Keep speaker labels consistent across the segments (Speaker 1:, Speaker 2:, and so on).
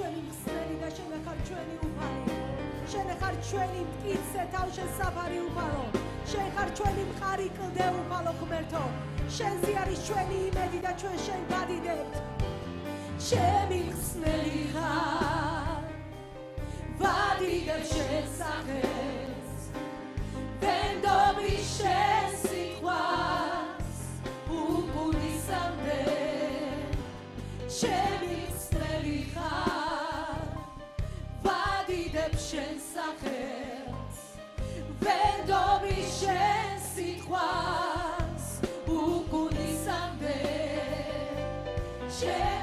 Speaker 1: ჩვენი მხსნელი და შენ ხარ ჩვენი უფალი შენ ხარ ჩვენი მტკიცე თავშესაფარი უფალო შენ ხარ ჩვენი მყარი კლდე უფალო ღმერთო შენზე არის ჩვენი იმედი და ჩვენ შენ გადიდებთ ჩემი მხსნელი ხარ. ვადიდებ შენ სახეს share.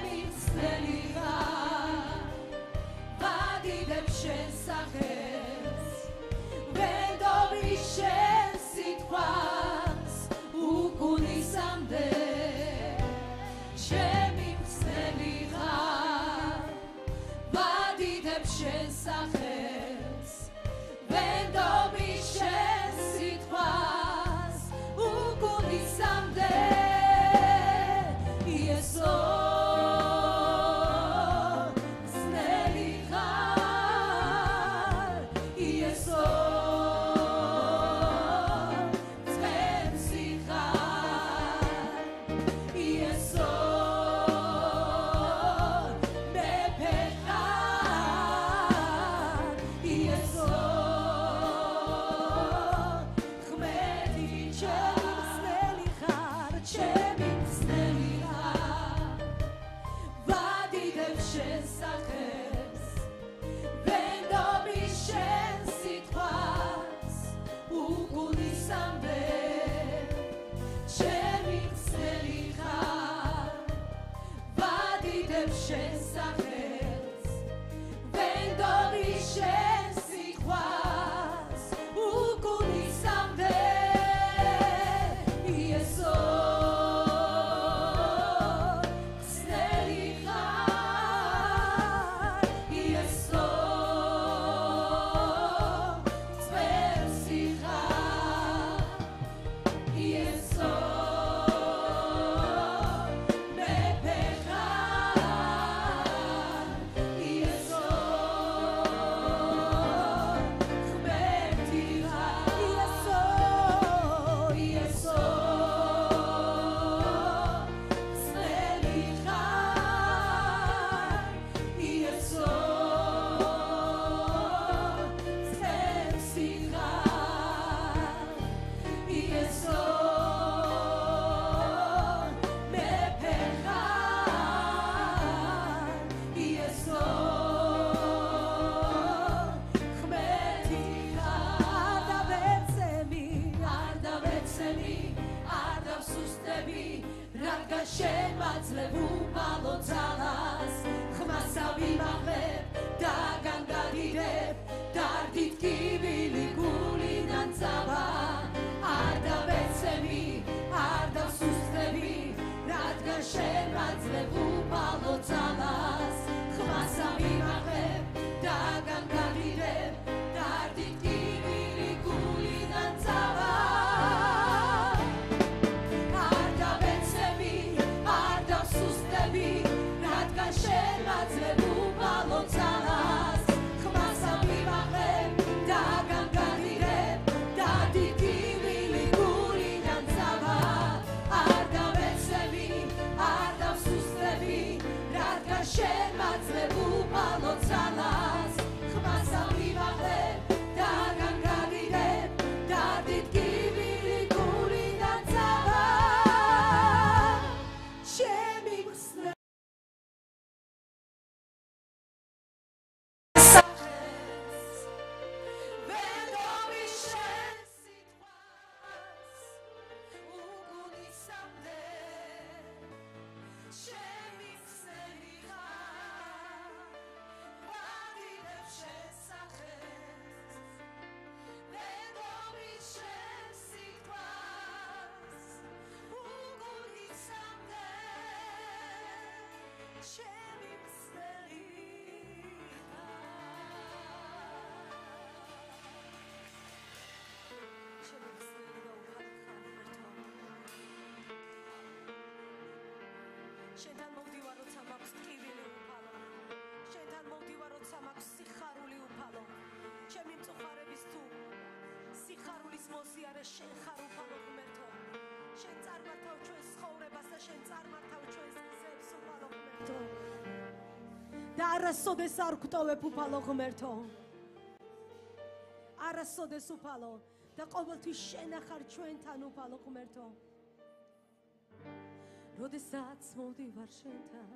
Speaker 1: შენთან მოვდივარ როცა მაქვს ტკივილი უფალო. შენთან მოვდივარ როცა მაქვს სიხარული უფალო. ჩემი მწუხარების თუ სიხარულის მოსიარე შენ ხარ უფალო ღმერთო. შენ წარმართავ ჩვენს ცხოვრებას და შენ წარმართავ ჩვენს გზებს უფალო ღმერთო. და არასოდეს არ გვტოვებ უფალო ღმერთო. არასოდეს უფალო. და ყოველთვის შენ ახარ ჩვენთან უფალო ღმერთო. როდესაც მოვდივარ შენთან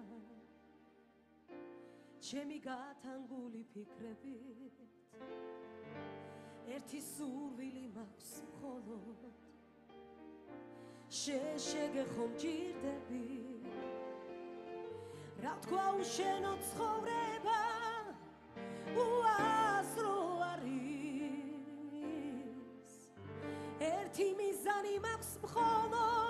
Speaker 1: ჩემი გათანგული ფიქრებით ერთი სურვილი მაქვს მხოლოდ. შენ შეგეხომ ჭირდები რა თქვა უშენო ცხოვრება? უასრო არის. ერთი მიზანი მაქვს მხოლოდ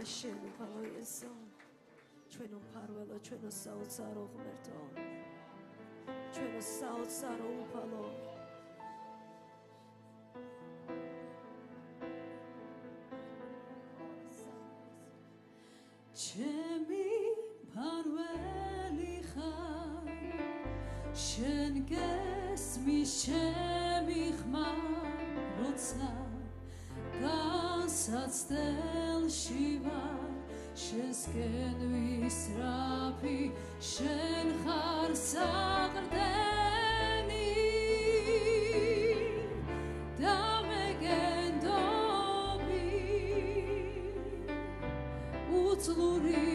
Speaker 1: შენ უფალო იესო ჩვენო მფარველო ჩვენო საოცარო ღმერთო. ჩვენო საოცარო უფალო საცდელში ვარ შენსკენ ვისრაფი შენ ხარ საყრდენი. და მეგენდობი უძლური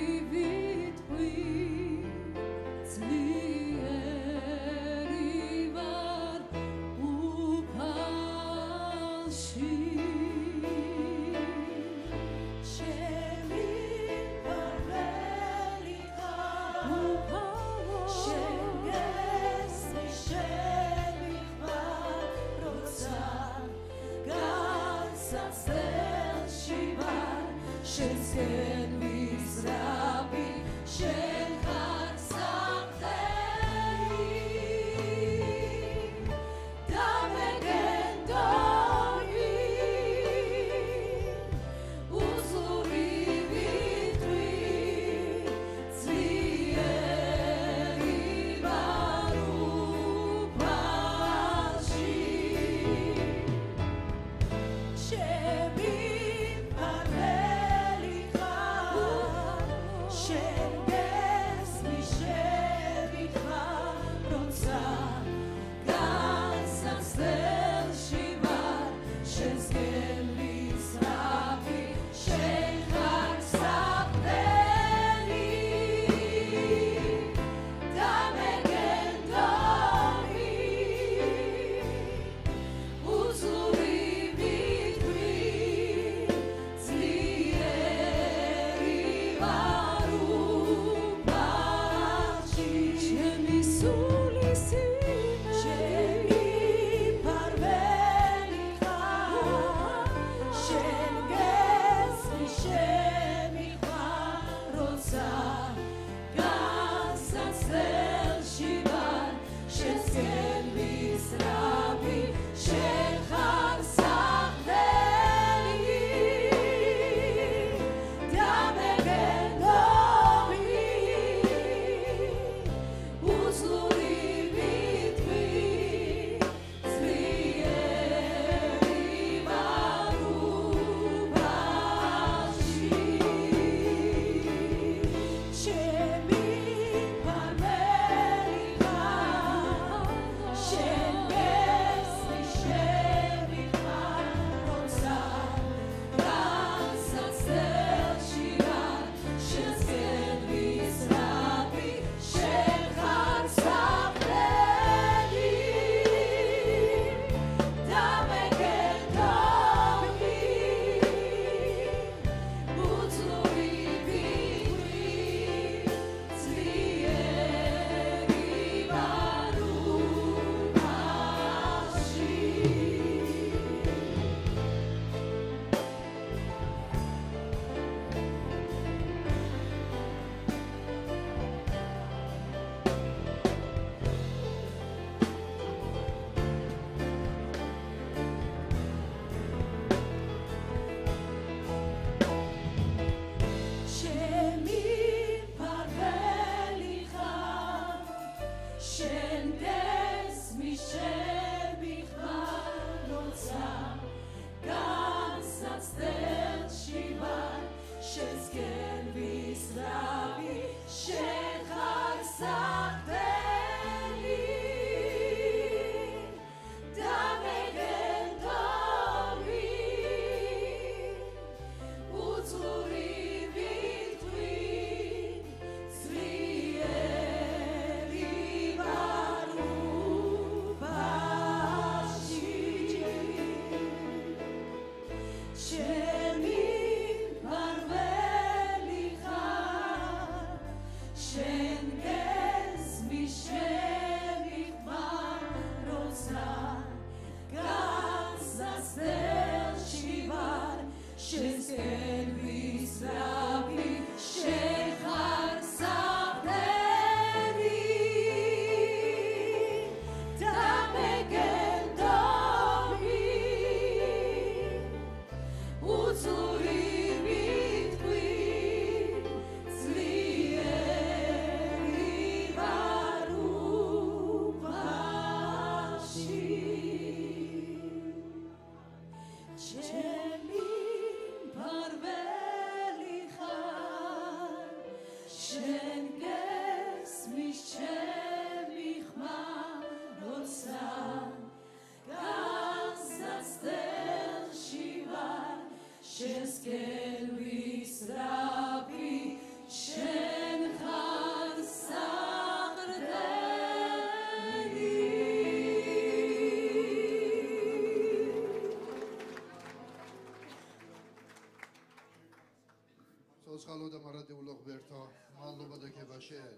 Speaker 2: შენ.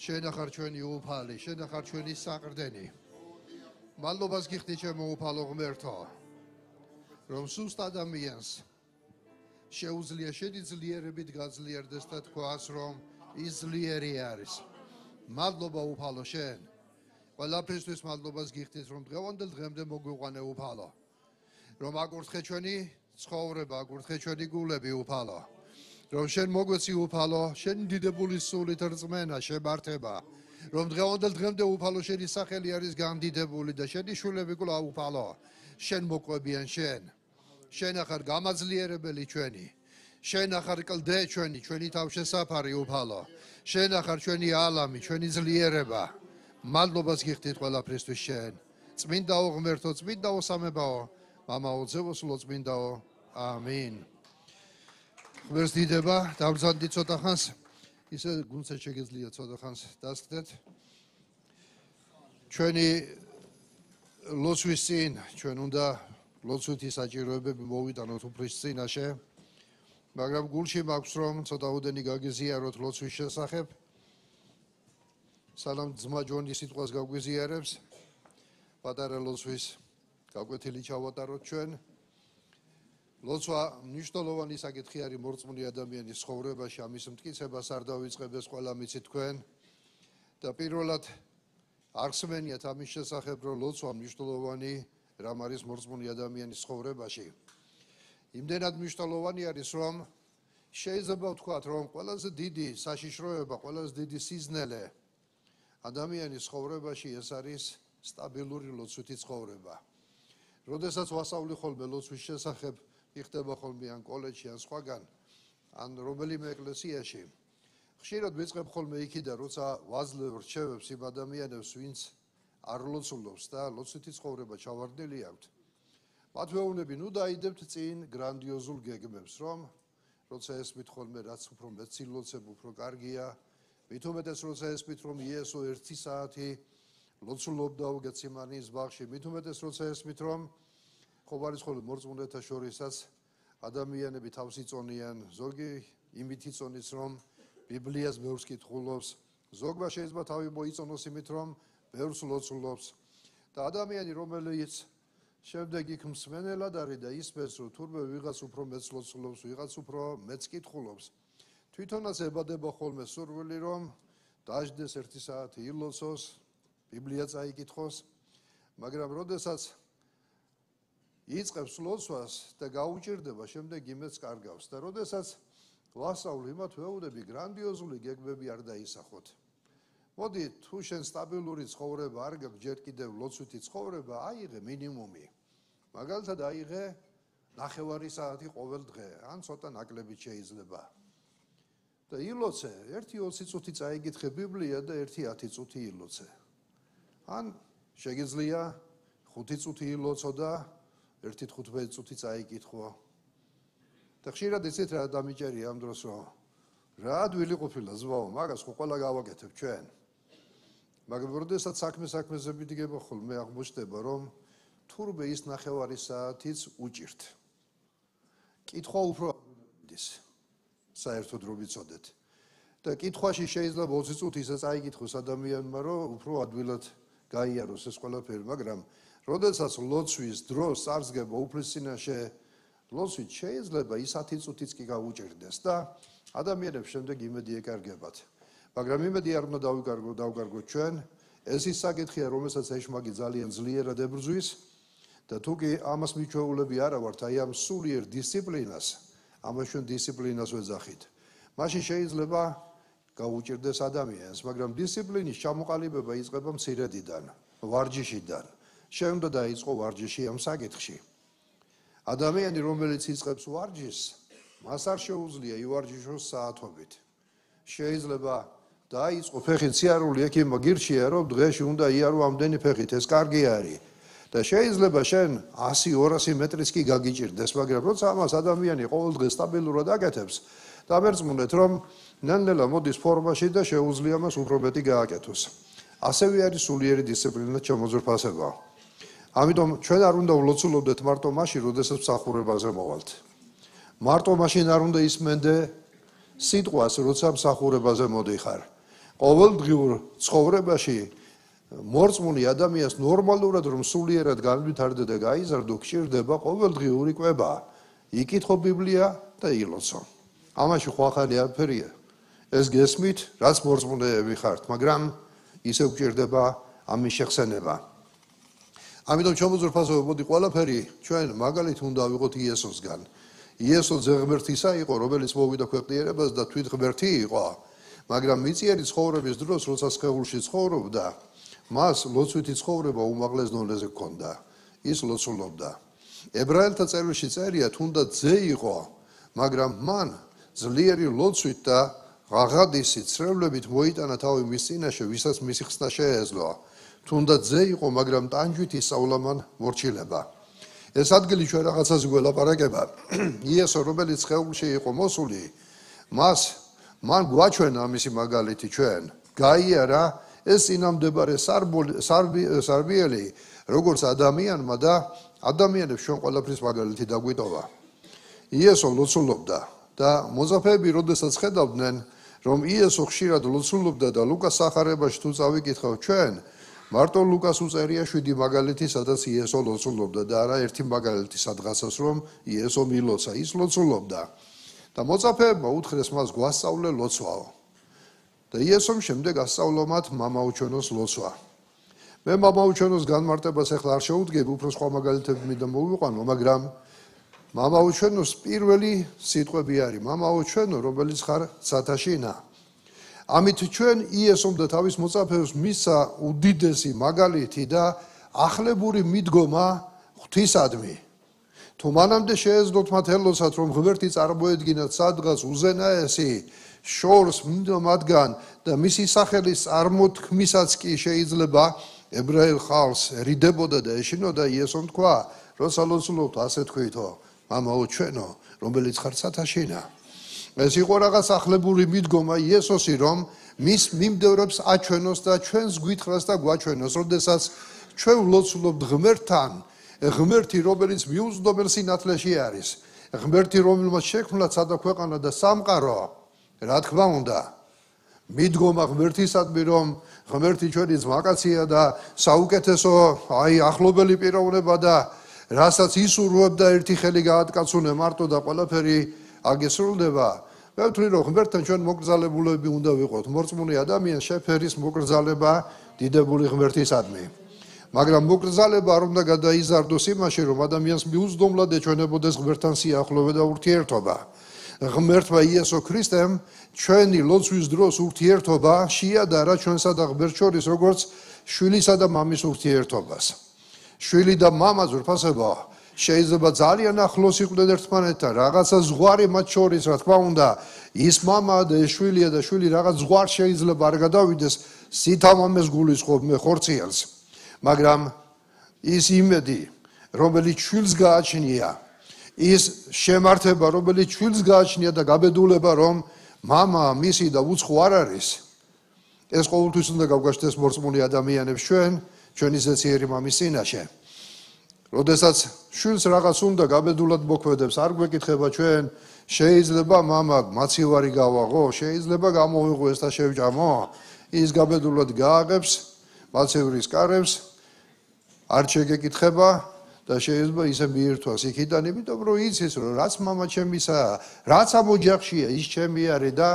Speaker 2: შენ
Speaker 3: ახარ ჩვენი უფალი, შენ ახარ ჩვენი საყრდენი. მადლობას გიხდი ჩემო უფალო ღმერთო. რომ სუსტ ადამიანს შეუძლია შენი ძლიერებით გაძლიერდეს და თქვას რომ ის ძლიერი არის. მადლობა უფალო შენ. ყველაფერთვის მადლობას გიხდით რომ დღევანდელ დღემდე მოგვიყვანე უფალო. რომ აკურთხე ჩვენი ცხოვრება, აკურთხე ჩვენი გულები უფალო. რომ შენ მოგვეცი უფალო, შენ დიდებული სულით რწმენა შემართება. რომ დღევანდელ დღემდე უფალო შენი სახელი არის გამდიდებული და შენი შულები კვლავ უფალო. შენ მოყვებიან შენ. შენ ახარ გამაძლიერებელი ჩვენი. შენ ახარ კლდე ჩვენი, ჩვენი თავშესაფარი უფალო. შენ ახარ ჩვენი ალამი, ჩვენი ძლიერება. მადლობას გიხდით ყველაფრისთვის შენ. წმინდაო ღმერთო, წმინდაო სამებაო, მამაო ძევოსულო წმინდაო. ამინ. ღმერთს დიდება, დავზანდი ცოტა ხანს. ისე გუნდზე შეგეძლია ცოტა ხანს დასხდეთ. ჩვენი ლოცვის წინ ჩვენ უნდა ლოცვითი საჭიროებები მოვიტანოთ უფლის წინაშე. მაგრამ გულში მაქვს რომ ცოტა უდენი გაგეზიაროთ ლოცვის შესახებ. სალამ ძმა ჯონი სიტყვას გაგვიზიარებს. პატარა ლოცვის გაკვეთილი ჩავატაროთ ჩვენ. ლოცვა მნიშვნელოვანი საკითხი არის მორწმუნე ადამიანის ცხოვრებაში, ამის მტკიცებას არ დავიწყებდეს ყველა მიცი თქვენ. და პირველად არხსმენიათ ამის შესახებ, რომ ლოცვა მნიშვნელოვანი რამ არის მორწმუნე ადამიანის ცხოვრებაში. იმდენად მნიშვნელოვანი არის, რომ შეიძლება ვთქვათ, რომ ყველაზე დიდი საშიშროება, ყველაზე დიდი სიზნელე ადამიანის ცხოვრებაში ეს არის სტაბილური ლოცვითი ცხოვრება. როდესაც ვასწავლი ხოლმე ლოცვის შესახებ, იხდება ხოლმე ან კოლეჯში, ან სხვაგან, ან რომელიმე ეკლესიაში. ხშირად ვიწყებ ხოლმე იქიდან, როცა ვაძლევ რჩევებს იმ ადამიანებს, ვინც არ ლოცულობს და ლოცვითი ცხოვრება ჩავარდნილი აქვთ. მათ ვეუბნები, ნუ დაიდებთ წინ გრანდიოზულ გეგმებს, რომ როცა ესმით ხოლმე რაც უფრო მეცი ლოცებ, უფრო კარგია. მით უმეტეს როცა ესმით რომ იესო 1 საათი ლოცულობდა უგეციმანის ბაღში, მით უმეტეს როცა ესმით რომ ხო არის ხოლმე მორწმუნეთა შორისაც ადამიანები თავს იწონიან, ზოგი იმით იწონის რომ ბიბლიას ბევრს კითხულობს, ზოგმა შეიძლება თავი მოიწონოს იმით რომ ბევრს ლოცულობს. და ადამიანი რომელიც შემდეგ იქ მსმენელად არის და ისმენს რომ თურმე ვიღაც უფრო მეც ლოცულობს, ვიღაც უფრო მეც კითხულობს. თვითონაც ებადება ხოლმე სურვილი რომ დაждდეს 1 საათი ილოცოს, ბიბლია წაიკითხოს, მაგრამ როდესაც იწყებს ლოცვას და გაუჭirdება, შემდეგ იმეც კარგავს და როდესაც ვასწავლ იმათ ვეუბნები გრანდიოზული გეგმები არ დაისახოთ. მოდი თუ შენ სტაბილური ცხოვრება არ გაქვს ჯერ კიდევ ლოცვითი ცხოვრება აიღე მინიმუმი. მაგალითად აიღე ნახევარი საათი ყოველ დღე ან ცოტა ნაკლები შეიძლება. და ილოცე 1-20 წუთი წაიგითხე ბიბლია და 1-10 წუთი ილოცე. ან შეგიძლია 5 წუთი ილოცო და 1-15 წუთი წაიკითხო და ხშირად ისეთ რა დამიჭერია ამ დროს რომ რა ადვილი ყოფილა ზვაო მაგას ხო ყველა გავაკეთებ ჩვენ მაგრამ როდესაც საქმე საქმეზე მიდგება ხოლმე აღმოჩნდება რომ თურმე ის ნახევარი საათიც უჭირთ. კითხვა უფრო ის საერთოდ რო ვიცოდეთ. და კითხვაში შეიძლება 20 წუთი ისე წაიკითხოს ადამიანმა რომ უფრო ადვილად გაიაროს ეს ყველაფერი, მაგრამ როდესაც ლოცვის დროს წარსგება უფლისწინაშე ლოცვით შეიძლება ის 10 წუთიც კი გაუჭirdეს და ადამიანებს შემდეგ იმედი ეკარგებათ. მაგრამ იმედი არ უნდა დავიკარგო დავკარგო ჩვენ. ეს ის საკითხია რომელსაც ეშმაგი ძალიან ძლიერად ებრძვის და თუ კი ამას მიჩვეულები არა ვართ აი ამ სულიერ დისციპლინას ამას ჩვენ დისციპლინას ვეძახით. მაშინ შეიძლება გაუჭirdეს ადამიანს მაგრამ დისციპლინის ჩამოყალიბება იწყება მცირედიდან ვარჯიშიდან შენ უნდა დაიწყო ვარჯიში ამ საკითხში. ადამიანი რომელიც იწყებს ვარჯიშს მას არ შეუძლია ივარჯიშოს საათობით. შეიძლება დაიწყო ფეხით სიარული ექიმ გირჩია რომ დღეში უნდა იარო ამდენი ფეხით ეს კარგი არის. და შეიძლება შენ 100-200 მეტრიც კი გაგიჭirdეს მაგრამ როცა ამას ადამიანი ყოველდღე სტაბილურად აკეთებს დამერწმუნეთ რომ ნელ-ნელა მოდის ფორმაში და შეუძლია მას უფრო მეტი გააკეთოს. ასევე არის სულიერი დისციპლინა ჩამოძრფასება ამიტომ ჩვენ არ უნდა ვლოცულობდეთ მარტო მაშინ როდესაც მსახურებაზე მოვალთ. მარტო მაშინ არ უნდა ისმენდე სიტყვას როცა მსახურებაზე მოდიხარ. ყოველდღიურ ცხოვრებაში მორწმუნე ადამიანს ნორმალურად რომ სულიერად განვითარდე და გაიზარდო გჭირდება ყოველდღიური კვება. იკითხო ბიბლია და ილოცო. ამაში ხვახანი არაფერია. ეს გესმით რაც მორწმუნეები ხართ მაგრამ ისე გჭირდება ამის შეხსენება ამიტომ ჩამოძრფასო მოდი ყველაფერი ჩვენ მაგალით უნდა ვიყოთ იესოსგან. იესო ზღმერთისა იყო რომელიც მოვიდა ქვეყნიერებას და თვით ღმერთი იყო. მაგრამ მიწიერი ცხოვრების დროს როცა სხეულში ცხოვრობდა მას ლოცვითი ცხოვრება უმაღლეს დონეზე ჰქონდა. ის ლოცულობდა. ებრაელთა წერილში წერია თუნდაც ძე იყო მაგრამ მან ძლიერი ლოცვით და ღაღადისი ცრევლებით მოიტანა თავი მის წინაშე ვისაც მისი ხსნა შეეძლო თუნდაც ძე იყო მაგრამ ტანჯვით ისავლამან მორჩილება. ეს ადგილი ჩვენ რაღაცას გველაპარაკება. იესო რომელიც ხეულში იყო მოსული მას მან გვაჩვენა მისი მაგალითი ჩვენ. გაიარა ეს ინამდვილე სარბიელი როგორც ადამიანმა და ადამიანებს ჩვენ ყველაფრის მაგალითი დაგვიტოვა. იესო ლოცულობდა და მოძაფეები როდესაც ხედავდნენ რომ იესო ხშირად ლოცულობდა და ლუკას სახარებაში თუ წავიკითხავ ჩვენ მარტო ლუკას უწერია 7 მაგალითი სადაც იესო ლოცულობდა და არა ერთი მაგალითი სადღაცას რომ იესო მილოცა. ის ლოცულობდა და მოწაფეებმა უთხრეს მას გვასწავლე ლოცვაო. და იესომ შემდეგ ასწავლა მათ მამაუჩვენოს ლოცვა. მე მამაუჩვენოს განმარტებას ახლა არ შეუდგებ უფრო სხვა მაგალითები მინდა მოვიყვანო მაგრამ მამაუჩვენოს პირველი სიტყვები არის. მამაუჩვენო რომელიც ხარ სათაშინა ამით ჩვენ იესომ და თავის მოწაფეებს მისცა უდიდესი მაგალითი და ახლებური მიდგომა ღვთისადმი. თუ მანამდე შეეძლოთ მათ ელოცათ რომ ღმერთი წარმოედგინათ სადღაც უზენაესი შორს მათგან და მისი სახელის წარმოთქმისაც კი შეიძლება ებრაელ ხალხს რიდებოდა და ეშინოდა იესომ თქვა როცა ლოცულობთ ასე თქვითო მამაო ჩვენო რომელიც ხარ სათაშინა ეს იყო რაღაც ახლებური მიდგომა იესოსი რომ მის მიმდევრებს აჩვენოს და ჩვენს გვითხრას და გვაჩვენოს როდესაც ჩვენ ვლოცულობთ ღმერთთან ღმერთი რომელიც მიუძნობელ სინათლეში არის ღმერთი რომელმაც შექმნა სადა ქვეყანა და სამყარო რა თქმა უნდა მიდგომა ღმერთისადმი რომ ღმერთი ჩვენი ზმაკაცია და საუკეთესო აი ახლობელი პიროვნება და რასაც ისურვებდა ერთი ხელი გაატკაცუნე მარტო და ყველაფერი აგესრულდება. მე ვთვლი რომ ღმერთთან ჩვენ მოკრძალებულები უნდა ვიყოთ. მორწმუნე ადამიანს შეფერის მოკრძალება დიდებული ღმერთისადმი. მაგრამ მოკრძალება არ უნდა გადაიზარდოს იმაში რომ ადამიანს მიუძდომლად ეჩვენებოდეს ღმერთთან სიახლოვე და ურთიერთობა. ღმერთმა იესო ქრისტემ ჩვენი ლოცვის დროს ურთიერთობა შეადარა ჩვენსა და ღმერთ შორის როგორც შვილისა და მამის ურთიერთობას. შვილი და მამა ზურფასება შეიძლება ძალიან ახლოს იყვნენ ერთმანეთთან რაღაცა ზღვარი მათ შორის რა თქმა უნდა ის მამა და ეს შვილია და შვილი რაღაც ზღვარ შეიძლება არ გადავიდეს სითამამეს გულისხმობ მე ხორციელს მაგრამ ის იმედი რომელიც შვილს გააჩნია ის შემართება, რომელიც ჩვილს გააჩნია და გაბედულება, რომ мама მისი და უცხო არ არის. ეს ყოველთვის უნდა გავგაშდეს მორწმუნე ადამიანებს ჩვენ, ჩვენი ზეციერი მამის წინაშე. როდესაც შვილს რაღაც უნდა გაბედულად მოქმედებს, არ გვეკითხება ჩვენ, შეიძლება мама მაცივარი გავაღო, შეიძლება გამოვიღო ეს და შევჭამო. ის გაბედულად გააღებს მაცივრის კარებს, არ შეგეკითხება, და შეიძლება ისე მიირთვას იქიდან, იმიტომ რომ იცის რომ რაც мама ჩემისა, რაც ამ ოჯახშია, ის ჩემი არის და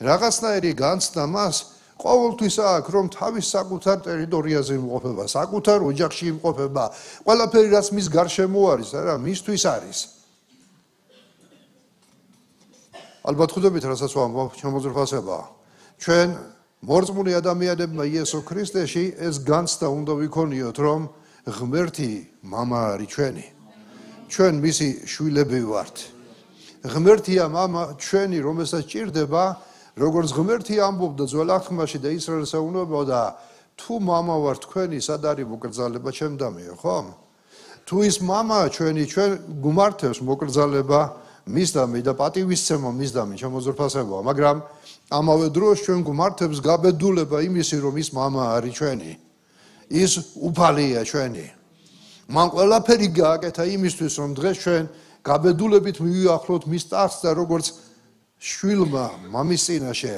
Speaker 3: რაღაცნაირი განცდა მას ყოველთვის აქვს რომ თავის საკუთარ ტერიტორიაზე იმყოფება, საკუთარ ოჯახში იმყოფება. ყველაფერი რაც მის გარშემო არის, არა, მისთვის არის. ალბათ ხვდებით რასაც ვამბობ, შემოძრფასება. ჩვენ მორწმუნე ადამიანებმა იესო ქრისტეში ეს განცდა უნდა ვიქონიოთ, რომ ღმერთი мама არის ჩვენი ჩვენ მისი შვილები ვართ ღმერთია мама ჩვენი რომელსაც ჭირდება როგორც ღმერთი ამბობდა ძველ აღთქმაში და ისრაელს ეუბნებოდა თუ мама ვარ თქვენი სად არის მოკრძალება ჩემდამიო ხო თუ ის мама ჩვენი ჩვენ გუმართებს მოკრძალება მისდამი და პატივისცემა მისდამი შემოძრფასებაა მაგრამ ამავე დროს ჩვენ გუმართებს გაბედულება იმისი რომ ის мама არის ჩვენი ის უფალია ჩვენი. მან ყველაფერი გააკეთა იმისთვის, რომ დღეს ჩვენ გაბედულებით მივიახლოთ მის ტახტს და როგორც შვილმა მამის წინაშე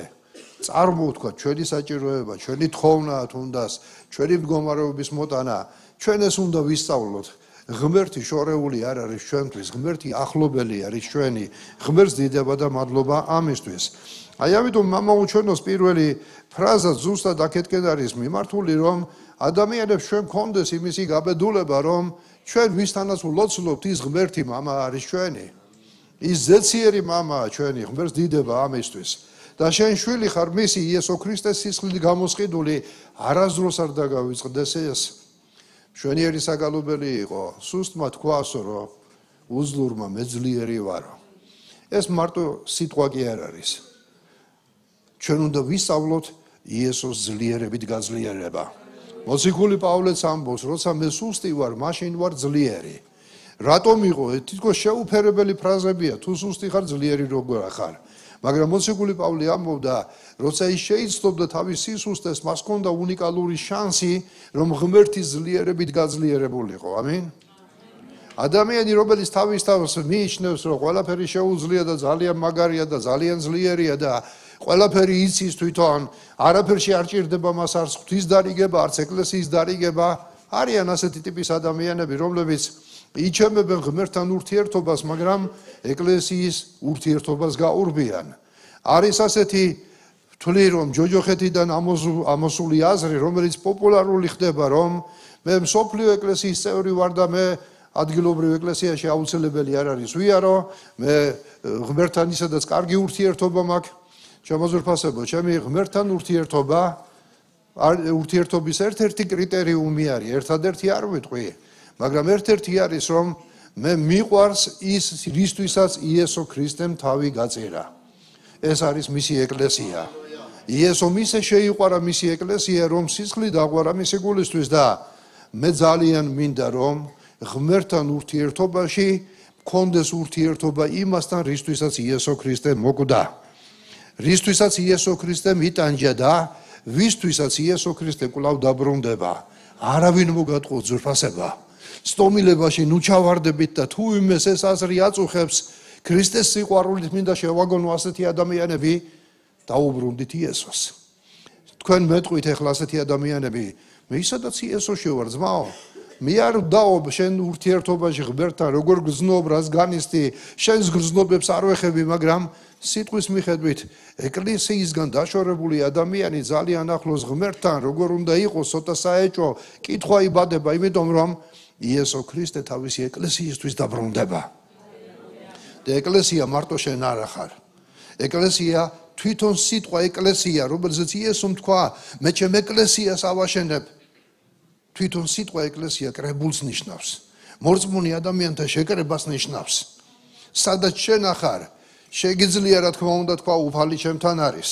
Speaker 3: წარმოუთქვა ჩვენი საჭიროება, ჩვენი თხოვნა თუნდაც, ჩვენი მდგომარეობის მოტანა, ჩვენ ეს უნდა ვისწავლოთ. ღმერთი შორეული არ არის ჩვენთვის, ღმერთი ახლობელი არის ჩვენი. ღმერთს დიდება და მადლობა ამისთვის. აი ამიტომ მამაუჩვენოს პირველი ფრაზა ზუსტად აქეთკენ არის მიმართული, რომ ადამიანებს ჩვენ გქონდეს იმისი გაბედულება, რომ ჩვენ ვისთანაც ვლოცლობთ ის ღმერთი მამა არის ჩვენი. ის ზეციერი მამაა ჩვენი ღმერთს დიდება ამისთვის. და შენ შვილი ხარ მისი იესო ქრისტეს სისხლით გამოსყიდული არასდროს არ დაგავიწყდეს ეს. მშვენიერი საგალობელი იყო. სუსტმა თქვასო რომ უძლურმა მეძლიერი ვარო. ეს მარტო სიტყვა კი არ არის. ჩვენ უნდა ვისწავლოთ იესოს ძლიერებით გაძლიერება. მოციქული პავლეს ამბობს როცა მე სუსტი ვარ მაშინ ვარ ძლიერი. რატომ იყო? თითქოს შეუფერებელი ფრაზებია, თუ სუსტი ხარ, ძლიერი როგორ ხარ? მაგრამ მოციქული პავლე ამბობდა, როცა ის შეიცდობდა თავის სისუსტეს, მას ჰქონდა უნიკალური შანსი, რომ ღმერთის ძლიერებით გაძლიერებულიყო. ამინ. ადამიანი, რომელიც თავის თავს მიიჩნევს, რომ ყველაფერი შეუძლია და ძალიან მაგარია და ძალიან ძლიერია და ყველაფერი იცის თვითონ, არაფერში არ ჭირდება მას არც ღვთის დარიგება, არც ეკლესიის დარიგება. არიან ასეთი ტიპის ადამიანები, რომლებიც იჩემებენ ღმერთთან ურთიერთობას, მაგრამ ეკლესიის ურთიერთობას გაურბიან. არის ასეთი თვლი რომ ჯოჯოხეთიდან ამოსული აზრი, რომელიც პოპულარული ხდება, რომ მე სოფლიო ეკლესიის წევრი ვარ და მე ადგილობრივ ეკლესიაში აუცილებელი არ არის ვიარო, მე ღმერთთან ისედაც კარგი ურთიერთობა მაქვს. შემოზრფასებო, ჩემი ღმერთთან ურთიერთობა ურთიერთობის ერთ-ერთი კრიტერიუმი არის, ერთადერთი არ ვიტყვი, მაგრამ ერთ-ერთი არის, რომ მე მიყვარს ის რისთვისაც იესო ქრისტემ თავი გაწირა. ეს არის მისი ეკლესია. იესო მისე შეიყვარა მისი ეკლესია, რომ სისხლი დაღვარა მისი გულისთვის და მე ძალიან მინდა, რომ ღმერთთან ურთიერთობაში კონდეს ურთიერთობა იმასთან, რისთვისაც იესო ქრისტე მოკვდა. რისთვისაც იესო ქრისტე მიტანჯა და ვისთვისაც იესო ქრისტე კვლავ დაბრუნდება. არავინ მოგატყო ძრფასება. სტომილებაში ნუ ჩავარდებით და თუ იმეს ეს აზრი აწუხებს ქრისტეს სიყვარულით მინდა შევაგონო ასეთი ადამიანები დაუბრუნდით იესოს. თქვენ მეტყვით ახლა ასეთი ადამიანები, მე ისედაც იესოში ვარ ძმაო. მე არ დავობ შენ ურთიერთობაში ღმერთთან როგორ გზნობ რას განისტი შენს გზნობებს არ ვეხები მაგრამ სიტყვის მიხედვით ეკლესიისგან დაშორებული ადამიანი ძალიან ახლოს ღმერთთან როგორ უნდა იყოს ცოტა საეჭო კითხვა იბადება იმიტომ რომ იესო ქრისტე თავისი ეკლესიისთვის დაბრუნდება. და ეკლესია მარტო შენ არ ახარ. ეკლესია თვითონ სიტყვა ეკლესია რომელზეც იესომ თქვა მე ჩემ ეკლესიას ავაშენებ თვითონ სიტყვა ეკლესია კრებულს ნიშნავს. მორწმუნე ადამიანთა შეკრებას ნიშნავს. სადაც შენ ახარ შეგიძლია რა თქმა უნდა თქვა უფალი ჩემთან არის.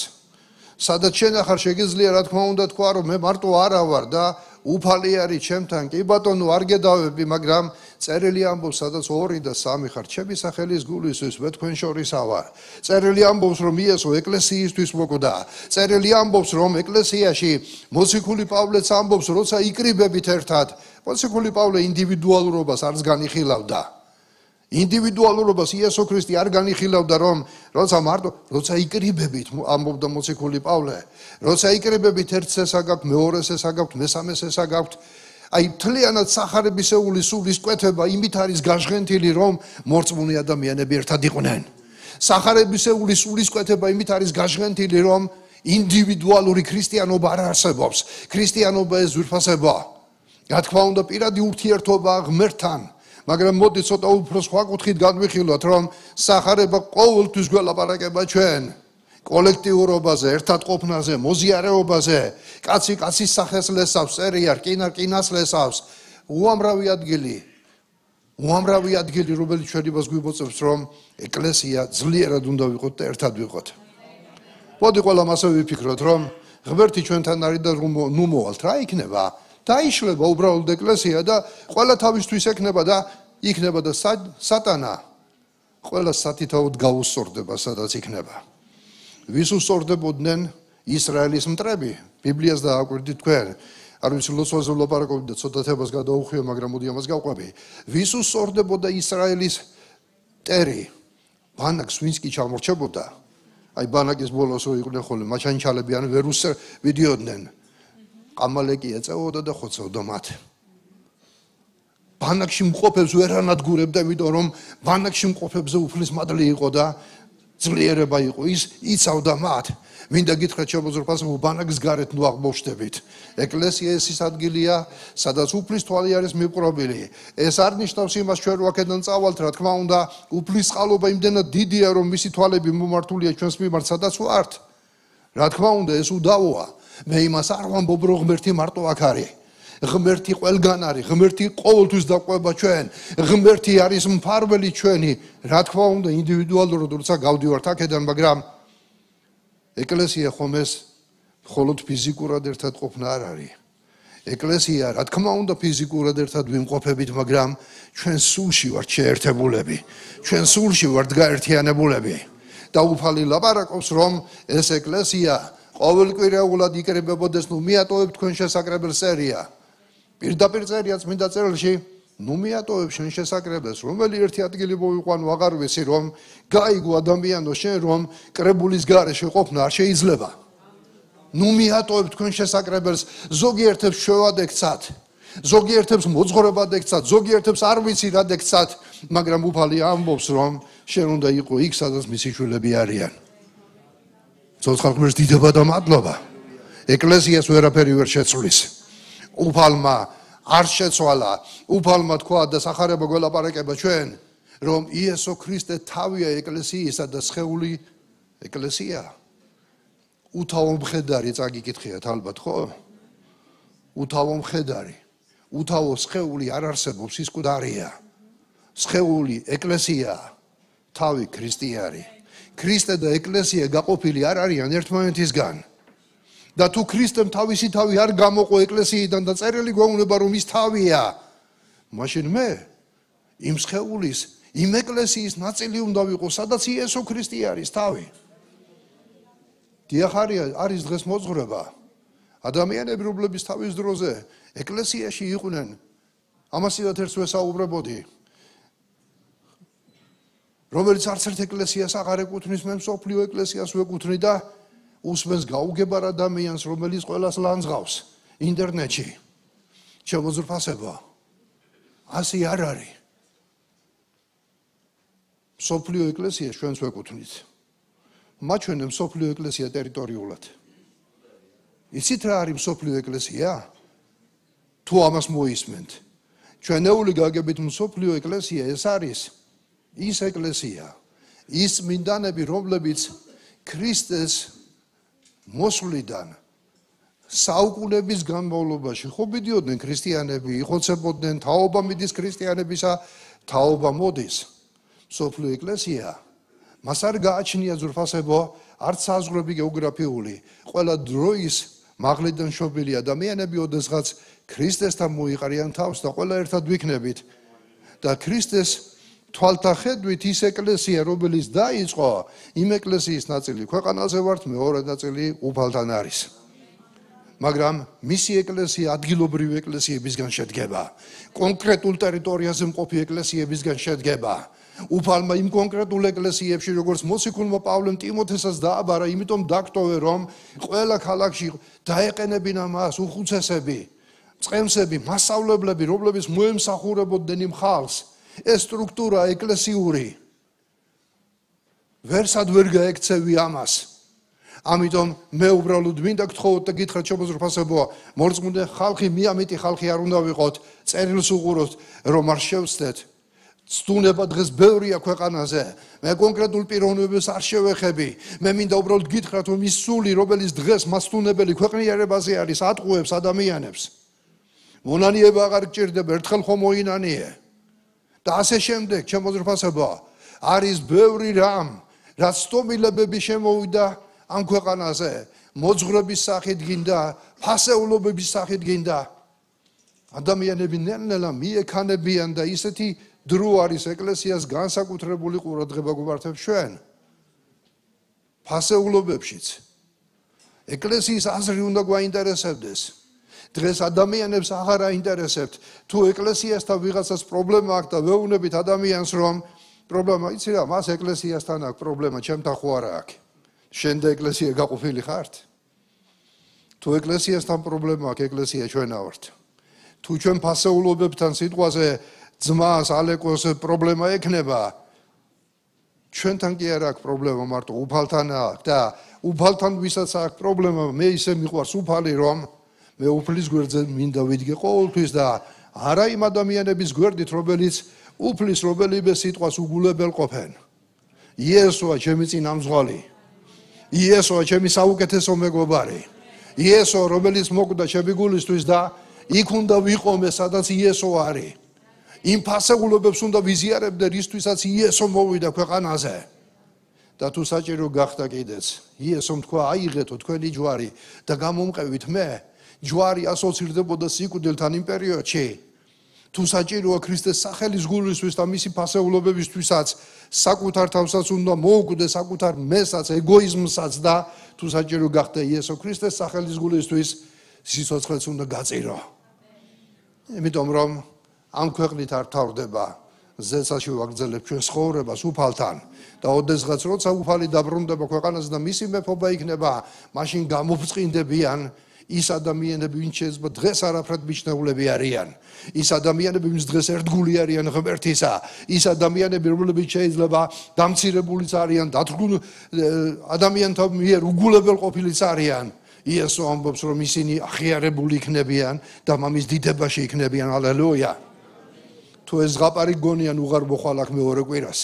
Speaker 3: სადაც შენ ახარ შეგიძლია რა თქმა უნდა თქვა რომ მე მარტო არა ვარ და უფალი არის ჩემთან კი. ბატონო არ გედავები მაგრამ წერილი ამბობს სადაც ორი და სამი ხარ ჩემი სახელის გულისთვის მე თქვენ შორისა ვარ წერილი ამბობს რომ იესო ეკლესიისთვის მოკვდა. წერილი ამბობს რომ ეკლესიაში მოციქული პავლეც ამბობს როცა იკრიბებით ერთად. მოციქული პავლე ინდივიდუალურობას არც განიხილავდა ინდივიდუალურობას იესო ქრისტე არ განიხილავდა რომ როცა მარტო როცა იკრიბებით ამბობდა მოციქული პავლე როცა იკრიბებით ერთ წესა გაქვთ მეორე წესა გაქვთ მესამე წესა გაქვთ აი მთლიანად сахарებისეული სულის კვეთება იმით არის გაჟღენთილი რომ მორწმუნე ადამიანები ერთად იყვნენ. сахарებისეული სულის კვეთება იმით არის გაჟღენთილი რომ ინდივიდუალური ქრისტიანობა არ არსებობს. ქრისტიანობა ეს ძვირფასებაა რა თქმა უნდა პირადი ურთიერთობა ღმერთთან მაგრამ მოდი ცოტა უფრო სხვა კუთხით განვიხილოთ, რომ სახარება ყოველთვის გველაპარაკება ჩვენ. კოლექტიურობაზე, ერთად ყოფნაზე, მოზიარეობაზე, კაცი კაცის სახეს ლესავს, წერია, რკინა რკინას ლესავს. უამრავი ადგილი უამრავი ადგილი, რომელიც შეიძლება გვიბოწებს, რომ ეკლესია ძლიერად უნდა ვიყოთ და ერთად ვიყოთ. მოდი ყველა მასე ვიფიქროთ, რომ ღმერთი ჩვენთან არის და ნუ მოვალთ, რა იქნება? დაიშლება უბრალოდ ეკლესია და ყველა თავისთვის ექნება და იქნება და სატანა. ყველა სათითაოდ გაუსწორდება სადაც იქნება. ვის უსწორდებოდნენ ისრაელის მტრები. ბიბლიას დააკვირდით თქვენ. არ ვიცი ლოცვაზე ვლაპარაკობდი და ცოტა თებას გადაუხვიო მაგრამ მოდი ამას გავყვები. ვის უსწორდებოდა ისრაელის ტერი. ბანაკს ვინც კი ჩამორჩებოდა. აი ბანაკის ბოლოს რო იყვნენ ხოლმე მაჩანჩალები ან ვერ უსწრ ვიდიოდნენ ყამალეკი ეწეოდა და ხოცავდა მათ. ბანაკში მყოფებს ვერ ანადგურებდა იმიტომ რომ ბანაკში მყოფებზე უფლის მადლი იყო და ძლიერება იყო. ის იცავდა მათ. მინდა გითხრათ შემოძრფას ბანაკს გარეთ ნუ აღმოჩნდებით ეკლესია ეს ის ადგილია სადაც უფლის თვალი არის მიყრობილი ეს არ ნიშნავს იმას ჩვენ ვაკედან წავალთ რა თქმა უნდა უფლის წყალობა იმდენად დიდია რომ მისი თვალები მომართულია ჩვენს მიმართ სადაც ვართ. რა თქმა უნდა ეს უდავოა მე იმას არ ვამბობ რომ ღმერთი მარტო აქ არის ღმერთი ყველგან არის ღმერთი ყოველთვის დაყვება ჩვენ ღმერთი არის მფარველი ჩვენი რა თქმა უნდა ინდივიდუალურად როცა გავდივართ აქედან მაგრამ ეკლესია ხომ ეს მხოლოდ ფიზიკურად ერთად ყოფნა არ არის. ეკლესია, რა თქმა უნდა, ფიზიკურად ერთად ვიმყოფებით, მაგრამ ჩვენ სულში ვართ შეერთებულები. ჩვენ სულში ვართ გაერთიანებულები. და უფალი ლაპარაკობს, რომ ეს ეკლესია ყოველკვირეულად იკრებებოდეს, ნუ მიატოვებ თქვენ შესაკრებელ სერია. პირდაპირ წერია წმინდა წერილში, ნუ მიატოვებ შენ შესაკრებელს, რომელი ერთი ადგილი მოვიყვან, ვაღარ ვიცი რომ გაიგო ადამიანო შენ რომ კრებულის გარეშე ყოფნა არ შეიძლება. ნუ მიატოვებ თქვენ შესაკრებელს, ზოგიერთებს შევადექცათ. ზოგიერთებს მოძღრებად ექცათ, ზოგიერთებს არ ვიცი რა დექცათ, მაგრამ უფალი ამბობს რომ შენ უნდა იყო იქ სადაც მისი შვილები არიან. ცოცხალ ღმერთს დიდება და მადლობა. ეკლესიას ვერაფერი ვერ შეცვლის. უფალმა არ შეცვალა. უფალმა თქვა და სახარება გველაპარაკება ჩვენ რომ იესო ქრისტე თავია ეკლესიისა და სხეული ეკლესია. უთავო მხედარი წაგიკითხიათ ალბათ ხო? უთავო მხედარი. უთავო სხეული არ არსებობს ის კუდარია სხეული ეკლესია თავი ქრისტე არის ქრისტე და ეკლესია გაყოფილი არ არიან ერთმანეთისგან. და თუ ქრისტემ თავისი თავი არ გამოყო ეკლესიიდან და წერილი გვეუბნება რომ ის თავია მაშინ მე იმ შეულის იმ ეკლესიის ნაწილი უნდა ვიყო სადაც იესო ქრისტე არის თავი. დიახარია არის დღეს მოძღრება ადამიანები რომლების თავის დროზე ეკლესიაში იყვნენ ამასიათ ერთს ვესაუბრებოდი რომელიც არც ერთ ეკლესიას აღარ ეკუთვნის მე მსოფლიო ეკლესიას ვეკუთვნი და უსმენს გაუგებარ ადამიანს, რომელიც ყოველას ლანძღავს ინტერნეტში. შემოძრფასება. ასე არ არის. სოფლიო ეკლესია ჩვენს ვეკუთვნით. მაჩვენე სოფლიო ეკლესია ტერიტორიულად. იცით რა არის სოფლიო ეკლესია? თუ ამას მოისმენთ. ჩვენეული გაგებით სოფლიო ეკლესია ეს არის ის ეკლესია. ის მინდანები, რომლებიც ქრისტეს მოსვლიდან საუკუნების განმავლობაში ხო მიდიოდნენ ქრისტიანები, იხოცებოდნენ თაობა მიდის ქრისტიანებისა, თაობა მოდის. სოფლო ეკლესია მას არ გააჩნია ზურფასებო, არც საზღვრები გეოგრაფიული, ყველა დროის მაღლიდან შობილი ადამიანები ოდესღაც ქრისტესთან მოიყარიან თავს და ყველა ერთად ვიქნებით და ქრისტეს თვალთა ხედვით ის ეკლესია რომელიც დაიწყო იმ ეკლესიის ნაწილი ქვეყანაზე ვართ მეორე ნაწილი უფალთან არის. მაგრამ მისი ეკლესია ადგილობრივი ეკლესიებისგან შედგება. კონკრეტულ ტერიტორიაზე მყოფი ეკლესიებისგან შედგება. უფალმა იმ კონკრეტულ ეკლესიებში როგორც მოციქულმა პავლემ ტიმოთესაც დააბარა იმიტომ დაგტოვე რომ ყველა ქალაქში დაეყენებინა მას უხუცესები წემსები მასავლებლები რომლებიც მოემსახურებოდნენ იმ ხალხს ეს სტრუქტურა ეკლესიური. ვერსად ვერ გაექცევი ამას. ამიტომ მე უბრალოდ მინდა გთხოვოთ და გითხრათ შემოძრფასებოა მორწმუნე ხალხი მიამიტი ხალხი არ უნდა ვიყოთ წერილს უყუროთ რომ არ შევცდეთ. სტუნება დღეს ბევრია ქვეყანაზე. მე კონკრეტულ პიროვნებებს არ შევეხები. მე მინდა უბრალოდ გითხრათ რომ ის სული რომელიც დღეს მასტუნებელი ქვეყნიერებაზე არის ატყუებს ადამიანებს. მონანიება აღარ გჭირდება ერთხელ ხომ მოინანიე და ასე შემდეგ შემოძრფასება არის ბევრი რამ რაც სტომილებები შემოვიდა ამ ქვეყანაზე. მოძღრების სახით გინდა ფასეულობების სახით გინდა. ადამიანები ნელ-ნელა მიექანებიან და ისეთი დრო არის ეკლესიას განსაკუთრებული ყურადღება გვართებს ჩვენ. ფასეულობებშიც. ეკლესიის აზრი უნდა გვაინტერესებდეს დღეს ადამიანებს აღარ აინტერესებთ თუ ეკლესიასთან ვიღაცას პრობლემა აქვს და ვეუბნებით ადამიანს რომ პრობლემა იცი რა მას ეკლესიასთან აქვს პრობლემა ჩემთან ხო არა აქვს შენ და ეკლესია გაყოფილი ხართ? თუ ეკლესიასთან პრობლემა აქვს, ეკლესია ჩვენა ვართ. თუ ჩვენ ფასეულობებთან სიტყვაზე ძმას ალეკოს პრობლემა ექნება, ჩვენთან კი არ აქვს პრობლემა, მარტო უფალთან აქვს და უფალთან ვისაც აქვს პრობლემა, მე ისე მიყვარს უფალი რომ მე უფლის გვერდზე მინდა ვიდგე ყოველთვის და არა იმ ადამიანების გვერდით, რომელიც უფლის რომელიმე სიტყვას უგულებელ ყოფენ. იესოა ჩემი წინამძღვარი. იესოა ჩემი საუკეთესო მეგობარი. იესო რომელიც მოკვდა ჩემი გულისთვის და იქ უნდა ვიყომე სადაც იესო არის. იმ ფასეულობებს უნდა ვიზიარებდე რისთვისაც იესო მოვიდა ქვეყანაზე. და თუ საჭირო გახდა კიდეც, იესომ თქვა აიღეთო თქვენი ჯვარი და გამომყევით მე, ჯვარი ასოცირდებოდა სიკვდილთან იმ პერიოდში. თუ საჭიროა ქრისტეს სახელის გულისთვის და მისი ფასეულობებისთვისაც საკუთარ თავსაც უნდა მოუკვდე საკუთარ მესაც ეგოიზმსაც და თუ საჭირო გახდა იესო ქრისტეს სახელის გულისთვის სიცოცხლეც უნდა გაწირო. იმიტომ რომ ამ ქვეყნით არ თავდება ზეცაში ვაგრძელებ ჩვენ ცხოვრებას უფალთან და ოდესღაც როცა უფალი დაბრუნდება ქვეყანაზე და მისი მეფობა იქნება, მაშინ გამოფწინდებიან ის ადამიანები, ვინც შეიძლება დღეს არაფრად მიჩნეულები არიან. ის ადამიანები, ვინც დღეს ერთგული არიან ღმერთისა, ის ადამიანები, რომლებიც შეიძლება დამცირებულიც არიან, დათრგუნ ადამიანთა მიერ უგულებელ ყოფილიც არიან. იესო ამბობს, რომ ისინი აღიარებული იქნებიან და მამის დიდებაში იქნებიან. ალელუია. თუ ეს ზღაპარი გონიან უღარ მოხალახ მეორე კვირას.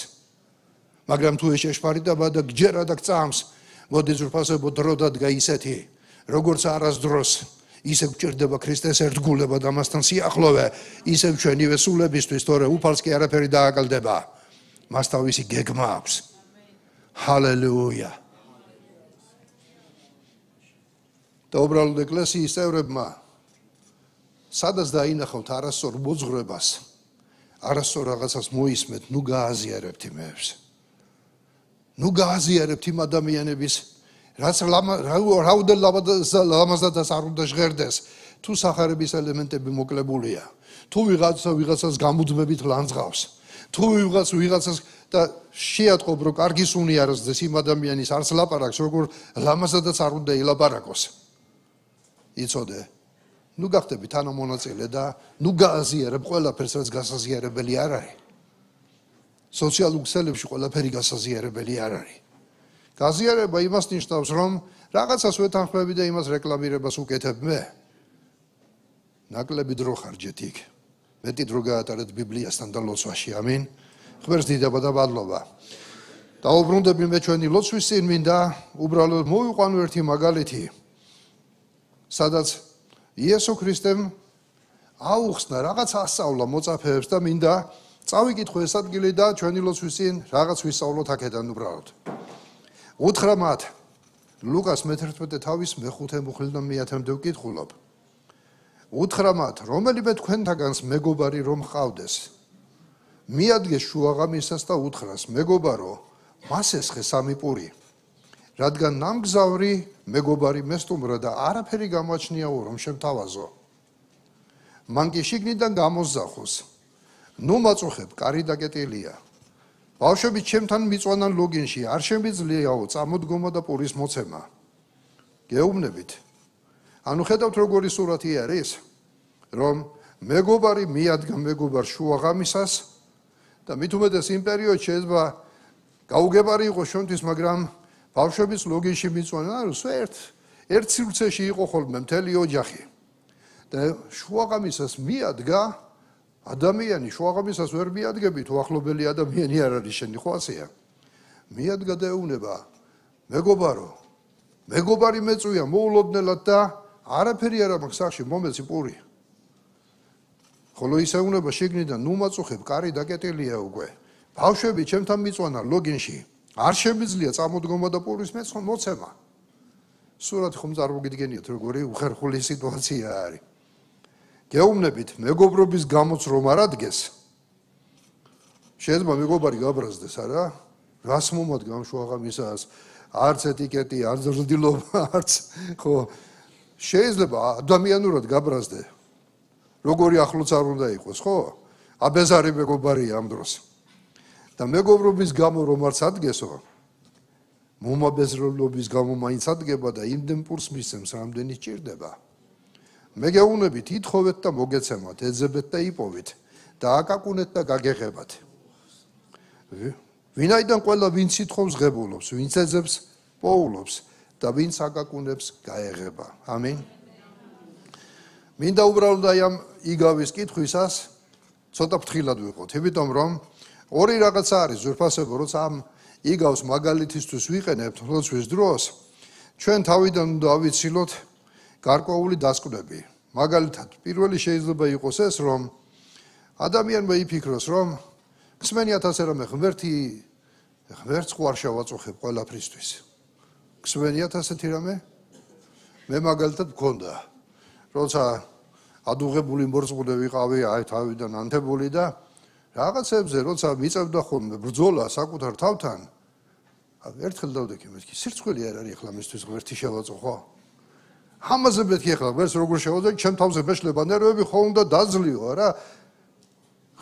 Speaker 3: მაგრამ თუ ეს შეშფარიტება და გჯერა და გწამს, მოდი ზრფასებო დრო დადგა ისეთი, როგორც არასდროს ისე გჭირდება ქრისტეს ერთგულება და მასთან სიახლოვე, ისე ჩვენივე სულებისთვის, თორე უფალს კი არაფერი დააკალდება. მას თავისი გეგმა აქვს. ჰალელუია. და უბრალოდ ეკლესიის წევრებმა სადაც დაინახავთ არასწორ მოძღვრებას, არასწორ რაღაცას მოისმეთ, ნუ გააზიარებთ იმებს. ნუ გააზიარებთ იმ ადამიანების რაც რაუდელ ლამაზადას არ უნდა ჟღერდეს თუ სახარების ელემენტები მოკლებულია თუ ვიღაცა ვიღაცას გამუდმებით ლანძღავს თუ ვიღაც ვიღაცას და შეატყობ რო კარგი სუნი არასდეს იმ ადამიანის არც ლაპარაკს როგორ ლამაზადაც არ უნდა ილაპარაკოს. იცოდე? ნუ გახდები თანამონაწილე და ნუ გააზიარებ ყველაფერს რაც გასაზიარებელი არ არის. სოციალურ ქსელებში ყველაფერი გასაზიარებელი არ არის გაზიარება იმას ნიშნავს, რომ რაღაცას ვეთანხმები და იმას რეკლამირებას უკეთებ მე. ნაკლები დრო ხარჯეთ იქ. მეტი დრო გაატარეთ ბიბლიასთან და ლოცვაში. ამინ. ღმერთს დიდება და ბადლობა. დაუბრუნდები მე ჩვენი ლოცვის წინ მინდა უბრალოდ მოვიყვანო ერთი მაგალითი. სადაც იესო ქრისტემ აუხსნა რაღაც ასწავლა მოწაფეებს და მინდა წავიკითხო ეს ადგილი და ჩვენი ლოცვის წინ რაღაც ვისწავლოთ აქედან უბრალოდ. უთხრა მათ ლუკას მე-11 თავის მე-5 მუხლიდან მე-10-მდე ვკითხულობ. უთხრა მათ, რომელიმე თქვენთაგანს მეგობარი რომ ხავდეს. მიადგეს შუაღამისას და უთხრას, მეგობარო, მას ესხე სამი პური. რადგან ნამგზავრი მეგობარი მესტუმრა და არაფერი გამოაჩნიაო რომ შემთავაზო. მან კი შიგნიდან გამოზახოს. ნუ მაწუხებ, კარი დაკეტილია. ბავშვები ჩემთან მიწვანან ლოგინში არ შემიძლიაო წამოდგომა და პურის მოცემა. გეუბნებით. ანუ ხედავთ როგორი სურათი არის რომ მეგობარი მიადგა მეგობარ შუაღამისას და მით უმეტეს იმ პერიოდში შეიძლება გაუგებარი იყო შონთვის მაგრამ ბავშვების ლოგინში მიწვანა ანუ ერთ ერთ სივრცეში იყო ხოლმე მთელი ოჯახი. და შუაღამისას მიადგა ადამიანი შუაღამისას ვერ მიადგები თუ ახლობელი ადამიანი არ არის შენი ხო ასეა? მიადგა და ეუნება მეგობარო მეგობარი მეწვია მოულოდნელად და არაფერი არ მაქვს სახში მომეცი პური. ხოლო ისე უნება შეგნიდან ნუ მაწუხებ კარი დაკეტილია უკვე. ბავშვები ჩემთან მიწვანა ლოგინში. არ შემიძლია წამოდგომა და პურის მოცემა. სურათ ხომ წარმოგიდგენიათ როგორი უხერხული სიტუაცია არის გეუბნებით მეგობრობის გამოც რომ არ ადგეს? შეიძლება მეგობარი გაბრაზდეს არა? რას მომადგ ამ შუაღამისას არც ეტიკეტი არც ზრდილობა არც ხო? შეიძლება ადამიანურად გაბრაზდე როგორი ახლოც არ უნდა იყოს ხო? აბეზარი მეგობარია ამ დროს. და მეგობრობის გამო რომ არც ადგესო მომაბეზრებლობის გამო მაინც ადგება და იმდენ პურს მისცემს, რამდენი ჭირდება. მე გეუბნებით, ითხოვეთ და მოგეცემათ, ეძებეთ და იპოვეთ და აკაკუნეთ და გაგეღებათ. ვი- ვინაიდან ყველა ვინც ითხოვს ღებულობს, ვინც ეძებს პოულობს და ვინც აკაკუნებს გაეღება. ამინ. მინდა უბრალოდ აი ამ იგავის კითხვისას ცოტა ფრთხილად ვიყოთ, იმიტომ რომ ორი რაღაცა არის ზურფასებო, როცა ამ იგავს მაგალითისთვის ვიყენებთ ლოცვის დროს, ჩვენ თავიდან უნდა ავიცილოთ გარკვეული დასკვნები. მაგალითად, პირველი შეიძლება იყოს ეს, რომ ადამიანმა იფიქროს, რომ ხსმენი 1000 რამე ღმერთი ღმერთს ყوار შევაწუხებ ყველაფრისთვის. ხსმენი 1000 რამე მე მაგალითად მქონდა. როცა ადუღებული მორწმუნე ვიყავი, აი თავიდან ანთებული და რაღაცებზე როცა მიწევდა ხოლმე ბრძოლა საკუთარ თავთან, ერთხელ დავდექი მეთქი, სირცხვილი არ არის ახლა მისთვის ღმერთი შევაწუხო? ამაზე მეთქი ახლა ღმერთს როგორ შევაწუხო, ჩემ თავზე მეშლება ნერვები ხო უნდა დაძლიო რა.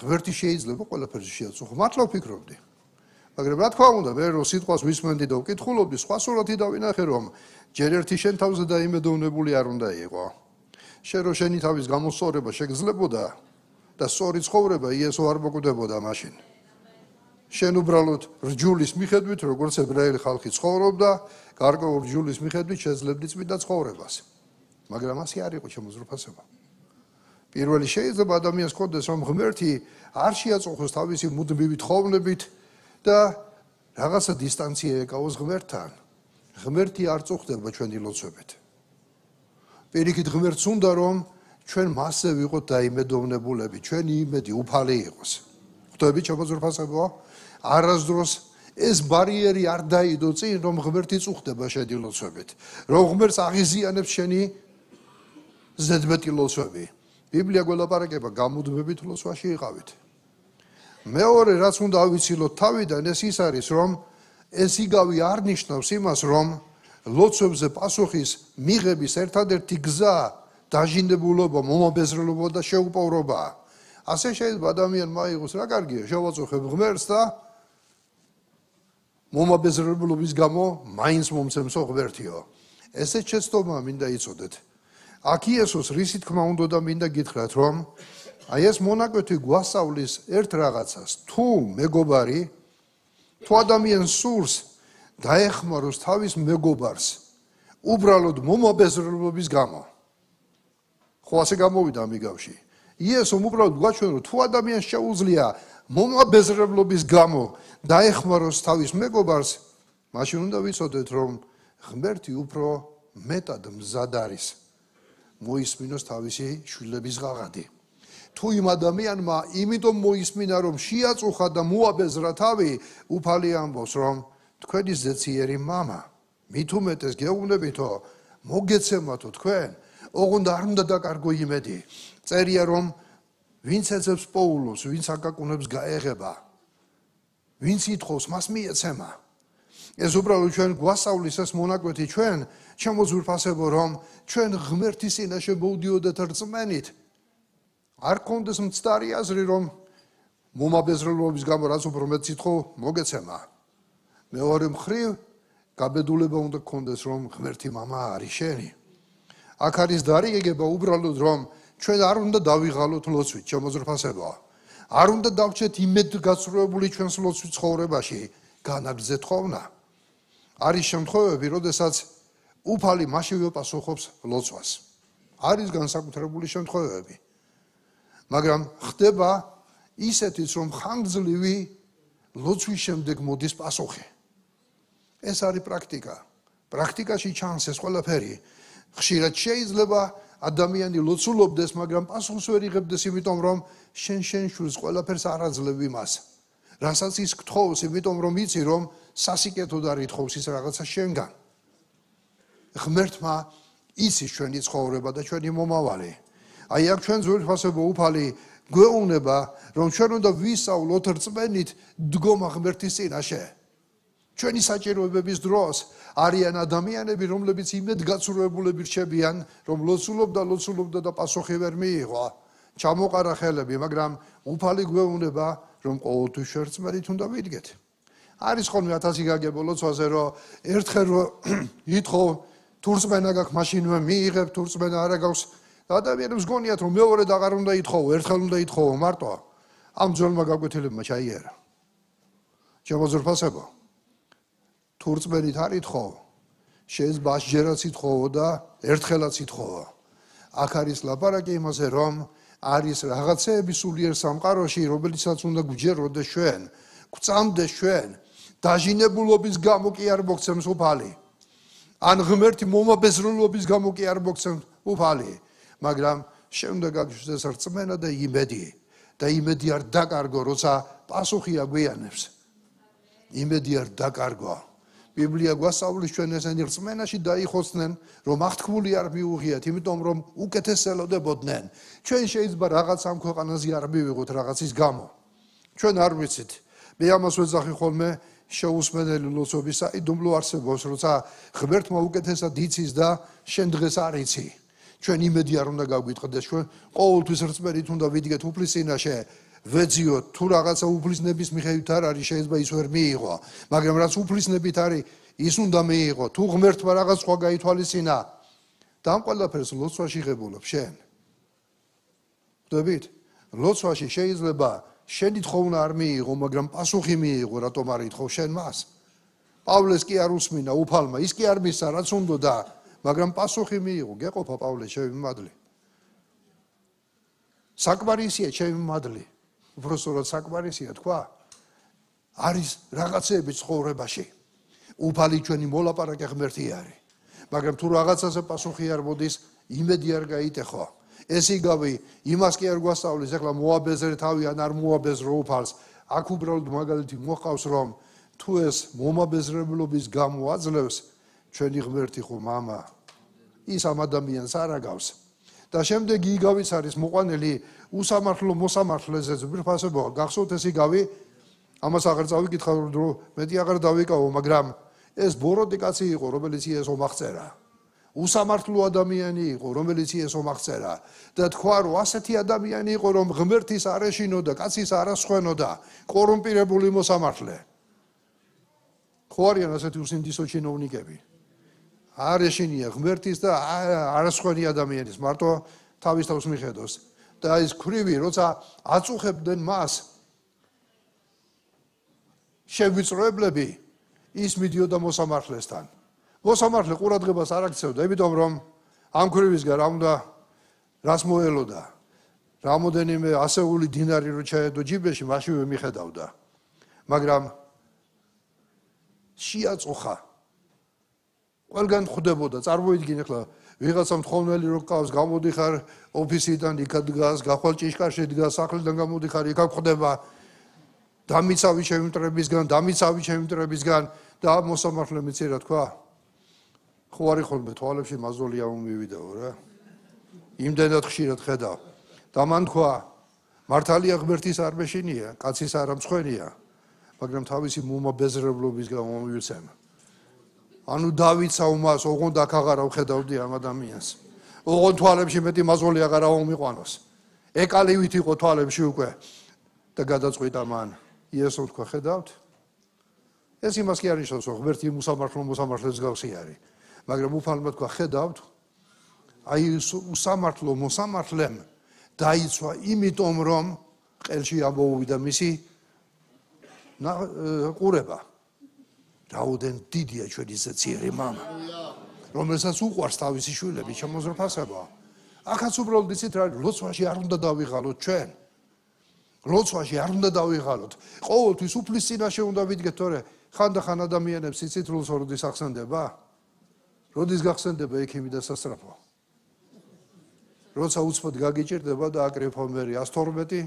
Speaker 3: ღმერთი შეიძლება ყველაფერზე შეაწუხო. მართლა ვფიქრობდი. მაგრამ რა თქმა უნდა, მე რო სიტყვას ვისმენდი და ვკითხულობდი, სხვა სურათი დავინახე რომ ჯერ ერთი შენ თავზე დაიმედოვნებული არ უნდა იყო. შენ რო შენი თავის გამოსწორება შეგძლებოდა და სწორი ცხოვრება იესო არ მოკვდებოდა მაშინ. შენ უბრალოდ რჯულის მიხედვით, როგორც ებრაელი ხალხი ცხოვრობდა, გარკვეულ რჯულის მიხედვით შეძლებდი წმინდა ცხოვრებას. მაგრამ ასე არ იყო შემოზრფასება. პირველი შეიძლება ადამიანს კონდეს რომ ღმერთი არ შეაწუხოს თავისი მუდმივი თხოვნებით და რაღაცა დისტანცია ეკავოს ღმერთთან. ღმერთი არ წუხდება ჩვენი ლოცვებით. პირიქით ღმერთს უნდა რომ ჩვენ მასზე ვიყოთ დაიმედოვნებულები, ჩვენი იმედი უფალი იყოს. ხვდები შემოზრფასებო? არასდროს ეს ბარიერი არ დაიდო წინ რომ ღმერთი წუხდება შენი ლოცვებით. რომ ღმერთს აღიზიანებს შენი ზედმეტი ლოცვები. ბიბლია გველაპარაკება გამუდმებით ლოცვაში იყავით. მეორე რაც უნდა ავიცილოთ თავიდან ეს ის არის რომ ეს იგავი არ ნიშნავს იმას რომ ლოცვებზე პასუხის მიღების ერთადერთი გზა დაჟინდებულობა, მომაბეზრებლობა და შეუპოვრობა. ასე შეიძლება ადამიანმა იყოს რა კარგია, შევაწუხებ ღმერთს და მომაბეზრებლობის გამო მაინც მომცემსო ღმერთიო. ესე შეცდომა მინდა იცოდეთ. აქ იესოს რისი თქმა უნდა და მინდა გითხრათ, რომ აი ეს მონაკვეთი გვასწავლის ერთ რაღაცას. თუ მეგობარი თუ ადამიანს სურს დაეხმაროს თავის მეგობარს უბრალოდ მომაბეზრებლობის გამო. ხო ასე გამოვიდა ამიგავში. იესომ უბრალოდ გვაჩვენა, თუ ადამიანს შეუძლია მომაბეზრებლობის გამო დაეხმაროს თავის მეგობარს, მაშინ უნდა ვიცოდეთ, რომ ღმერთი უფრო მეტად მზად არის მოისმინოს თავისი შვილების ღაღადი. თუ იმ ადამიანმა იმიტომ მოისმინა, რომ შეაწუხა და მოაბეზრა თავი, უფალი ამბობს, რომ თქვენი ზეციერი мама მით უმეტეს გეუბნებითო მოგეცემათო თქვენ ოღონდ არ უნდა დაკარგო იმედი წერია რომ ვინც ეცებს პოულოს ვინც აკაკუნებს გაეღება ვინც ითხოვს მას მიეცემა ეს უბრალოდ ჩვენ გვასწავლის ეს მონაკვეთი ჩვენ შემოძურფასებო რომ ჩვენ ღმერთის წინაშე მოვდიოდეთ რწმენით არ კონდეს მცდარი აზრი რომ მომაბეზრებლობის გამო რაც უფრო მეც ითხოვ მოგეცემა მეორე მხრივ გაბედულება უნდა გქონდეს რომ ღმერთი мама არის შენი აქ არის დარიგება უბრალოდ რომ ჩვენ არ უნდა დავიღალოთ ლოცვით შემოძრფასება არ უნდა დავჭეთ იმედ გაცრუებული ჩვენს ლოცვის ცხოვრებაში განაგზეთ ხოვნა არის შემთხვევები როდესაც უფალი მასივე პასუხობს ლოცვას არის განსაკუთრებული შემთხვევები მაგრამ ხდება ისეთიც რომ ხანგრძლივი ლოცვის შემდეგ მოდის პასუხი ეს არის პრაქტიკა. პრაქტიკაში ჩანს ეს ყველაფერი. ხშირად შეიძლება ადამიანი ლოცულობდეს, მაგრამ პასუხს ვერ იღებდეს, იმიტომ რომ შენ შენ შულს ყველაფერს არ აძლევ იმას. რასაც ის გთხოვს, იმიტომ რომ იცი რომ სასიკეთოდ არ ითხოვს ის რაღაცა შენგან. ღმერთმა იცის ჩვენი ცხოვრება და ჩვენი მომავალი. აი აქ ჩვენ ზურფასებო უფალი გვეუბნება, რომ ჩვენ უნდა ვისწავლოთ რწმენით დგომა ღმერთის წინაშე. ჩვენი საჭიროებების დროს არიან ადამიანები, რომლებიც იმედგაცრუებულები რჩებიან, რომ ლოცულობდა, ლოცულობდა და პასუხი ვერ მიიღო. ჩამოყარა ხელები, მაგრამ უფალი გვეუბნება, რომ ყოველთვის შერწმერით უნდა ვიდგეთ. არის ხოლმე 1000 გაგებო ლოცვაზე რომ ერთხელ რო ითხოვ თურსმენა გაქვს მაშინვე მიიღებ თურსმენა არა გაქვს და ადამიანებს გონიათ რომ მეორე და აღარ უნდა ითხოვო ერთხელ უნდა ითხოვო მარტო? ამ ძველმა გაკვეთილებმა ჩაიერა შემოძრფასებო თურსმენით არ ითხოვო. შეიძლება ჯერაც ითხოვო და ერთხელაც ითხოვო. აქ არის ლაპარაკი იმაზე რომ არის რაღაცეები სულიერ სამყაროში რომელიცაც უნდა გვჯეროდეს ჩვენ გვწამდეს ჩვენ დაჟინებულობის გამო კი არ მოგცემს უფალი ან ღმერთი მომაბეზრულობის გამო კი არ მოგცემს უფალი. მაგრამ შემდეგ გაგვიშდეს რწმენა და იმედი. და იმედი არ დაკარგო როცა პასუხი აგვიანებს. იმედი არ დაკარგო. ბიბლია გვასწავლის ჩვენ ესენი რწმენაში დაიხოცნენ რომ აღთქმული არ მიუღიათ იმიტომ რომ უკეთესელოდებოდნენ. ჩვენ შეიძლება რაღაც ამ ქვეყანაზე არ მივიღოთ რაღაცის გამო. ჩვენ არ ვიცით. მე ამას ვეძახი ხოლმე შეუსმენელი ლოცვების საიდუმლო არსებობს როცა ღმერთმა უკეთესად იცის და შენ დღეს არ იცი. ჩვენ იმედი არ უნდა გაგვიტყდეს ჩვენ ყოველთვის რწმენით უნდა ვიდგეთ უფლის წინაშე. ვეძიოთ თუ რაღაცა უფლისნების მიხედვით არ არის შეიძლება ის ვერ მიიღო. მაგრამ რაც უფლისნებით არის ის უნდა მიიღო. თუ ღმერთმა რაღაც სხვა გაითვალისწინა. და ამ ყველაფერს ლოცვაში ღებულობ შენ. ხვდებით? ლოცვაში შეიძლება შენი თხოვნა არ მიიღო მაგრამ პასუხი მიიღო რატომ არ ითხოვ შენ მას? პავლეს კი არ უსმინა უფალმა ის კი არ მისცა რაც უნდა და მაგრამ პასუხი მიიღო. გეყოფა პავლე ჩემი მადლი. საკმარისია ჩემი მადლი. უბრალოდ საკმარისია თქვა? არის რაღაცეები ცხოვრებაში. უფალი ჩვენი მოლაპარაკე ღმერთი არის. მაგრამ თუ რაღაცაზე პასუხი არ მოდის იმედი არ გაიტეხო ეს იგავი იმას კი არ გვასწავლის ეხლა მოაბეზრე თავი ან არ მოაბეზრო უფალს აქ უბრალოდ მაგალითი მოყავს რომ თუ ეს მომაბეზრებლობის გამო აძლევს ჩვენი ღმერთი ხო мама ის ამ ადამიანს არ აგავს და შემდეგი იგავიც არის მოყვანილი უსამართლო მოსამართლეზე ზრფასებო გახსოვთ ეს იგავი ამას აღარ წავიკითხავ რომ მეტი აღარ დავიკავო მაგრამ ეს ბოროტი კაცი იყო რომელიც იესო მაღწერა უსამართლო ადამიანი იყო რომელიც იესო მაღწერა და თქვა რომ ასეთი ადამიანი იყო რომ ღმერთის არეშინო და კაცის არასხვენო და კორუმპირებული მოსამართლე. ხო არიან ასეთი უსინდისო ჩინოვნიკები არეშინია ღმერთის და არასხვენი ადამიანის. მარტო თავის თავს მიხედოს. და ის ქრივი როცა აწუხებდნენ მას შევიწროებლები ის მიდიოდა მოსამართლესთან მოსამართლე ყურადღებას არ აქცევდა იმიტომ რომ ამ ქრივისგან რა უნდა რას მოელოდა? რამოდენიმე ასეული დინარი რო ჩაედო ჯიბეში მაშინვე მიხედავდა. მაგრამ შეაწუხა ყველგან ხვდებოდა წარმოიდგინე ახლა ვიღაცა მთხოვნელი რო ყავს გამოდიხარ ოფისიდან იქ დგას გახვალ ჭიშკარში დგას სახლიდან გამოდიხარ იქ ხვდება. დამიცავი შემიმტრებისგან დამიცავი შემიმტრებისგან და მოსამართლე მეცი რა თქვა ხო არის ხოლმე თვალებში მაზოლი ამომივიდაო რა იმდენად ხშირად ხედავ და მან თქვა მართალია ღმერთის არ მეშინია კაცის არ ამცხენია მაგრამ თავისი მომაბეზრებლობის გამო მომივცემა ანუ დავითსა უმას ოღონდ აქ აღარ ვხედავდი ამ ადამიანს. ოღონდ თვალებში მეტი მაზოლი აღარ ამიყვანოს. ეკალივით იყო თვალებში უკვე და გადაწყვიტა მან იესო თქვა ხედავთ? ეს იმას კი არ ნიშნავს, რომ ღმერთი მოსამართლო მოსამართლეს გავსი არის. მაგრამ უფალმა თქვა ხედავთ? აი უსამართლო მოსამართლემ. დაიცვა იმიტომ რომ ყელში ამოუვიდა მისი ყურება. რაოდენ დიდია ჩვენი ზეციერი მამა. რომელსაც უყვარს თავისი შვილები შემოზრფასება აქაც უბრალოდ იცით რა ლოცვაში არ უნდა დავიღალოთ ჩვენ. ლოცვაში არ უნდა დავიღალოთ. ყოველთვის უფლის წინაშე უნდა ვიდგეთ თორე ხანდახან ადამიანებს იცით რუსორდის ახსენდება როდის გახსენდება ექიმი და სასწრაფო როცა უცბად გაგიჭირდება და აკრეფომერი 112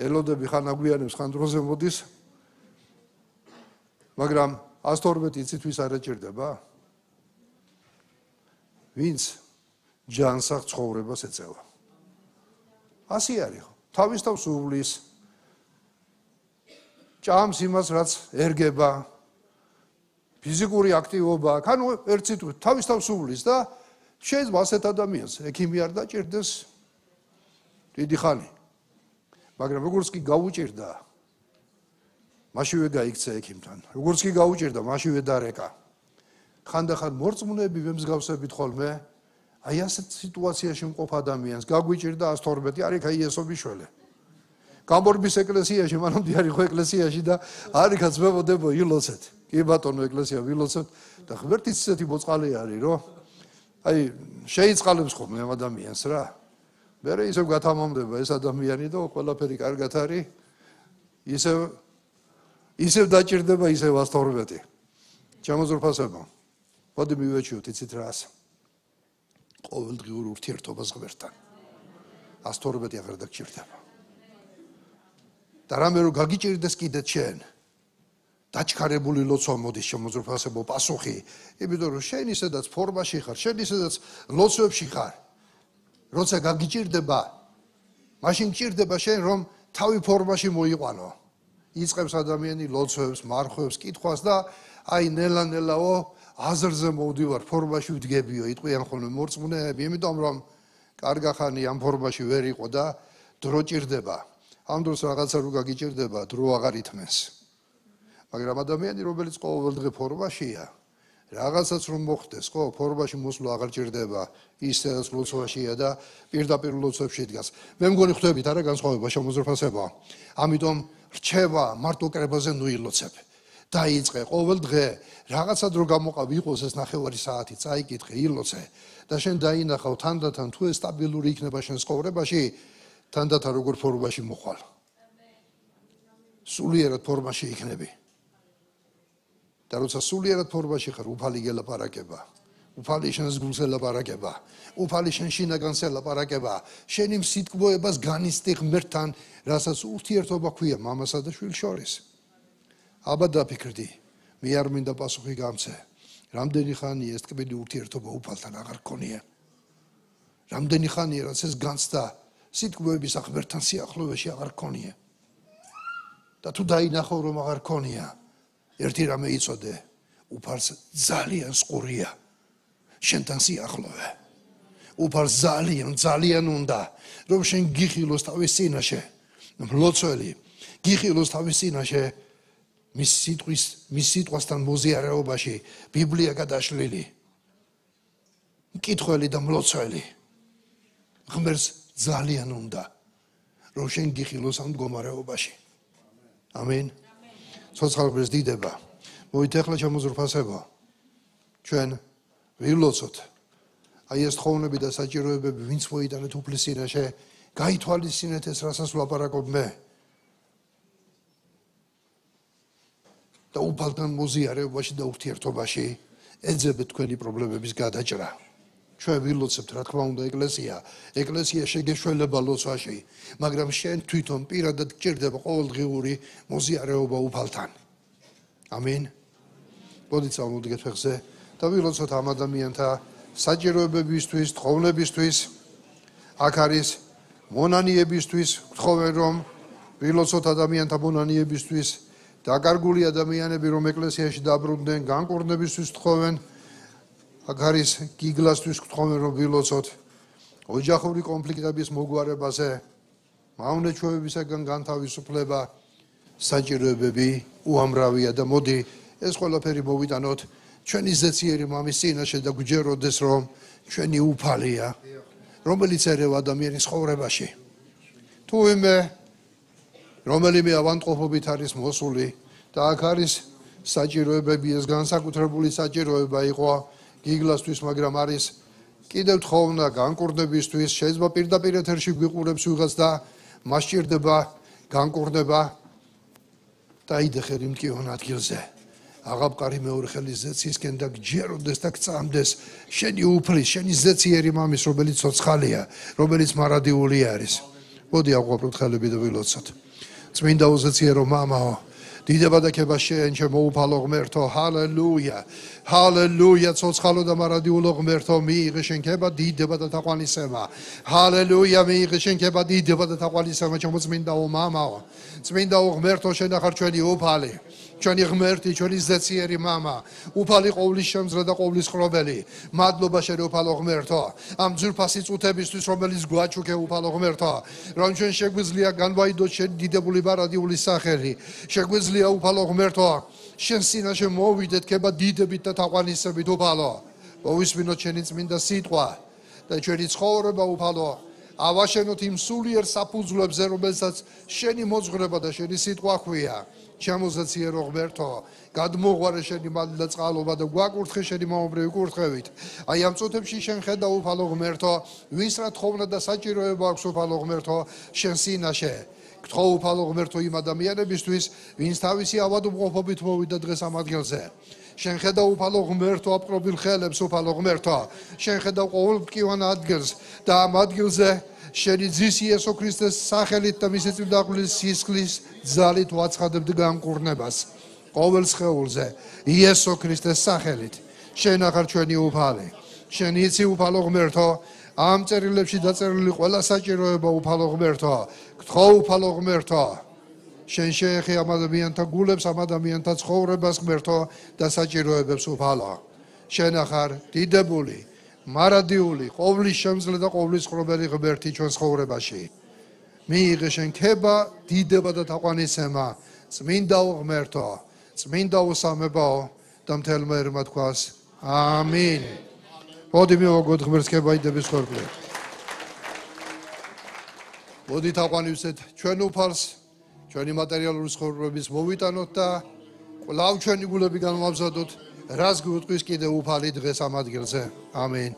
Speaker 3: ელოდები ხან აგვიანებს ხან დროზე მოდის მაგრამ 112 ცითვის არ ეჭirdება? ვინც ჯანსაღ ცხოვრებას ეწევა. ასე არის ხო? თავის თავს უვლის ჭამს იმას, რაც ერგება ფიზიკური აქტივობა, ანუ ერთ სიტყვით თავის თავს უვლის და შეიძლება ასეთ ადამიანს ექიმი არ დაჭirdეს დიდი ხანი. მაგრამ როგორც კი გაუჭirdა მაშივე გაიქცა ექიმთან. როგორც კი გაუჭირდა, მაშივე დარეკა. ხანდახან მორწმუნეები ვემსგავსებით ხოლმე, აი ასეთ სიტუაციაში მყოფ ადამიანს გაგვიჭირდა 112 არიქა იესობის შველე. გამორბის ეკლესიაში, მანამდე არის ხო ეკლესიაში და არიქა ძმებოდებო ილოცეთ. კი ბატონო ეკლესია ვილოცეთ და ღმერთის ისეთი მოწყალე არის, რომ აი შეიწყალებს ხოლმე ამ ადამიანს რა. მე რა ისევ გათამამდება ეს ადამიანი და ყველაფერი კარგად არის. ისევ ისევ დაჭirdება ისევ 112. ჩამოზრფასებო. მოდი მივეჩიოთ იცით რას? ყოველდღიურ ურთიერთობას ღმერთთან. 112 აღარ დაგჭirdება. და რამე რომ გაგიჭirdეს კიდე ჩვენ. დაჩქარებული ლოცვა მოდის შემოძრფასებო პასუხი. იმიტომ რომ შენ ისედაც ფორმაში ხარ, შენ ისედაც ლოცვებში ხარ. როცა გაგიჭirdება, მაშინ გჭirdება შენ რომ თავი ფორმაში მოიყვანო. იწევს ადამიანი ლოცვებს, მარხვებს, კითხვას და აი ნელა-ნელაო აზრზე მოვდივარ, ფორმაში ვდგებიო, იტყვიან ხოლმე მორწმუნეები, იმიტომ რომ კარგახანი ამ ფორმაში ვერ იყო და დრო ჭirdება. ამ დროს რაღაცა რო გაგიჭirdება, დრო აღარ ითმენს. მაგრამ ადამიანი, რომელიც ყოველდღე ფორმაშია, რაღაცაც რომ მოხდეს, ხო, ფორმაში მოსვლა აღარ ჭirdება, ისედაც ლოცვაშია და პირდაპირ ლოცვებში დგას. მე მგონი ხვდებით არა განსხვავება შემოზრფასება. ამიტომ რჩება მარტო კრებაზე ნუ ილოცებ. დაიწყე ყოველ დღე რაღაცა დრო გამოყავ იყოს ეს ნახევარი საათი წაიკითხე ილოცე და შენ დაინახავ თანდათან თუ ეს სტაბილური იქნება შენ ცხოვრებაში თანდათან როგორ ფორმაში მოხვალ სულიერად ფორმაში იქნები და როცა სულიერად ფორმაში ხარ უფალი გელაპარაკება. უფალი შენს გულს ელაპარაკება. უფალი შენ შინაგანს ელაპარაკება. შენი მსიტკბოებას განისტი ღმერთთან რასაც ურთიერთობა ქვია მამასა და შვილს შორის. აბა დაფიქრდი მე არ მინდა პასუხი გამცე. რამდენი ხანია ეს ტკბილი ურთიერთობა უფალთან აღარ გქონია რამდენი ხანია რაც ეს განცდა სიტყვების აღერთთან სიახლოვეში აღარ გქონია და თუ დაინახო რომ აღარ გქონია ერთი რამე იწოდე. უფალს ძალიან სყურია. შენთან სიახლოვე. უფალს ძალიან ძალიან უნდა რომ შენ გიხილოს თავის წინაშე. მლოცველი გიხილოს თავის წინაშე. მის სიტყვის მის სიტყვასთან მოზიარეობაში ბიბლია გადაშლილი. მკითხველი და მლოცველი. ღმერთს ძალიან უნდა რომ შენ გიხილოს ამ მდგომარეობაში. ამენ ცოცხალების დიდება. მოითეხლა ჩამოზრფასება ჩვენ ვილოცოთ. აი ეს ხოვნები და საჭიროებები ვინც მოიტანეთ უფლის წინაშე გაითვალისწინეთ ეს რასაც ვლაპარაკობ მე. და უფალთან მოზიარეობაში და ურთიერთობაში ეძებეთ თქვენი პრობლემების გადაჭრა. ჩვენ ვილოცებთ რა თქმა უნდა ეკლესია, ეკლესია შეგეშველება ლოცვაში, მაგრამ შენ თვითონ პირადად გჭირდება ყოველდღიური მოზიარეობა უფალთან. ამინ. მოდით წამოვდგეთ ფეხზე და ვილოცოთ ამ ადამიანთა საჭიროებებისთვის, თხოვნებისთვის. აქ არის მონანიებისთვის, გთხოვენ რომ ვილოცოთ ადამიანთა მონანიებისთვის. დაკარგული ადამიანები რომ ეკლესიაში დაბრუნდნენ განკურნებისთვის თხოვენ აქ არის გიგლასთვის თხოვენ რომ ვილოცოთ ოჯახური კონფლიქტების მოგვარებაზე მავნეჩვევებისაგან განთავისუფლება საჭიროებები უამრავია და მოდი ეს ყველაფერი მოვიტანოთ. ჩვენი ზეციერი მამის წინაშე და გვჯეროდეს რომ ჩვენი უფალია რომელიც ერევა ადამიანის ხოვრებაში თუ იმე რომელიმე ავანტყოფობით არის მოსული და აქ არის საჭიროებები ეს განსაკუთრებული საჭიროება იყო გიგლასთვის მაგრამ არის კიდევ თხოვნა განკურნებისთვის შეიძლება პირდაპირ ეთერში გვიყურებს ვიღაც და მასჭირდება განკურნება. და იდეხერ იმ კიონ ადგილზე. აღაბყარი მეორე ხელის ზეცისკენ და გჯეროდეს და გწამდეს. შენი უფლის შენი ზეციერი მამის რომელიც ცოცხალია რომელიც მარადიული არის. მოდი აღვაბროთ ხელები და ვილოცოთ. წმინდა უზეციერო მამაო დიდება და ქება შენ ჩემო უფალო ღმერთო ჰალელუია. ჰალელუია ცოცხალო და მარადიულო ღმერთო მიიღე შენ ქება დიდება და თაყვანისება ჰალელუია მიიღე შენ ქება დიდება და თაყვანისება ჩემო წმინდაო მამაო. წმინდაო ღმერთო შენ ახარ ჩვენი უფალი ჩვენი ღმერთი, ჩვენი ზეციერი მამა, უფალი ყოვლის შემძრა და ყოვლის ხრობელი. მადლობა შენ უფალო ღმერთო, ამ ძვირფასი წუთებისთვის, რომელიც გვაჩუქე უფალო ღმერთო. რომ ჩვენ შეგვიძლია განვაიდოთ შენ დიდებული ბარადიული სახელი. შეგვიძლია
Speaker 1: უფალო ღმერთო, შენ სინაშე მოვიდეთ ქება დიდებით და თაყვანისებით უფალო. მოვისმინოთ შენი წმინდა სიტყვა და ჩვენი ცხოვრება უფალო ავაშენოთ იმ სულიერ საფუძვლებზე, რომელსაც შენი მოძღრება და შენი სიტყვა ხვია. ჩამოზაციერო ღმერთო. გადმოღვარე შენი მადლი და წყალობა და გვაკურთხე შენი მომობრივი კურთხევით. აი ამ წუთებში შენ ხედა უფალო ღმერთო. ვის რა თხოვნა და საჭიროება აქვს უფალო ღმერთო? შენ სინაშე. გთხოვ უფალო ღმერთო იმ ადამიანებისთვის ვინც თავისი ავადმყოფობით მოვიდა დღეს ამ ადგილზე. შენ ხედა უფალო ღმერთო აპყრობილ ხელებს უფალო ღმერთო. შენ ხედა ყოველ მკივან ადგილს და ამ ადგილზე შენი ძის იესო ქრისტეს სახელით და მისი წმინდაღლის სისხლის ძალით ვაცხადებთ განკურნებას ყოველ შეულზე იესო ქრისტეს სახელით. შენ ახარ ჩვენი უფალი. შენ იცი უფალო ღმერთო ამ წერილებში დაწერილი ყველა საჭიროება უფალო ღმერთო გთხოვ უფალო ღმერთო შენ შეეხე ამ ადამიანთა გულებს ამ ადამიანთა ცხოვრებას ღმერთო და საჭიროებებს უფალო. შენ ახარ დიდებული მარადიული, ყოვლის შემძლე და ყოვლის ხრობელი ღმერთი ჩვენ ცხოვრებაში. მიიღე შენ ქება, დიდება და თაყვანისემა, წმინდაო ღმერთო, წმინდაო სამებაო და მთელმა ერმა თქვას. ამინ. მოდი მივაგოთ ღმერთს ქება იდების ხორბლე. მოდი თაყვანივსეთ ჩვენ უფალს, ჩვენი მატერიალური ცხოვრების მოვიტანოთ და კვლავ ჩვენი გულები განვამზადოთ რას გვიტყვის კიდე უფალი დღეს ამ ადგილზე? ამინ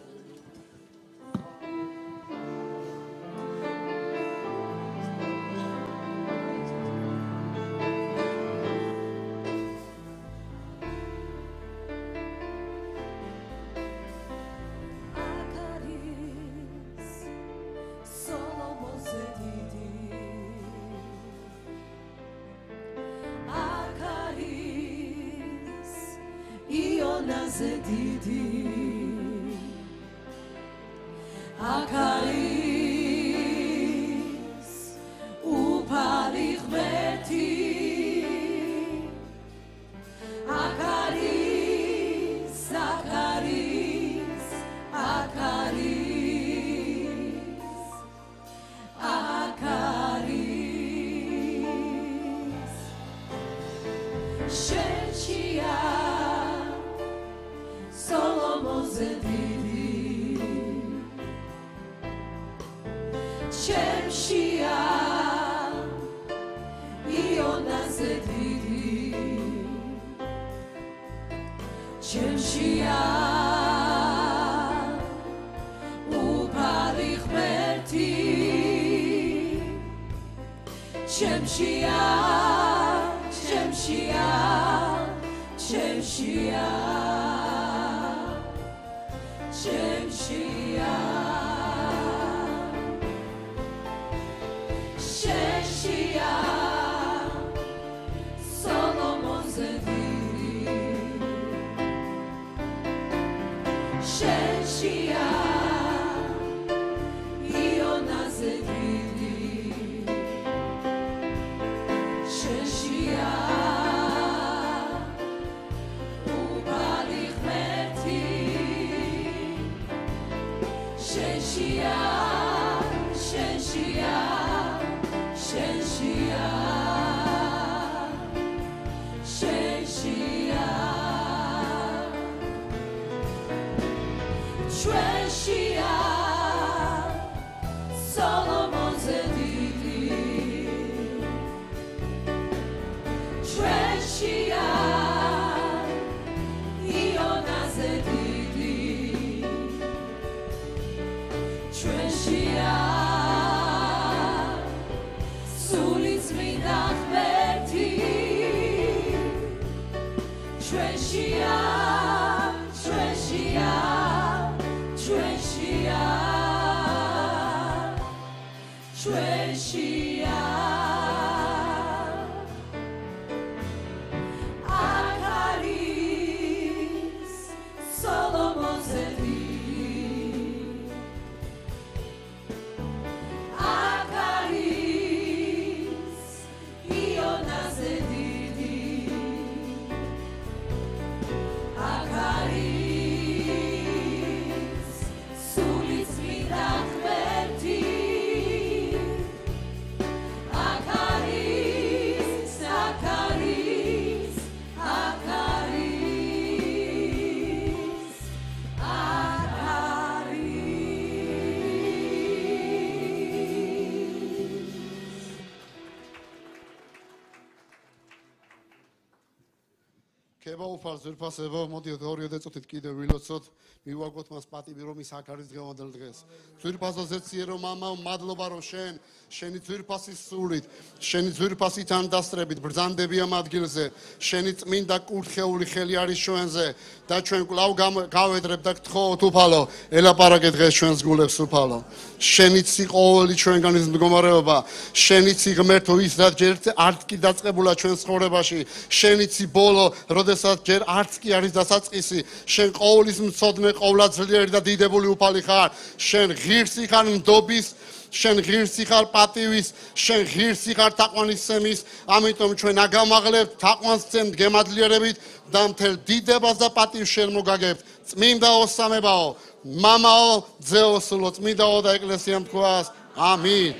Speaker 4: ქება უფალ ზურფასებო მოდიოთ ორი დაწუთით კიდე ვილოცოთ მივაგოთ მას პატივი რომ ის აქ არის დღევანდელ დღეს. ძვირფასო ზეციე რომ ამა მადლობა რომ შენ შენი ძვირფასის სულით შენი ძვირფასით ამდასტრებით ბრძანდები ამ ადგილზე შენი წმინდა კურთხეული ხელი არის ჩვენზე და ჩვენ კვლავ გავედრებ და გთხოვთ უფალო ელაპარაკე დღეს ჩვენს გულებს უფალო შენი სიყვარული ჩვენგან ის მდგომარეობა შენი სიღმერთო ის რაც ჯერ არც კი დაწყებულა ჩვენს ცხოვრებაში შენი სიბოლო როდესაც ჯერ არც კი არის დასაწყისი შენ ყოვლის მწოდნე ყოვლადწლიერი და დიდებული უფალი ხარ. შენ ღირსი ხარ ნდობის შენ ღირსი ხარ პატივის შენ ღირსი ხარ თაყვანისცემის ამიტომ ჩვენ აგამაღლებთ თაყვანისცემ გემადლიერებით და მთელ დიდებას და პატივს შენ მოგაგებთ. წმინდა ოსამებაო მამაო ძეოსულო წმინდაო და ეკლესიამ თქვას ამინ.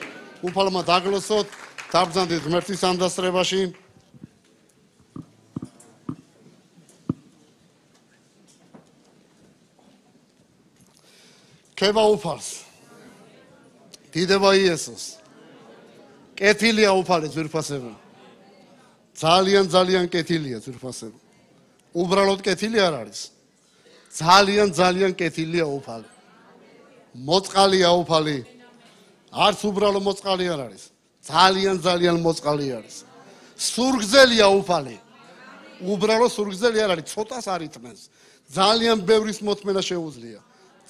Speaker 4: უფალმა დაგლოსოთ დაბრძანდით ღმერთის ამდასრებაში ქება უფალს. დიდება იესოს. კეთილია უფალი ძვირფასება ძალიან ძალიან კეთილია ძვირფასება უბრალოდ კეთილი არ არის. ძალიან ძალიან კეთილია უფალი. მოწყალია უფალი. არც უბრალო მოწყალი არ არის. ძალიან ძალიან მოწყალი არის. სურგზელია უფალი. უბრალო სურგზელი არ არის. ცოტას არითმენს ძალიან ბევრის მოთმენა შეუძლია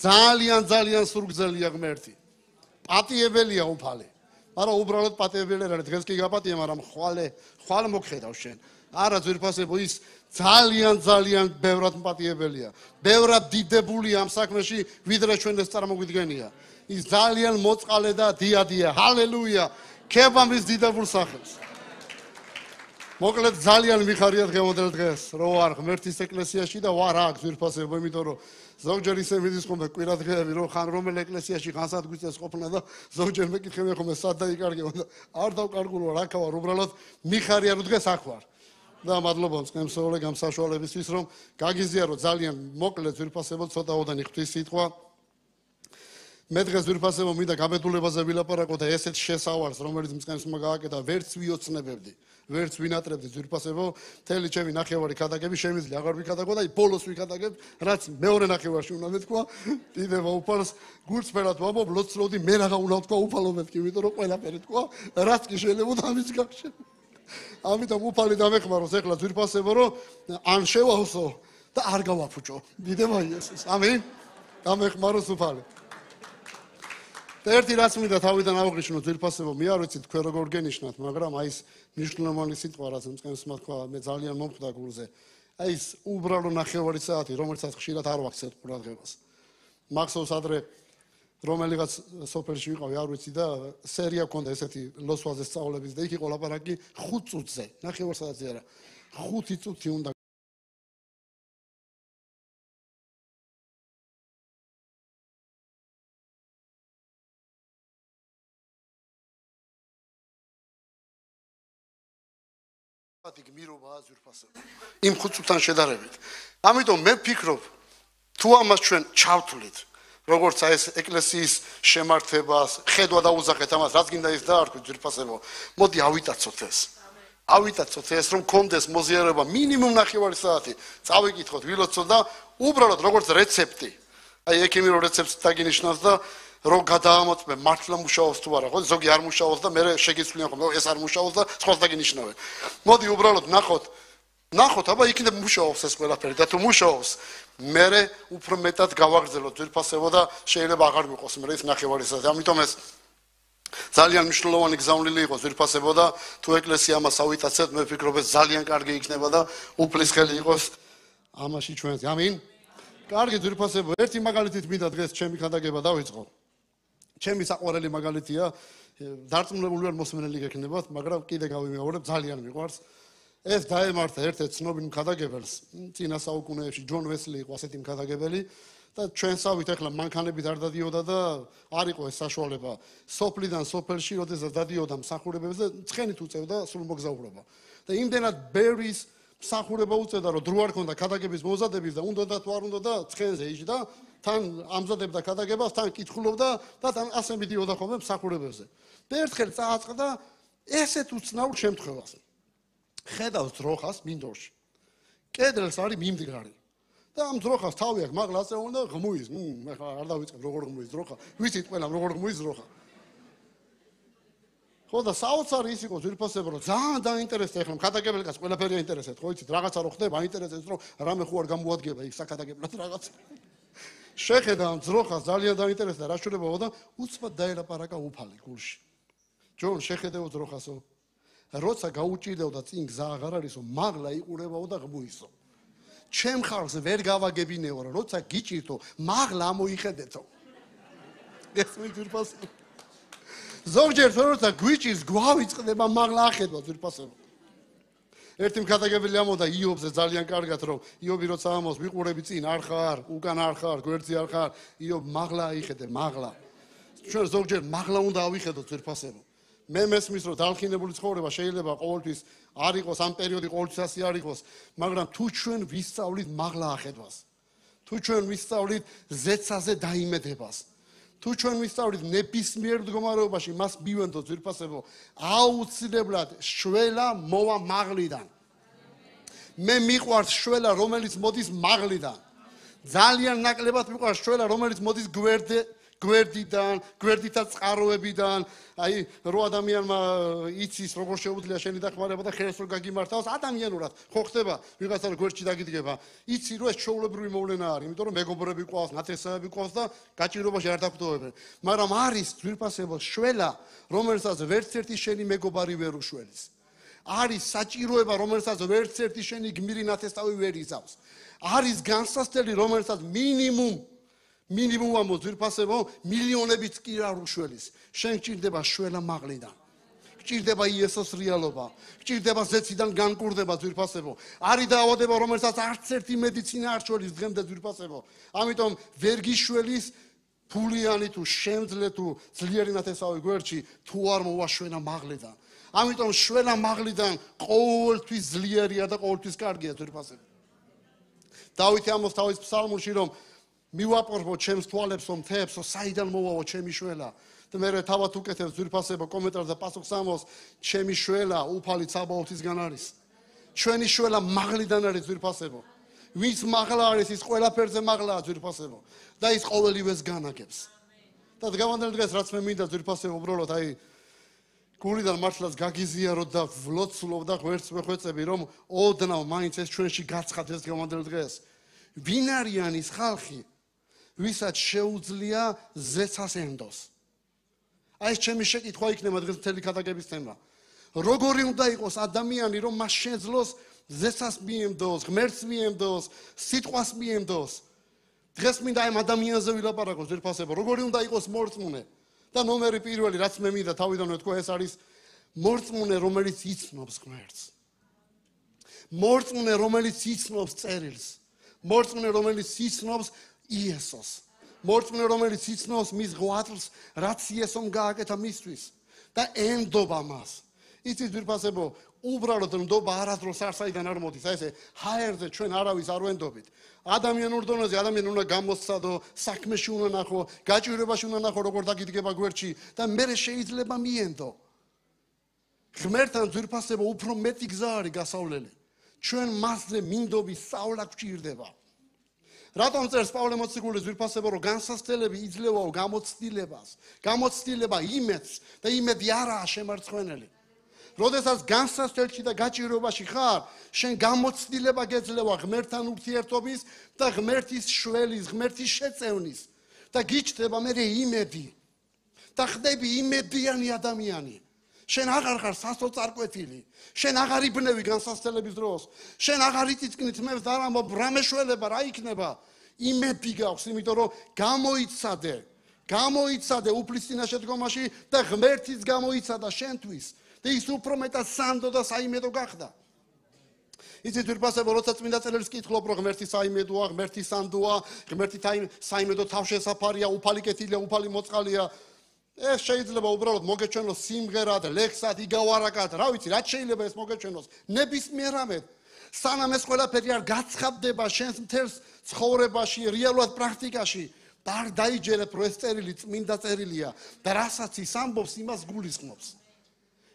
Speaker 4: ძალიან ძალიან სურგზელია ღმერთი. პატიებელია უფალი. მაგრამ უბრალოდ პატიებელი არ არის. დღეს კი გაპატია, მაგრამ ხვალე, ხვალ მოგხედავ შენ. არა ძვირფასებო ის ძალიან ძალიან ბევრად პატიებელია. ბევრად დიდებული ამ საქმეში, ვიდრე ჩვენ ეს წარმოგვიდგენია. ის ძალიან მოწყალე და დიადია. ჰალელუია. ქებამის დიდებულ სახელს. მოკლედ ძალიან მიხარია დღევანდელ დღეს, რო არ ღმერთის ეკლესიაში და ვარ აქ ძვირფასებო, იმიტომ რომ ზოგჯერ ისე მიდის ხომ და კვირა დღეები რომ ხან რომელ ეკლესიაში ხანსად გვიწეს ყოფნა და ზოგჯერ მეკითხები ხომ სად დაიკარგე და არ დავკარგულო რა ქავარ უბრალოდ მიხარია რომ დღეს აქ ვარ. და მადლობა მსკემსოვლე გამსაშვალებისთვის რომ გაგიზიარო ძალიან მოკლედ ძვირფასებო ცოტაოდანი ღვთის სიტყვა. მე დღეს ვირფასებო მინდა გამედულებაზე ვილაპარაკო და ესეთ შესავალს რომელიც მსკენსმა გააკეთა ვერც ვიოცნებებდი ვერც ვინატრებდი ძვირფასებო მთელი ჩემი ნახევარი ქადაგები შემიძლია აღარ ვიქადაგო და ბოლოს ვიქადაგებ რაც მეორე ნახევარში უნდა მეთქვა. დიდება უფალს გულწრფელად ვამბობ ლოცლოდი მე რაღა უნდა თქვა უფალო მეთქი იმიტომ რომ ყველაფერი თქვა რაც კი შეიძლება ამის გახშენ ამიტომ უფალი დამეხმაროს ეხლა ძვირფასებო რომ ან შევავსო და არ გავაფუჭო. დიდება იესოს ამინ? დამეხმაროს უფალი. და ერთი რაც მინდა თავიდან აღვნიშნო ძირფასებო მე არ ვიცი თქვენ როგორ გენიშნათ მაგრამ აი ეს მნიშვნელოვანი სიტყვა რაც მსკენსმა თქვა მე ძალიან მომხვდა გულზე. აი ეს უბრალო ნახევარი საათი რომელსაც ხშირად არ ვაქცევთ ყურადღებას მახსოვს ადრე რომელიღაც სოფელში ვიყავი არ ვიცი და სერია ქონდა ესეთი ლოსვაზე სწავლების და იქ იყო ლაპარაკი 5 წუთზე ნახევარ საათზე არა 5 წუთი უნდა ადი გმირობა აზურფასება იმ ხუცუთან შედარებით. ამიტომ მე ვფიქრობ თუ ამას ჩვენ ჩავთვლით როგორც აი ეს ეკლესიის შემართებას ხედვა და უზახეთ ამას რაც გინდა ის დაარქვი ძირფასებო მოდი ავიტაცოთ ეს. ავიტაცოთ ეს რომ კონდეს მოზიარება მინიმუმ ნახევარი საათი. წავიკითხოთ ვილოცოთ და უბრალოდ როგორც რეცეპტი. აი ექიმი რო რეცეპტს დაგინიშნავს და რომ გადაამოწმე მართლა მუშაობს თუ არა ხო? ზოგი არ მუშაობს და მე შეგიცვლიან ხომ ეს არ მუშაობს და სხვა დაგინიშნავენ მოდი უბრალოდ ნახოთ. ნახოთ აბა იქნებ მუშაობს ეს ყველაფერი და თუ მუშაობს მე უფრო მეტად გავაგრძელოთ ძირფასებო და შეიძლება აღარ მიყოს მე ის ნახევარისა ამიტომ ეს ძალიან მნიშვნელოვანი გზავნილი იყო ძირფასებო და თუ ეკლესია ამას ავიტაცეთ მე ვფიქრობ ეს ძალიან კარგი იქნება და უფლისხელი იყოს ამაში ჩვენს ამინ? კარგი ძირფასებო ერთი მაგალითით მინდა დღეს ჩემი ხანდაგება დავიწყო ჩემი საყვარელი მაგალითია დარწმუნებული ვარ მოსმენელი გექნებათ მაგრამ კიდე გავიმეორებ ძალიან მიყვარს. ეს დაემართა ერთ-ერთ ცნობილ მქადაგებელს წინა საუკუნეებში ჯონ ვესლი იყო ასეთი მქადაგებელი და ჩვენსავით ახლა მანქანებით არ დადიოდა და არ იყო ეს საშუალება სოფლიდან სოფელში როდესაც დადიოდა მსახურებებზე ცხენით უწევდა სულ მოგზაურობა და იმდენად ბევრის მსახურება უწევდა რომ დრო არ ქონდა ქადაგების მოზადების და უნდა და თუ არ უნდა და ცხენზე იჯდა თან ამზადებდა ქადაგებას, თან კითხულობდა და თან ასე მიდიოდა ხოლმე მსახურებებზე. და ერთხელ წააწყდა ესეთ უცნაურ შემთხვევას. ხედავს ძროხას მინდორში. კედელს არის მიმდგარი. და ამ ძროხას თავი აქვს, მაგრამ ასე უნდა ღმუის. ნუ მე ხა არ დავიწყებ როგორ ღმუის ძროხა. ვიცით ყველა როგორ ღმუის ძროხა. ხო და საოცარი ის იყო ძირფასება რომ ძალიან დაინტერესდა ეხლა ქადაგებელი კაც ყველაფერი აინტერესებს ხო იცით რაღაცა რო ხდება აინტერესებს რომ რამე არ გამოადგება იქ საქადაგებლად რაღაც შეხედა ამ ძროხას ძალიან დაინტერესდა რა შეიძლება და უცბად დაელაპარაკა უფალი გულში. ჯონ შეხედეო ძროხასო როცა გაუჭირდეო და წინ გზა აღარ არისო მაღლა იყურებაო და ღმუისო. ჩემ ხალხს ვერ გავაგებინეო რა როცა გიჭირთო მაღლა ამოიხედეთო. ეს მე ძირფასება ზოგჯერ თოროცა გვიჭირს გვავიწყდება მაღლა ახედვა ძირფასება ერთი მქადაგებელი ამოდა იობზე ძალიან კარგად რომ იობი როცა ამოს ვიყურები წინ არ ხარ უკან არ ხარ გვერდზე არ ხარ იობ მაღლა აიხედე მაღლა. ჩვენ ზოგჯერ მაღლა უნდა ავიხედოთ ძირფასება მე მესმის რომ დალხინებული ცხოვრება შეიძლება ყოველთვის არ იყოს ამ პერიოდი ყოველთვის ასე არ იყოს მაგრამ თუ ჩვენ ვისწავლით მაღლა ახედვას თუ ჩვენ ვისწავლით ზეცაზე დაიმედებას თუ ჩვენ ვისწავლით ნებისმიერ მდგომარეობაში მას მივენდოთ ძირფასებო აუცილებლად შველა მოვა მაღლიდან. მე მიყვარს შველა რომელიც მოდის მაღლიდან. ძალიან ნაკლებად მიყვარს შველა რომელიც მოდის გვერდზე გვერდიდან, გვერდითა წყაროებიდან, აი რო ადამიანმა იცის როგორ შეუძლია შენი დახმარება და ხელს რო გაგიმართავს ადამიანურად, ხო ხდება, ვიღაცა გვერდში დაგიდგება, იცი რომ ეს ჩაულებრივი მოვლენა არის, იმიტომ რომ მეგობრები ყავს, ნათესავები ყავს და გაჭირობაში არ დაგხვდობენ. მაგრამ არის ძვირფასებო შველა, რომელსაც ვერც ერთი შენი მეგობარი ვერ უშველის. არის საჭიროება, რომელსაც ვერც ერთი შენი გმირი ნათესავი ვერ იზავს. არის განსასწრელი, რომელსაც მინიმუმ მინიმუმ ამ ძირფასებო მილიონებით კი არ უშველის შენ გჭირდება შველა მაღლიდან. გჭირდება იესოს რეალობა. გჭირდება ზეციდან განკურდება ძირფასებო არის დაავადება რომელსაც არც ერთი მედიცინა არ შველის დღემდე ძირფასებო ამიტომ ვერ გიშველის ფულიანი თუ შემძლე თუ ძლიერი ნათესავი გვერდში თუ არ მოვაშვენა მაღლიდან. ამიტომ შველა მაღლიდან ყოველთვის ძლიერია და ყოველთვის კარგია ძირფასებო დავითი ამოს თავის ფსალმურში რომ მივაპორბო ჩემს თვალებსო მთებსო საიდან მოვაო ჩემი შველა? და მე თავად უკეთებს ძვირფასება კომენტარს და პასუხს ამოს ჩემი შველა უფალი ცაბაოთისგან არის. ჩვენი შველა მაღლიდან არის ძვირფასება. ვის მაღლა არის ის ყველაფერზე მაღლაა ძვირფასება. და ის ყოველივეს განაგებს. და გამანდელ დღეს რაც მე მინდა ძვირფასება უბრალოდ აი გულიდან მართლაც გაგიზიარო და ვლოცულობ და ღერც მეხვეწები რომ ოდნავ მაინც ეს ჩვენში გაცხადდეს გამანდელ დღეს. ვინ არიან ის ხალხი ვისაც შეუძლია ზეცას ენდოს. აი ეს ჩემი შეკითხვა იქნება დღეს მთელი ქადაგების თემა. როგორი უნდა იყოს ადამიანი, რომ მას შეძლოს ზეცას მიემდოს, ღმერთს მიემდოს, სიტყვას მიემდოს? დღეს მინდა ამ ადამიანზე ვილაპარაკო ძირფასება, როგორი უნდა იყოს მორწმუნე? და ნომერი პირველი, რაც მე მინდა თავიდანვე თქვა, ეს არის მორწმუნე, რომელიც იცნობს ღმერთს. მორწმუნე, რომელიც იცნობს წერილს. მორწმუნე, რომელიც იცნობს იესოს. მორწმუნე რომელიც იცნობს მის ღვაწლს, რაც იესომ გააკეთა მისთვის და ენდობა მას. იცით ვირფასებო, უბრალოდ ნდობა არასდროს არ საიდან არ მოდის, აი ესე ჰაერზე ჩვენ არავის არ ვენდობით. ადამიანურ დონეზე ადამიანი უნდა გამოსცადო, საქმეში უნდა ნახო, გაჭირებაში უნდა ნახო, როგორ დაგიდგება გვერდში და მე შეიძლება მიენდო. ღმერთთან ვირფასებო, უფრო მეტი გზა არის გასავლელი. ჩვენ მასზე მინდობის სწავლა გვჭირდება. რატომ წერს პავლე მოციქული ზვირფასებო რომ განსასწრებელი იძლევაო გამოცდილებას გამოცდილება იმედს და იმედი არაა შემარცხვენელი როდესაც განსასწრებელში და გაჭიროებაში ხარ შენ გამოცდილება გეძლევა ღმერთთან ურთიერთობის და ღმერთის შველის ღმერთის შეწევნის და გიჩდება მე იმედი. და ხდები იმედიანი ადამიანი შენ აღარ ხარ სასოწარკვეთილი შენ აღარ იბნევი განსასწრების დროს. შენ აღარ იწიწკნით მე და რა ბრამეშველება რა იქნება? იმედი გაქვს იმიტომ რომ გამოიცადე. გამოიცადე უფლისწინა შედგომაში და ღმერთის გამოიცადა შენთვის. და ის უფრო მეტად სანდო და საიმედო გახდა. იცით ვირფასებო როცა წმინდა წერილს კითხულობ რომ ღმერთი საიმედოა ღმერთი სანდოა ღმერთი საიმედო თავშესაფარია უფალი კეთილია უფალი მოწყალია ეს შეიძლება უბრალოდ მოგეჩვენოს სიმღერად, ლექსად, იგავარაკად, რა ვიცი, რაც შეიძლება ეს მოგეჩვენოს. ნებისმიერ ამეთ. სანამ ეს ყველაფერი არ გაცხადდება შენს მთელს ცხოვრებაში, რეალურად პრაქტიკაში, და არ დაიჯერებ, რომ ეს წერილი წმინდა წერილია და რასაც ის ამბობს, იმას გულისხმობს.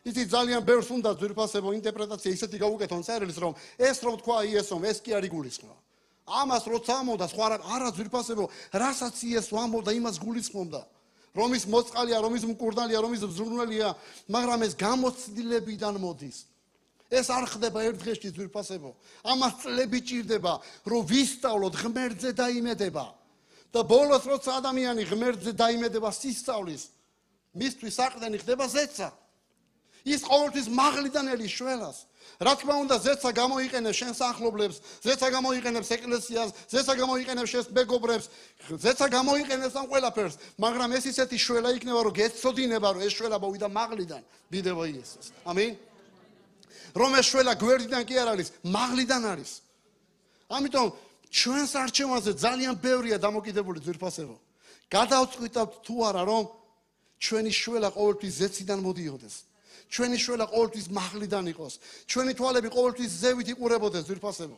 Speaker 4: იცი ძალიან ბევრს უნდა ძვირფასებო ინტერპრეტაცია ისეთი გაუკეთონ წერილის რომ ეს რომ თქვა იესომ ეს კი არის გულისხმობა ამას როცა ამოდა სხვა რა არა ძვირფასებო რასაც იესო ამოდა იმას გულისხმობდა რომ ის მოწყალია რომ ის მკურნალია რომ ის ზრუნველია მაგრამ ეს გამოცდილებიდან მოდის. ეს არ ხდება ერთ დღეში ძვირფასებო ამას წლები ჭირდება რომ ვისწავლოთ ღმერთზე დაიმედება. და ბოლოს როცა ადამიანი ღმერთზე დაიმედება სისწავლის მისთვის საყდენი ხდება ზეცა. ის ყოველთვის მაღლიდან ელის შველას. რა თქმა უნდა, ზეცა გამოიყენებს შენს ახლობლებს, ზეცა გამოიყენებს ეკლესიას, ზეცა გამოიყენებს შენს მეგობრებს, ზეცა გამოიყენებს ამ ყველაფერს, მაგრამ ეს ისეთი შველა იქნება, რომ გეცოდინება, რომ ეს შველა მოვიდა მაღლიდან, დიდება იესოს. ამინ. რომ ეს შველა გვერდიდან კი არ არის, მაღლიდან არის. ამიტომ ჩვენს არჩევანზე ძალიან ბევრია დამოკიდებული ძირფასებო. გადავწყვიტავთ თუ არა, რომ ჩვენი შველა ყოველთვის ზეციდან მოდიოდეს. ჩვენი შველა ყოველთვის მაღლიდან იყოს. ჩვენი თვალები ყოველთვის ზევით იყურებოდეს ძირფასებო.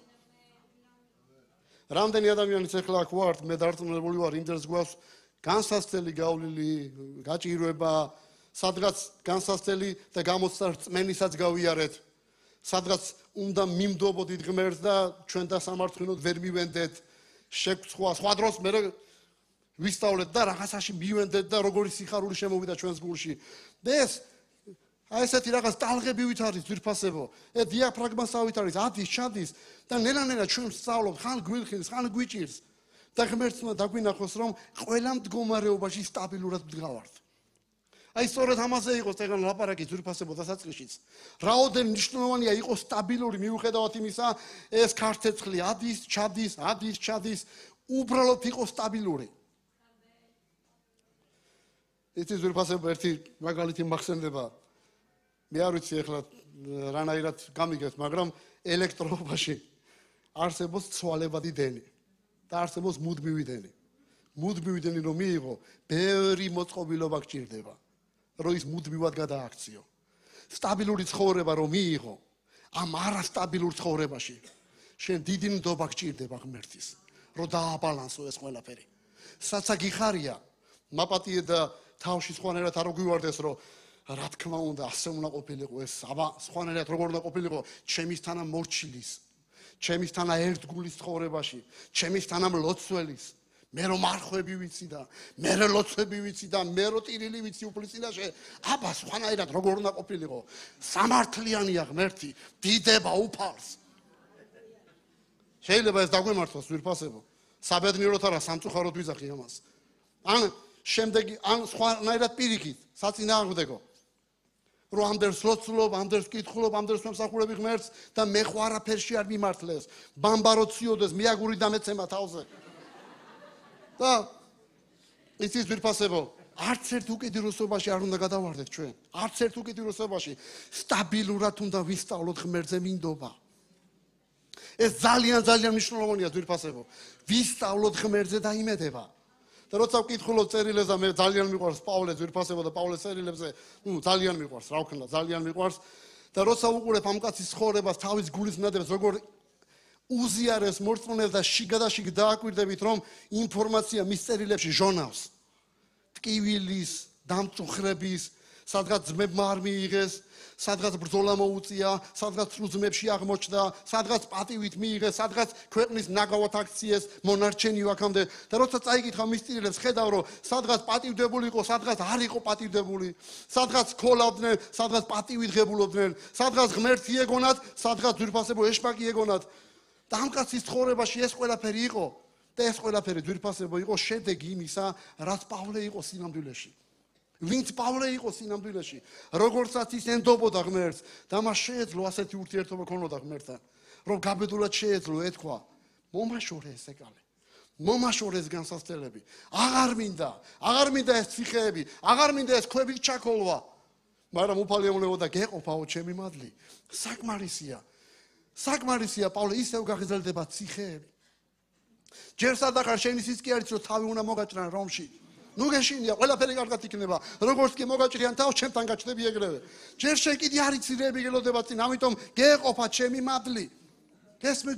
Speaker 4: რამდენი ადამიანის ახლა აქ ვართ, მე დარწმუნებული ვარ, იმდენს გვაქვს განსასწრელი გავლილი, გაჭირვება, სადღაც განსასწრელი და გამოცდარწმენისაც გავიარეთ. სადღაც უნდა მიმდობოდით ღმერთს და ჩვენ და სამართლინოდ ვერ მივენდეთ. შეგვცხვა სხვა დროს მე ვისწავლეთ და რაღაცაში მივენდეთ და როგორი სიხარული შემოვიდა ჩვენს გულში. და ეს აი ესეთი რაღაც ტალღებივით არის ძირფასებო. ე დიაფრაგმასავით არის, ადის, ჩადის და ნელა-ნელა ჩვენ სწავლობ, ხან გვილხილს, ხან გვიჭირს. და ღმერთმა დაგვინახოს, რომ ყველა მდგომარეობაში სტაბილურად ვდგავართ. აი სწორედ ამაზე იყოს ეგან ლაპარაკი ძირფასებო დასაწყისშიც. რაოდენ მნიშვნელოვანია იყოს სტაბილური მიუხედავად იმისა, ეს ქართეცხლი ადის, ჩადის, ადის, ჩადის, უბრალოდ იყოს სტაბილური. ეს ძირფასებო ერთი მაგალითი მახსენდება. მე არ ვიცი ახლა რანაირად გამიგეთ, მაგრამ ელექტროობაში არსებობს ცვალებადი დენი და არსებობს მუდმივი დენი. მუდმივი დენი რომ მიიღო, ბევრი მოწყობილობა გჭირდება, რომ ის მუდმივად გადააქციო. სტაბილური ცხოვრება რომ მიიღო, ამ არასტაბილურ ცხოვრებაში შენ დიდი ნდობა გჭირდება ღმერთის, რომ დააბალანსო ეს ყველაფერი. საცაგი ხარია, მაპატიე და თავში სხვანაირად არ გვივარდეს, რომ რა თქმა უნდა ასე უნდა ყოფილიყო ეს აბა სხვანაირად როგორ უნდა ყოფილიყო? ჩემის თანა მორჩილის ჩემის თანა ერთგულის ცხოვრებაში ჩემის თანა ლოცველის მე რომ არხვები ვიცი და მე რომ ლოცვები ვიცი და მე რომ ტირილი ვიცი უფლისწინაშე აბა სხვანაირად როგორ უნდა ყოფილიყო? სამართლიანია ღმერთი დიდება უფალს. შეიძლება ეს დაგვემართოს ვირფასებო. საბედნიეროდ არა სამწუხაროდ ვიზახი ამას. ან შემდეგი ან სხვანაირად პირიქით საწინააღმდეგო რომ ამდენს ლოცულობ, ამდენს კითხულობ, ამდენს მომსახურები ღმერთს და მე ხო არაფერში არ მიმართლეს. ბამბაროციოდეს, მიაგური დამეცემა თავზე. და იცის ვირფასებო, არც ერთ უკიდურესობაში არ უნდა გადავარდეთ ჩვენ. არც ერთ უკიდურესობაში სტაბილურად უნდა ვისწავლოთ ღმერთზე მინდობა. ეს ძალიან ძალიან მნიშვნელოვანია ვირფასებო. ვისწავლოთ ღმერთზე და იმედება. და როცა ვკითხულობ წერილებს და მე ძალიან მიყვარს პავლე ძვირფასება და პავლეს წერილებზე, ნუ ძალიან მიყვარს, რა ვქნა, ძალიან მიყვარს. და როცა უყურებ ამ კაცის ცხოვრებას, თავის გულის ნადებს, როგორ უზიარეს მორწმუნეებს და შიგადაშიგ დააკვირდებით, რომ ინფორმაცია მის წერილებში ჟონავს. ტკივილის, დამწუხრების, სადღაც ძმებმა არ მიიღეს, სადღაც ბრძოლა მოუწია, სადღაც რუზმებში აღმოჩნდა, სადღაც პატივით მიიღეს, სადღაც ქვეყნის ნაგავად აქციეს მონარჩენი ვაკამდე და როცა წაიკითხა მისტირილებს, ხედავ რომ სადღაც პატივდებული იყო, სადღაც არ იყო პატივდებული, სადღაც ქოლავდნენ, სადღაც პატივით ღებულობდნენ, სადღაც ღმერთი ეგონათ, სადღაც ძვირფასებო ეშპაკი ეგონათ. და ამ კაცის ცხოვრებაში ეს ყველაფერი იყო და ეს ყველაფერი ძვირფასებო იყო შედეგი იმისა, რაც პავლე იყო სინამდვილეში. ვინც პავლე იყო სინამდვილეში, როგორცაც ის ენდობოდა ღმერთს და მას შეეძლო ასეთი ურთიერთობა ქონოდა ღმერთთან, რომ გაბედულად შეეძლო ეთქვა, მომაშორე ეს ეკალე. მომაშორე ეს განსასწრებელი. აღარ მინდა, აღარ მინდა ეს ციხეები, აღარ მინდა ეს ქვები ჩაკოლვა. მაგრამ უფალიეულეო და გეყოფაო ჩემი მადლი. საკმარისია. საკმარისია პავლე ისევ გაგზელდება ციხეები. ჯერ სადახარ შენი სისკი არის რომ თავი უნდა მოგაჭრან რომში. ნუ გეშინია, ყველაფერი კარგად იქნება. როგორც კი მოგაჭრიან თავს, ჩემთან გაჩნდები ეგრევე. ჯერ შენ კიდე არ იცირები გელოდება წინ, ამიტომ გეყოფა ჩემი მადლი. გესმის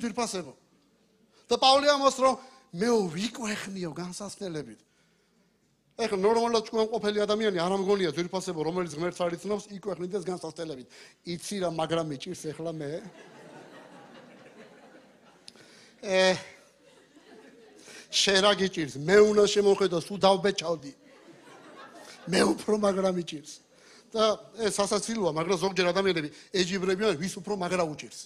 Speaker 4: ეხლა ნორმალურად ჭკვიან ყოფილი ადამიანი არ ამგონია ძირფასებო რომელიც ღმერთს არ იცნობს იკვეხნიდეს განსასწელებით იცი რა მაგრამ მიჭირს ეხლა მე ე შენ რა გიჭირს. მე უნდა შემოხედო სულ დავბეჭავდი მე უფრო მაგრამ მიჭირს და ეს სასაცილოა მაგრამ ზოგჯერ ადამიანები ეჯიბრებიან ვის უფრო მაგრა უჭირს.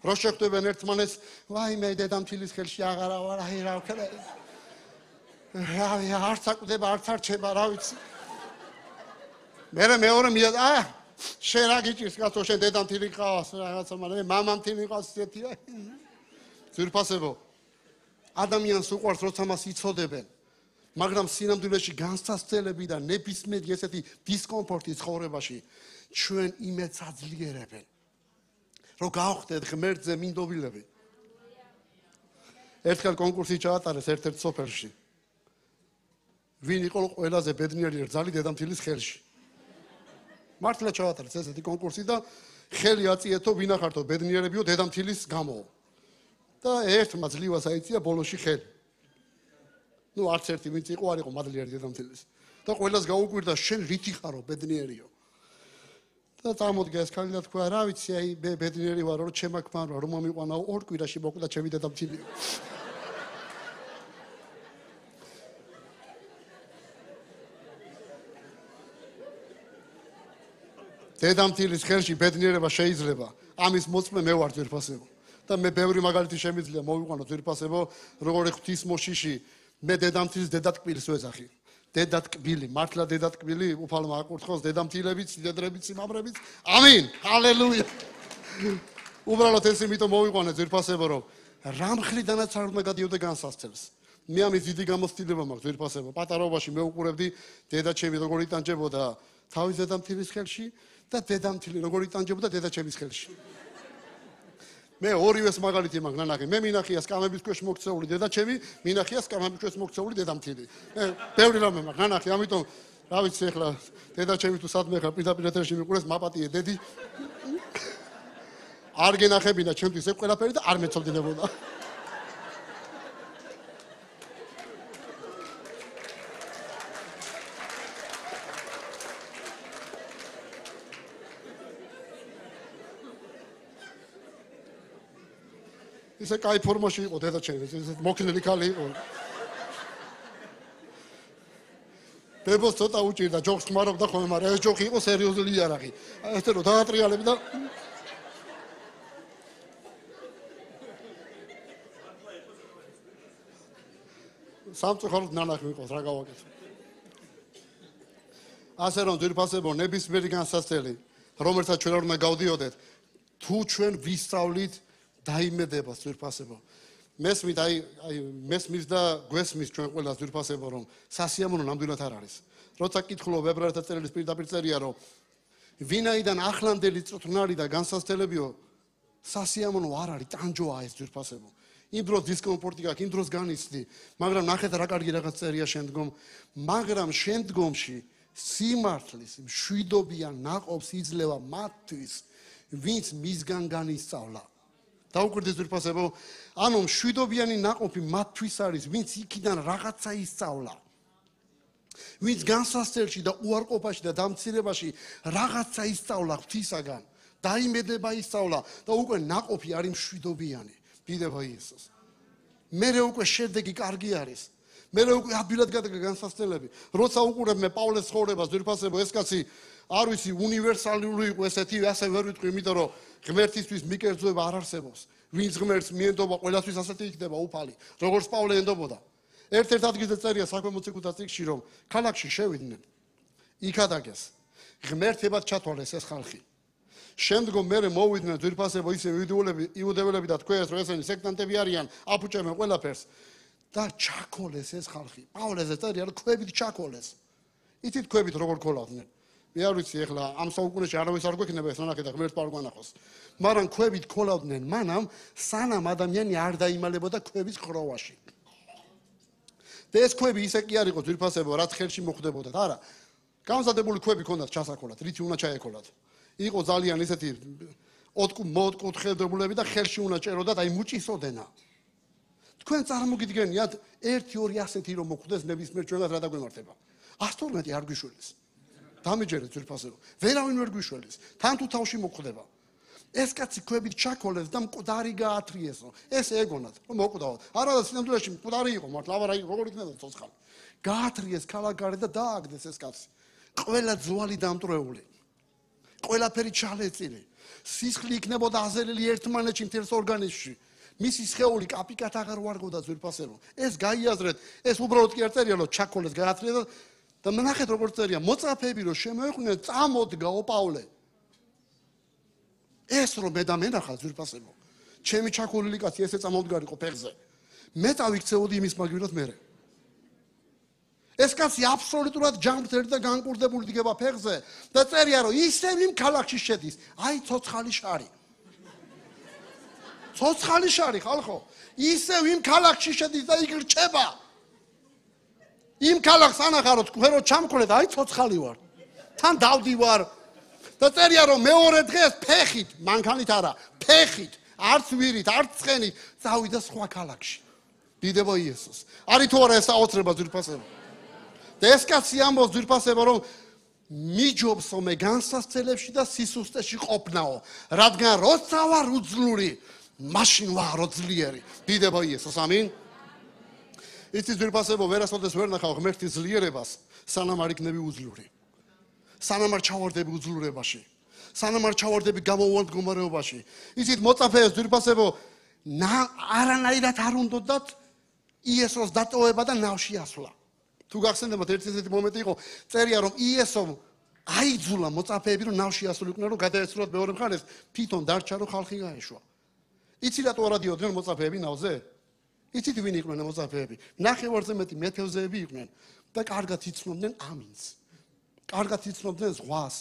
Speaker 4: რო შეხვდებიან ერთმანეთს? ვაი მე დედამთილის ხელში აღარა ვარ აი რა ვქნა რა არც აკვდება არც არჩება რა ვიცი. მე მეორე მია აა შენ რა გიჭირს კაცო შენ დედამთილი ყავს რაღაცა მაგრამ მამამთილი ყავს ისეთია ძირფასებო ადამიანს უყვარს როცა მას იწოდებენ მაგრამ სინამდვილეში განსასწელები და ნებისმიერი ესეთი დისკომფორტი ცხოვრებაში ჩვენ იმედს აძლიერებენ რომ გავხდეთ ღმერთზე მინდობილები. ერთხელ კონკურსი ჩაატარეს ერთ-ერთ სოფელში. ვინ იყო ყველაზე ბედნიერი რძალი დედამთილის ხელში? მართლა ჩაატარეს ესეთი კონკურსი და ხელი აწიეთო ვინ ახართო ბედნიერებიო დედამთილის გამო და ერთმა ძლივას აიწია ბოლოში ხელი. ну არც ერთი ვინც იყო არ იყო მადლიერი დედამთილის და ყველას გაუკვირდა შენ რითი ხარო ბედნიერიო? და წამოდგა ეს ქალი და თქვა რა ვიცი აი ბედნიერი ვარო რომ ჩემ აქ მან რომ მომიყვანა ორ კვირაში მოკვდა ჩემი დედამთილიო დედამთილის ხელში ბედნიერება შეიძლება. ამის მოწმე მე ვარ ძირფასებო და მე ბევრი მაგალითი შემიძლია მოვიყვანო ძირფასებო როგორი ღვთის მოშიში მე დედამთილის დედატკბილს ვეძახი. დედატკბილი მართლა დედატკბილი უფალმა აკურთხოს დედამთილებიც დედრებიც სიმამრებიც ამინ! ჰალელუია! უბრალოდ ეს იმიტომ მოვიყვანე ძირფასებო რომ რამხლიდანაც არ უნდა გადიოდე განსასწელს მე ამის დიდი გამოცდილება მაქვს ძირფასებო პატარობაში მე უყურებდი დედა ჩემი როგორ იტანჯებოდა თავის დედამთილის ხელში და დედამთილი როგორ იტანჯებოდა დედაჩემის ხელში. მე ორივეს მაგალითი მაგ ნანახი. მე მინახია სკამების ქვეშ მოქცეული დედაჩემი, მინახია სკამების ქვეშ მოქცეული დედამთილი. მე ბევრი რამე მაგ ნანახი, ამიტომ რა ვიცი ახლა დედაჩემი თუ სადმე ხარ პირდაპირ ეთერში მიყურეს მაპატიე დედი. არ გენახებინა ჩემთვის ეს ყველაფერი და არ მეცოდინებოდა. ისე კაი ფორმაში იყო დედა ჩემი, ისე მოქნილი ქალი იყო. ბებოს ცოტა უჭირდა, ჯოხს ხმარობდა ხოლმე, მაგრამ ეს ჯოხი იყო სერიოზული იარაღი. ესე რომ დაატრიალებ და სამწუხაროდ ნანახი მიყავს რა გავაკეთე. ასე რომ ძირფასებო ნებისმიერი განსასწრელი, რომელსაც ჩვენ არ უნდა გავდიოდეთ, თუ ჩვენ ვისწავლით დაიმედება ძვირფასებო. მესმით აი აი მესმის და გვესმის ჩვენ ყველა ძვირფასებო რომ სასიამოვნო ნამდვილად არ არის. როცა კითხულობ ებრაელთა წერილის პირდაპირ წერია რომ ვინაიდან ახლანდელი წვრთნარი და განსასწრებიო სასიამოვნო არ არის, ტანჯოა ეს ძვირფასებო. იმ დროს დისკომფორტი გაქვს, იმ დროს განიცდი, მაგრამ ნახეთ რა კარგი რაღაც წერია შემდგომ, მაგრამ შემდგომში სიმართლის მშვიდობიან ناقობს იძლევა მათთვის, ვინც მისგან განისწავლა. დაუკვირდეს ძვირფასებო, ანუ მშვიდობიანი ناقოფი მათთვის არის, ვინც იქიდან რაღაცა ისწავლა. ვინც განსასწერში და უარყოფაში და დამცირებაში რაღაცა ისწავლა ღვთისაგან, დაიმედება ისწავლა და უკვე ناقოფი არის მშვიდობიანი. დიდება იესოს. მერე უკვე შედეგი კარგი არის. მერე უკვე ადვილად გადაგა განსასწრელები. როცა უყურებმე პავლეს ცხოვრებას ძვირფასებო, ეს კაცი არ ვიცი უნივერსალური იყო ესეთი ასე ვერ ვიტყვი იმიტომ რომ ღმერთისთვის მიკერძოება არ არსებობს. ვინც ღმერთს მიენდობა, ყველასთვის ასეთი იქნება უფალი. როგორც პავლე ენდობოდა. ერთ-ერთ ადგილზე წერია საქმე მოციქულთა წიგნში, რომ ქალაქში შევიდნენ. იქადაგეს. ღმერთებად ჩათვალეს ეს ხალხი. შემდგომ მე მოვიდნენ ძირფასებო ისე იუდეველები, იუდეველები და თქვენ რომ ესენი სექტანტები არიან, აფუჭებენ ყველაფერს და ჩაქოლეს ეს ხალხი. პავლეზე წერია, რომ ქვებით ჩაქოლეს. იცით ქვებით როგორ ქოლავდნენ? მე არ ვიცი ახლა ამ საუკუნეში არავის არ გვექნება ეს ნახე და ღმერთ პარგვანახოს. მაგრამ ქვევით ქოლავდნენ მანამ სანამ ადამიანი არ დაიმალებოდა ქვევის ხროვაში. და ეს ქვევი ისე კი არ იყო ძირფასებო რაც ხელში მოხდებოდა არა გამზადებული ქვევი ქონდათ ჩასაქოლად რითი უნდა ჩაეკოლათ იყო ძალიან ისეთი ოტკუ მოტკუთხელებულები და ხელში უნდა ჭეროდათ აი მუჭისოდენა. თქვენ წარმოგიდგენიათ 1 2 ასეთი რომ მოხდეს ნებისმიერ ჩვენად რა დაგვემართება? 112 არ გვიშველის. დამიჯერეთ ძვირფასებო. ვერავინ ვერ გვიშველის. თან თუ თავში მოხვდება. ეს კაცი ქვებით ჩაქოლეს და მკვდარი გაათრიესო. ეს ეგონათ, რომ მოკვდაო. არა და სინამდვილეში მკვდარი იყო, მართლა არა იყო, როგორ იქნება ცოცხალი. გაათრიეს ქალაქგარე და დააგდეს ეს კაცი. ყველა ძვალი დამტრეული. ყველაფერი ჩალეწილი. სისხლი იქნებოდა აზერილი ერთმანეთში მთელს ორგანიზმში. მისი სხეული კაპიკად აღარ ვარგოდა ძვირფასებო. ეს გაიაზრეთ, ეს უბრალოდ კი არ წერია, რომ ჩაქოლეს გაათრიეს და და ნახეთ როგორ წერია, მოწაფეები რომ შემოეყვნენ, წამოდგაო პავლე. ეს რომ მე და მე ნახა ძვირფასებო. ჩემი ჩაქოლილი კაცი ესე წამოდგარიყო ფეხზე. მე წავიქცეოდი იმის მაგივრად მე. ეს კაცი აბსოლუტურად ჯანმრთელი და განკურდებული დგება ფეხზე და წერია რომ ისევ იმ ქალაქში შედის. აი ცოცხალი შარი. ცოცხალი შარი ხალხო. ისევ იმ ქალაქში შედის და იქ რჩება. იმ ქალაქს ანახარო თქვენ რომ ჩამქრეთ, აი ცოცხალი ვარ. თან დავდივარ. და წერია რომ მეორე დღეს ფეხით, მანქანით არა, ფეხით, არც ვირით, არც ცხენით წავიდა სხვა ქალაქში. დიდება იესოს. არის თუ არა ეს აოცრება ძვირფასება? და ეს კაცი ამბობს ძვირფასება რომ მიჯობსო მე განსასწელებში და სისუსტეში ყოფნაო, რადგან როცა ვარ უძლური, მაშინ ვარო ძლიერი. დიდება იესოს, ამინ. იცი ძვირფასებო ვერასოდეს ვერ ნახავ ღმერთის ძლიერებას, სანამ არ იქნები უძლური. სანამ არ ჩავარდები უძლურებაში. სანამ არ ჩავარდები გამოუვალ მდგომარეობაში. იცით მოწაფეებს ძვირფასებო არანაირად არ უნდათ იესოს დატოვება და ნავში ასვლა. თუ გახსენდებათ ერთ ისეთი მომენტი იყო, წერია რომ იესო აიძულა მოწაფეები რომ ნავში ასულიყვნენ რომ გადაეცვლათ მეორე მხარეს, თვითონ დარჩა რომ ხალხი გაეშვა. იცი რატო არ ადიოდნენ მოწაფეები ნავზე? იცით ვინ იყვნენ მოწაფეები? ნახევარზე მეტი მეთევზეები იყვნენ და კარგად იცნობდნენ ამინს. კარგად იცნობდნენ ზღვას.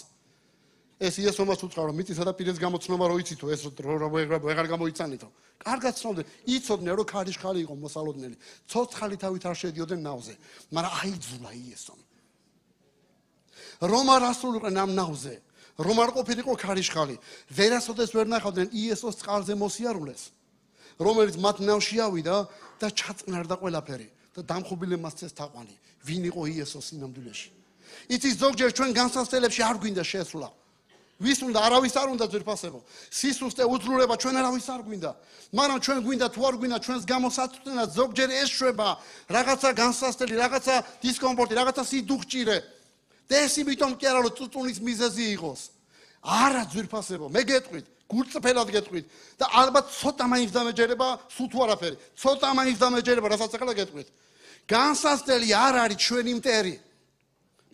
Speaker 4: ეს იესომას უცხო რომ მიწისა და პირის გამოცნობა რო იცითო ეს რო ვეღარ გამოიცანითო. კარგად ცნობდნენ, იცოდნენ რომ ქარიშხალი იყო მოსალოდნელი. ცოცხალი თავით არ შედიოდნენ ნავზე, მაგრამ აიძულა იესომ. რომ არ ასრულიყვნენ ამ ნავზე, რომ არ ყოფილიყო ქარიშხალი, ვერასოდეს ვერ ნახავდნენ იესოს წყალზე მოსიარულეს. რომელიც მათ ნავში ავიდა და ჩაწნარდა ყველაფერი და დამხობილებას წეს თაყვანი. ვინ იყო იესოს სინამდვილეში? იცის ზოგჯერ ჩვენ განსასწელებში არ გვინდა შესვლა. ვის უნდა არავის არ უნდა ძირფასებო. სისუსტე უძლურება ჩვენ არავის არ გვინდა. მაგრამ ჩვენ გვინდა თუ არ გვინდა ჩვენს გამოსაცდენა ზოგჯერ ეშვება რაღაცა განსასწელი, რაღაცა დისკომფორტი, რაღაცა სიდუხჭირე. და ეს იმიტომ კი არა რომ წუწუნის მიზეზი იყოს. არა ძირფასებო, მე გეტყვით, გულწრფელად გეტყვით და ალბათ ცოტა მაინც დამეჯერება, სულ თუ არაფერი. ცოტა მაინც დამეჯერება, რასაც ახლა გეტყვით. განსასწელი არ არის ჩვენი მტერი.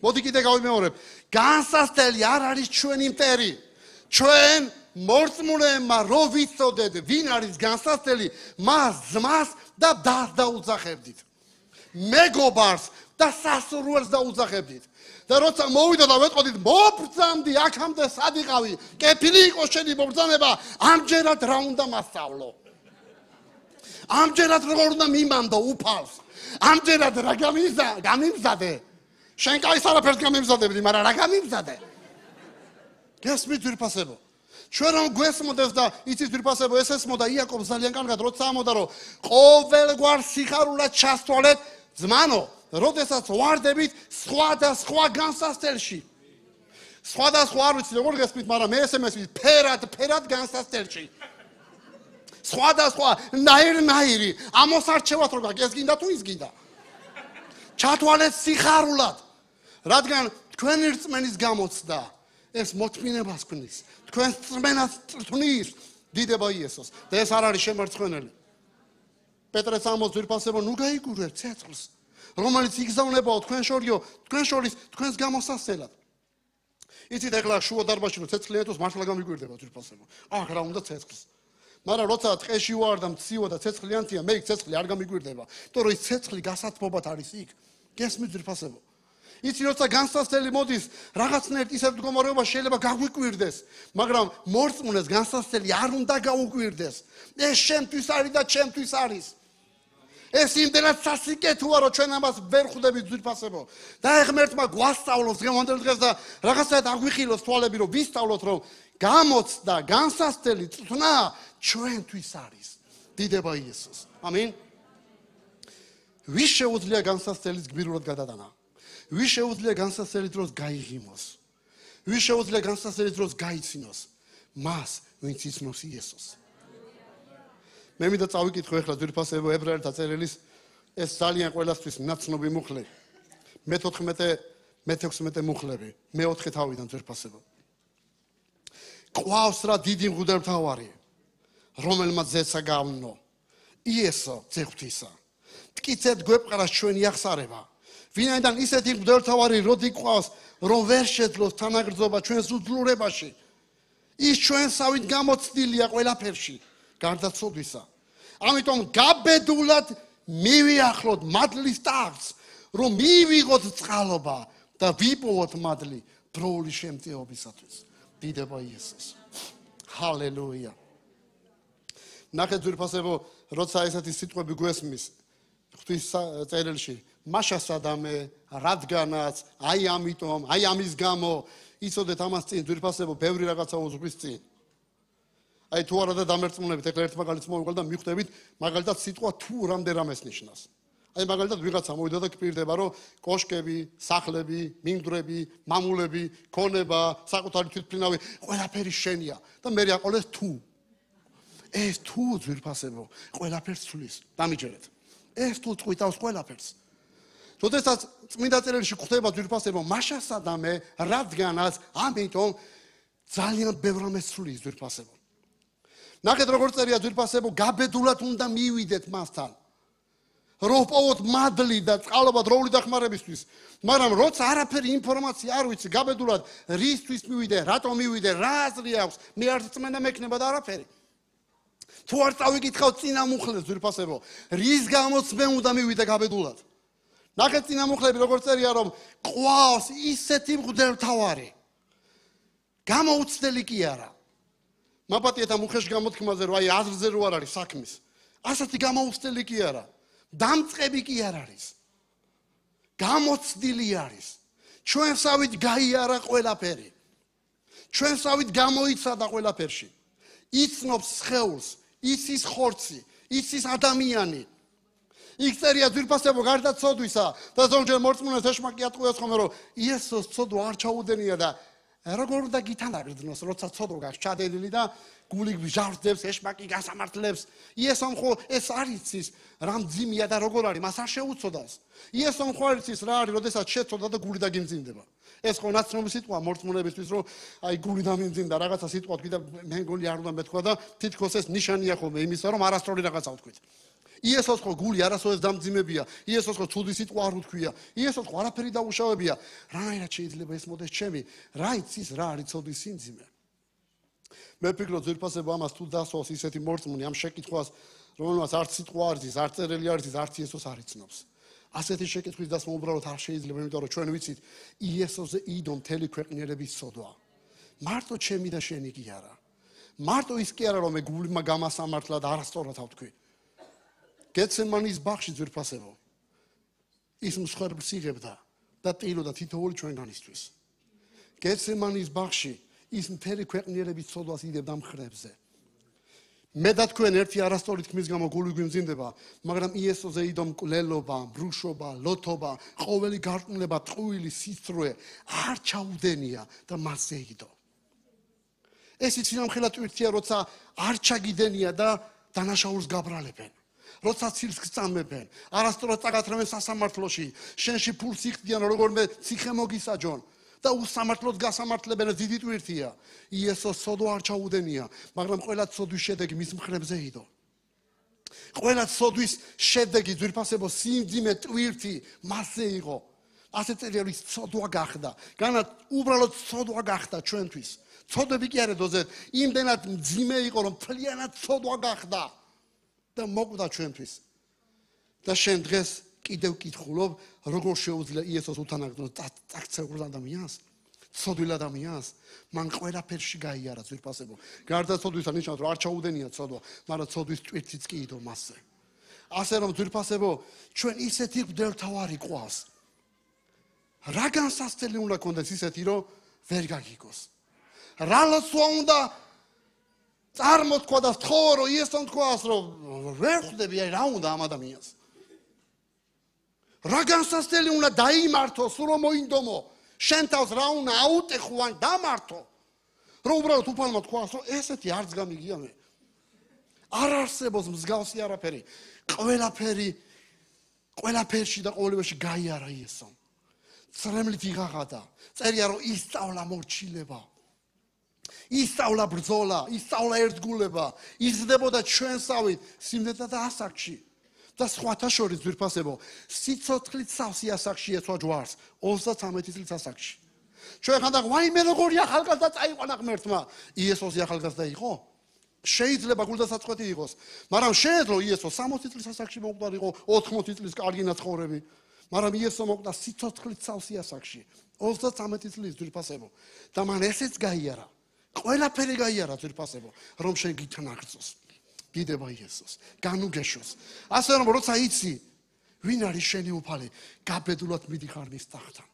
Speaker 4: მოდი კიდე გავიმეორებ. განსასწელი არ არის ჩვენი მტერი. ჩვენ მორწმუნეებმა რო ვიცოდეთ, ვინ არის განსასწელი, მას ძმას და დას დაუძახებდით. მეგობარს და სასურველს დაუძახებდით. და როცა მოვიდა და ვეტყოდით, მობრძანდი აქამდე სად იყავი? კეფილი იყო შენი მობრძანება, ამჯერად რა უნდა მასწავლო? ამჯერად როგორ უნდა მიმანდო უფალს? ამჯერად რა გამიზა, გამიმზადე? შენ კაი არაფერს გამიმზადებდი, მაგრამ რა გამიმზადე? გესმით ვირფასებო? ჩვენ რომ გვესმოდეს და იცით ვირფასებო, ეს ესმოდა იაკობ ძალიან კარგად, როცა ამოდა რომ ყოველგვარ სიხარულად ჩასწვალეთ ძმანო, როდესაც ვარდებით სხვა და სხვა განსასწელში. სხვა და სხვა არ ვიცი როგორ გესმით, მაგრამ მე ესე მესმის ფერად, ფერად განსასწელში. სხვა და სხვა ნაირ-ნაირი, ამოსარჩევად როგორ გეს გინდა თუ ის გინდა. ჩათვალეთ სიხარულად. რადგან თქვენი რწმენის გამოცდა ეს მოთმინებას ქნის თქვენ რწმენას წრთნის დიდება იესოს და ეს არ არის შემარცხენელი პეტრეს ამბობს ვირფასებო ნუ გაიგურებ ცეცხლს რომელიც იგზავნებაო თქვენ შორიო თქვენ შორის თქვენს გამოსასწელად იცით ეხლა შუა დარბაზში რომ ცეცხლი ეთოს მართლა გამიგვირდება ვირფასებო აх რა უნდა ცეცხლს? მაგრამ როცა ტყეში ვარ და მცივა და ცეცხლიანია მე იქ ცეცხლი არ გამიგვირდება იმიტომ რომ ის ცეცხლი გასათბობად არის იქ გესმით ვირფასებო იცი როცა განსასწრელი მოდის რაღაცნაირ ისეთ მდგომარეობა შეიძლება გაგვიკვირდეს მაგრამ მორწმუნეს განსასწრელი არ უნდა გაუკვირდეს. ეს შენთვის არის და ჩემთვის არის ეს იმდენად სასიკეთოა რომ ჩვენ ამას ვერ ხვდებით ძვირფასებო და ღმერთმა გვასწავლოს დღევანდელ დღეს და რაღაცაა აგვიხილოს თვალები რომ ვისწავლოთ რომ გამოცდა განსასწრელი წვნა ჩვენთვის არის. დიდება იესოს. ამინ. ვის შეუძლია განსასწრელის გმირულად გადადანა? ვის შეუძლია განსასწრელი დროს გაიღიმოს? ვის შეუძლია განსასწრელი დროს გაიცინოს? მას ვინც იცნობს იესოს მე მინდა წავიკითხო ახლა ძირფასებო ებრაელთა წერილის ეს ძალიან ყველასთვის ნაცნობი მუხლე მე-14 მე-16 მუხლები. მე-4 თავიდან ძირფასებო ყვავს რა დიდი მღვდელმთავარი რომელმაც ზეცა გავნო. იესო ძეხვთისა ტკიცეთ გვეპყრას ჩვენი აღსარება ვინაიდან ისეთი მღვდელმთავარი როდი ყვავს რომ ვერ შეძლოს თანაგრძობა ჩვენს უძლურებაში. ის ჩვენსავით გამოცდილია ყველაფერში გარდაცოდვისა ამიტომ გაბედულად მივიახლოთ მადლის ტახტს რომ მივიღოთ წყალობა და ვიპოვოთ მადლი დროული შემტეობისათვის დიდება იესოს. ჰალელუია. ნახეთ ძირფასებო როცა ესეთი სიტყვები გვესმის ღვთის წერილში მაშასადამე რადგანაც აი ამიტომ აი ამის გამო. იცოდეთ ამას წინ ძირფასებო ბევრი რაღაცა უძღვის წინ აი თუ არა და დამერწმუნებით ეხლა ერთ მაგალითს მოვიყოლ და მიხვდებით მაგალითად სიტყვა თუ რამდენ რამეს ნიშნავს. აი მაგალითად ვიღაცა მოვიდა და გპირდება რომ კოშკები, სახლები, მინდვრები, მამულები, ქონება, საკუთარი თვითფრინავი ყველაფერი შენია და მე აყოლეს თუ. ეს თუ ძვირფასებო ყველაფერს ცulis დამიჯერეთ. ეს თუ წვითავს ყველაფერს. თოდესაც წმინდა წერილში ხვდება ძვირფასებო მაშასადამე რადგანაც ამიტომ ძალიან ბევრ ამას ცulis ძვირფასებო ნახეთ როგორ წერია ძვირფასებო? გაბედულად უნდა მივიდეთ მასთან. რომ პოვოთ მადლი და წყალობა დროული დახმარებისთვის. მაგრამ როცა არაფერი ინფორმაცია არ ვიცი გაბედულად რისთვის მივიდე რატომ მივიდე რა აზრი აქვს მე არ წმენდა მექნება და არაფერი. თუ არ წავიკითხავ წინამუხლებს ძვირფასებო. რის გამოც მე უნდა მივიდე გაბედულად? ნახეთ წინამუხლები როგორ წერია რომ ყავს ისეთი მღვდელთავარი გამოუცდელი კი არა მაპატიეთა მუხეში გამოთქმაზე რომ აი აზრზე რო არ არის საქმის. ასეთი გამოუცდელი კი არა. დამწყები კი არ არის. გამოცდილი არის. ჩვენსავით გაიარა ყველაფერი. ჩვენსავით გამოიცადა ყველაფერში. იცნობს სხეულს იცის ხორცი იცის ადამიანი. იქ წერია ძირფასებო გარდაცოდვისა და ზოგჯერ მორწმუნეს ეშმაკი ატყუებს ხოლმე რომ იესოს ცოდვა არ ჩაუდენია და როგორ უნდა გითანაგრძნოს როცა ცოდვა გაქვს ჩადენილი და გული ჟარდებს ეშმაკი გასამართლებს. იესომ ხო ეს არიცის რამ ძიმია და როგორ არის მას არ შეუწოდას იესომ ხო არიცის რა არის როდესაც შეწოდა და გული დაგიმძინდება. ეს ხო ნაცნობი სიტყვა მორწმუნეებისთვის რომ აი გული დამიმძინდა რაღაცა სიტყვა თქვი და მე გული არ უნდა მეთქვა და თითქოს ეს ნიშანია ხოლმე იმისა რომ არასწორი რაღაცა ვთქვით იესოს ხო გული არასოდეს დამძიმებია იესოს ხო ცუდი სიტყვა არ უთქვია იესოს ხო არაფერი დაუშავებია. რანაირად შეიძლება ეს მოდეს ჩემი? რა იცის რა არის ცოდი სიმძიმე? მე ფიქრობ ძირფასება ამას თუ დასვას ისეთი მორწმუნე ამ შეკითხვას რომელსაც არც სიტყვა არ იცის არც წერილი არ იცის არც იესოს არ იცნობს. ასეთი შეკითხვის დასმა უბრალოდ არ შეიძლება იმიტომ რომ ჩვენ ვიცით იესოზე იდო მთელი ქვეყნიერების სოდვა. მარტო ჩემი და შენი კი არა. მარტო ის კი არა რომ მე გულმა გამასამართლა და არასწორად ავთქვი გეცემანის ბაღში ძვირფასებო ის მსხვერპლს იღებდა და ტილოდა თითოეული ჩვენგანისთვის. გეცემანის ბაღში ის მთელი ქვეყნიერების ცოდვას იღებდა მხრებზე. მე და თქვენ ერთი არასწორი თქმის გამო გული გვიმძინდება მაგრამ იესოზე იდომ კვლელობა ბრუშობა ლოთობა ყოველი გარყვნილება ტყუილი სისწრუე არ ჩაუდენია და მასზე იდო. ეს იცი ამხელა ტვირთია როცა არ ჩაგიდენია და დანაშაულს გაბრალებენ როცა ცილს გწამებენ, არასდროს წაგათრევენ სასამართლოში, შენში ფულს იხდიან როგორმე ციხე მოგისაჯონ და უსამართლოდ გასამართლებენ დიდი ტვირთია. იესოს სოდო არ ჩაუდენია, მაგრამ ყველა სოდვის შედეგი მის მხრებზე იდო. ყველა სოდვის შედეგი ძვირფასებო სიმძიმე ტვირთი მასზე იყო. ასე წერილი სოდვა გახდა. განა უბრალოდ სოდვა გახდა ჩვენთვის. ცოდები კი არა დოზეთ, იმდენად მძიმე იყო რომ ფლიანად სოდვა გახდა. და მოკვდა ჩვენთვის. და შენ დღეს კიდევ კითხულობ, როგორ შეუძლია იესოს უთანაგდოს წაქცეულ ადამიანს, ცოდვილ ადამიანს, მან ყველაფერში გაიარა ძვირფასებო. გარდა ცოდვისა ნიშნავს, რომ არ ჩაუდენია ცოდვა, მაგრამ ცოდვის ტვირთიც კი იდო მასზე. ასე რომ ძვირფასებო, ჩვენ ისეთი გვდელთავარი ყავს. რა განსასწრელი უნდა კონდეს ისეთი, რომ ვერ გაგიგოს. რა ლოცვა უნდა წარმოთქვა და თხოვო რომ იესომ თქვას რომ ვერ ხვდები აი რა უნდა ამ ადამიანს რა განსასწრელი უნდა დაიმართო, სულ რომ მოინდომო. შენ თავს რა უნდა აუტეხო ან დამართო. რომ უბრალოდ უფალმა თქვას, რომ ესეთი არც გამიგია მე. არ არსებობს მსგავსი არაფერი. ყველაფერი ყველაფერში და ყოველივეში გაიარა იესო. წრემლით იღაღადა. წერია რომ ისწავლა მორჩილება. ისწავლა ბრძოლა, ისწავლა ერთგულება, იზრდებოდა ჩვენსავით სიმდეთა და ასაკში. და სხვათა შორის ძვირფასებო, სიცოცხლით სავსე ასაკში ეცვა ჯვარს, 33 წლის ასაკში. ჩვენ ხანდახ ვაიმე როგორი ახალგაზრდა წაიყვანა ღმერთმა. იესოსი ახალგაზრდა იყო? შეიძლება გულდასაწყვეტი იყოს, მაგრამ შეეძლო იესო 60 წლის ასაკში მოკვდარიყო 80 წლის კარგი ნაცხოვრები. მაგრამ იესო მოკვდა სიცოცხლით სავსე ასაკში, 33 წლის ძვირფასებო. და მან ესეც გაიარა. ყველაფერი გაიარა ძირფასებო, რომ შენ გითანაგრძოს. დიდება იესოს, განუგეშოს. ასე რომ როცა იცი, ვინ არის შენი უფალი, გაბედულად მიდიხარ მის ტახთან.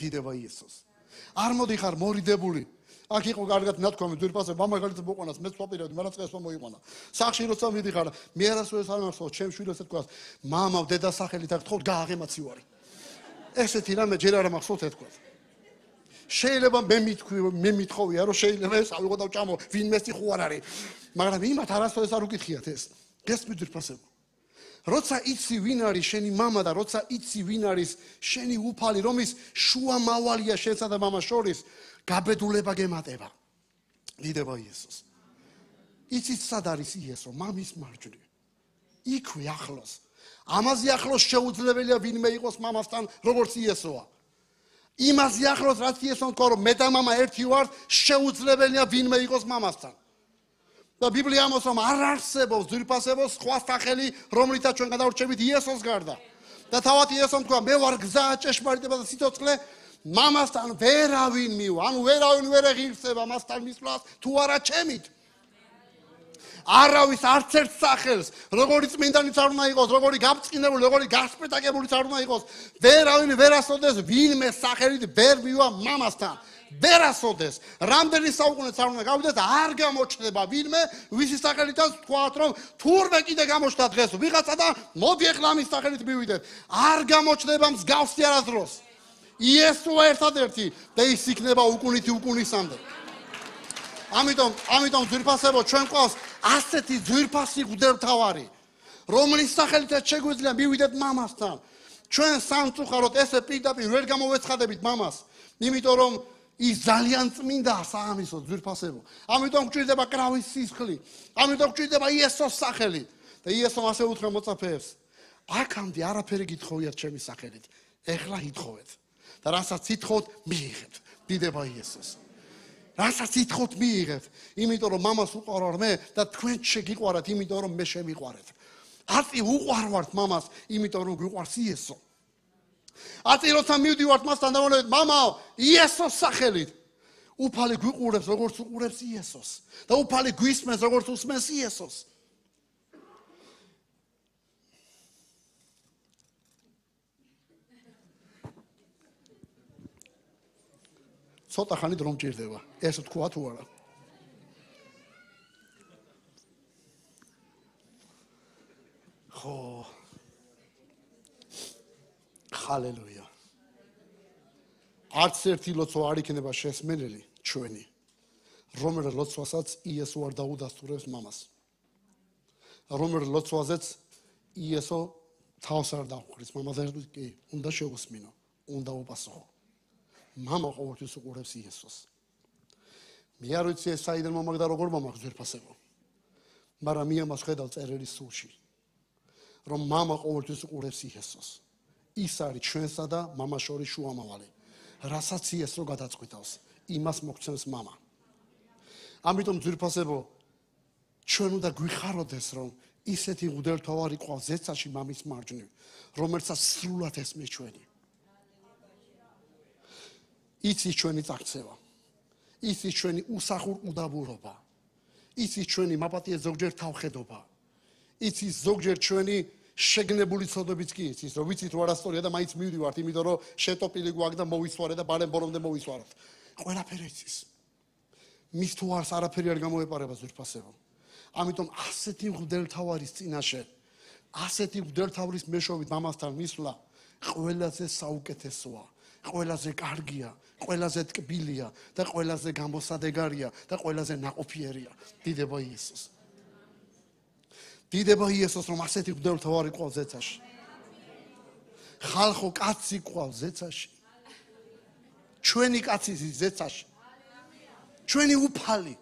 Speaker 4: დიდება იესოს. არ მოდიხარ მორიდებული, აქ იყო კარგად ნათქვამი ძვირფასე მამაგალითს მოყვანას მეც ვაპირებდი მაგრამ წელს მომიყვანა სახში როცა მიდიხარ მე არასოდეს არ მახსოვ ჩემ შვილს ეთქვას мама დედა სახელით აქ თქო გააღემაცივარი ესეთი რამე ჯერ არ მახსოვთ ეთქვათ შეიძლება მე მithქვი მე მithხოვია რომ შეიძლება ეს ავიღო და ვჭამო ვინმე ხო არ არის მაგრამ იმათ არასოდეს არ უკითხიათ ეს გესმი ძვირფასე როცა იცი ვინ არის შენი мама და როცა იცი ვინ არის შენი უფალი რომის შუა მავალია შენსა და მამას შორის გაბედულება გემატება. დიდება იესოს. იცით სად არის იესო? მამის მარჯვნივ. იქვე ახლოს. ამაზე ახლოს შეუძლებელია ვინმე იყოს მამასთან, როგორც იესოა. იმაზე ახლოს რაც იესო თქო რომ მე და мама ერთი ვართ, შეუძლებელია ვინმე იყოს მამასთან. და ბიბლია ამბობს რომ არ არსებობს ძვირფასებოს სხვა სახელი, რომლითაც ჩვენ გადავრჩებით იესოს გარდა. და თავად იესო თქვა მე ვარ გზა, ჭეშმარიტება და სიცოცხლე, მამასთან ვერავინ მივა, ანუ ვერავინ ვერ ეღირსება მასთან მისვლას, თუ არა ჩემით. არავის არც ერთ სახელს, როგორიც მინდანიც არ უნდა იყოს, როგორი გაბწყინებული, როგორი გასპეტაკებულიც არ უნდა იყოს, ვერავინ ვერასოდეს ვინმე სახელით ვერ მივა მამასთან. ვერასოდეს, რამდენი საუკუნეც არ უნდა გავიდეს, არ გამოჩნდება ვინმე, ვისი სახელითაც თქვათ, რომ თურმე კიდე გამოჩნდა დღეს ვიღაცა და მოდი ახლა ამის სახელით მივიდეთ. არ გამოჩნდება მსგავსი არასდროს. იესო ერთადერთი და ის იქნება უკუნითი უკუნისამდე. ამიტომ, ამიტომ ძვირფასებო ჩვენ ყავს ასეთი ძვირფასი გვდევთავარი, რომლის სახელითაც შეგვიძლია მივიდეთ მამასთან. ჩვენ სამწუხაროდ ესე პირდაპირ ვერ გამოვეცხადებით მამას, იმიტომ რომ ის ძალიან წმინდა საამისო ძვირფასებო. ამიტომ გვჭირდება კრავის სისხლი. ამიტომ გვჭირდება იესოს სახელი. და იესო ასე უთხრა მოწაფეებს: აქამდე არაფერი გითხოვიათ ჩემი სახელით. ეხლა ითხოვეთ. და რასაც ითხოვთ, მიიღეთ. დიდება იესოს. რასაც ითხოვთ, მიიღეთ. იმიტომ რომ მამას უყარავ მე და თქვენ შეგიყვარათ, იმიტომ რომ მე შემიყვარეთ. აწი უყარვართ მამას, იმიტომ რომ გიყვარს იესო. აწი როცა მივდივართ მასთან და მომდეთ, მამაო, იესოს სახელით. უფალი გვიყურებს, როგორც უყურებს იესოს. და უფალი გვისმენს, როგორც უსმენს იესოს. ცოტა ხანი დრო მჭირდება. ეს თქვა თუ არა? ხო. ჰალელუია. არც ერთი ლოცვა არ იქნება შესმენელი ჩვენი. რომელ ლოცვასაც იესო არ დაუდასტურებს მამას. რომელ ლოცვაზეც იესო თავს არ დახვრის მამაზე კი უნდა შეუსმინო, უნდა უპასუხო. мама ყოველთვის უყურებს იესოს. მე არ ვიცი ეს საიდან მომაგდა როგორ მომაგს ვერფასებო. მაგრამ მე ამას ხედავ წერილის სულში. რომ мама ყოველთვის უყურებს იესოს. ის არის ჩვენსა და мама შორის შუამავალი. რასაც იესო გადაწყვიტავს, იმას მოგცემს мама. ამიტომ ძვირფასებო ჩვენ უნდა გვიხაროდეს რომ ისეთი მუდელთავარი ყავს ზეცაში მამის მარჯვნივ, რომელსაც სრულად ესმის ჩვენი. იცის ჩვენი წაქცევა. იცის ჩვენი უსახურ უდაბურობა. იცის ჩვენი მაპატიე ზოგჯერ თავხედობა. იცის ზოგჯერ ჩვენი შეგნებული ცოდვებიც კი იცის, რომ ვიცით რომ არასწორია და მაინც მივდივართ, იმიტომ რომ შეტოპილი გვაქვს და მოვისვარე და ბალენ ბოლომდე მოვისვაროთ. ყველაფერი იცის. მის თუ არს არაფერი არ გამოეპარება ზურფასებო. ამიტომ ასეთი მღვდელთავარის წინაშე ასეთი მღვდელთავრის მეშობით მამასთან მისვლა ყველაზე საუკეთესოა, ყველაზე კარგია, ყველაზე ტკბილია და ყველაზე გამოსადეგარია და ყველაზე ნაყოფიერია. დიდება იესოს. დიდება იესოს რომ ასეთი მღვდელთავარი ყავს ზეცაში. ხალხო კაცი ყავს ზეცაში. ჩვენი კაცი ზეცაში. ჩვენი უფალი.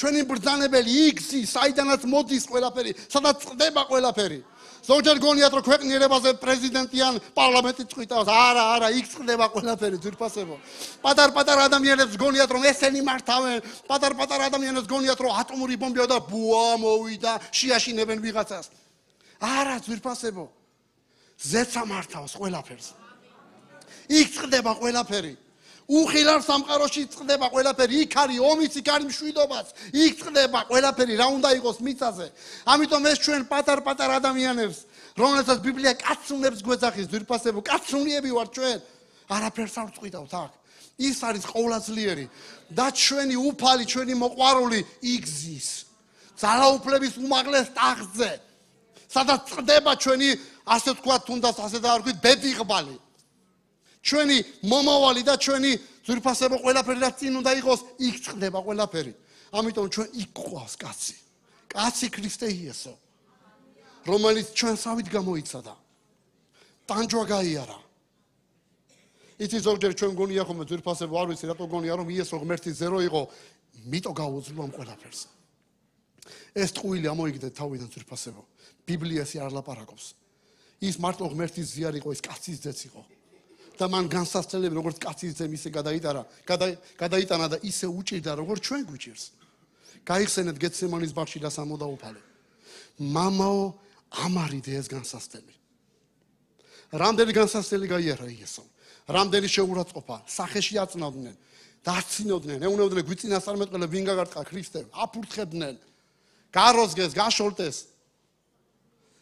Speaker 4: ჩვენი ბრძანებელი იგზი, საიდანაც მოდის ყველაფერი, სადაც წდება ყველაფერი. ზოგჯერ გონიათ რომ ქვეყნიერებაზე პრეზიდენტიან პარლამენტი წვითავს. არა, არა, იქ წდება ყველაფერი ძირფასებო. პატარ-პატარ ადამიანებს გონიათ რომ ესენი მართავენ, პატარ-პატარ ადამიანებს გონიათ რომ ატომური ბომბია და ბუა მოვიდა, შეაშინებენ ვიღაცას. არა, ძირფასებო. ზეცა მართავს ყველაფერს. იქ წდება ყველაფერი. უხილარ სამყაროში წდება ყველაფერი, იქ არის ომიც, იქ არის მშვიდობაც, იქ წდება ყველაფერი, რა უნდა იყოს მიწაზე. ამიტომ ეს ჩვენ პატარ-პატარ ადამიანებს, რომელსაც ბიბლია კაცუნებს გვეძახის, ძირფასებო, კაცუნიები ვარ ჩვენ. არაფერს არ წვითავთ აქ. ის არის ყოვლადწლიერი და ჩვენი უფალი, ჩვენი მოყვარული იგზის. ძალაუფლების უმაღლეს ტახტზე. სადაც წდება ჩვენი ასე თქვა თუნდაც ასე დაარქვით ბედიღბალი. ჩვენი მომავალი და ჩვენი ძვირფასებო ყველაფერი რაც წინ უნდა იყოს, იქ წდება ყველაფერი. ამიტომ ჩვენ იქ ყავს კაცი. კაცი ქრისტე იესო. რომელიც ჩვენსავით გამოიცადა. ტანჯვა გაიარა. იცი ზოგჯერ ჩვენ გონია ხომ ძვირფასებო არ ვიცი რატო გონია რომ იესო ღმერთი ზერო იყო, მიტო გაუძლო ამ ყველაფერს. ეს ტყუილი ამოიგდეთ თავიდან ძვირფასებო. ბიბლიასი არ ლაპარაკობს. ის მარტო ღმერთის ზიარ იყო, ის კაცის ძეც იყო. და მან განსასწრელები როგორც კაციზემ ისე გადაიტარა გადაიტანა და ისე უჭირდა როგორც ჩვენ გვიჭირს გაიხსენეთ გეცემანის ბაღში და სამოდაუფალე მამაო ამარიდე ეს განსასწრელი. რამდენი განსასწრელი გაიარა იესომ რამდენი შეურაცხყოფა? სახეში აწნავდნენ დარწინოდნენ ეუნებდნენ გვიწინასწარმეტყველე ვინ გაგარტყა ქრისტემ? აფურთხებდნენ. გაროზგეს გაშორტეს.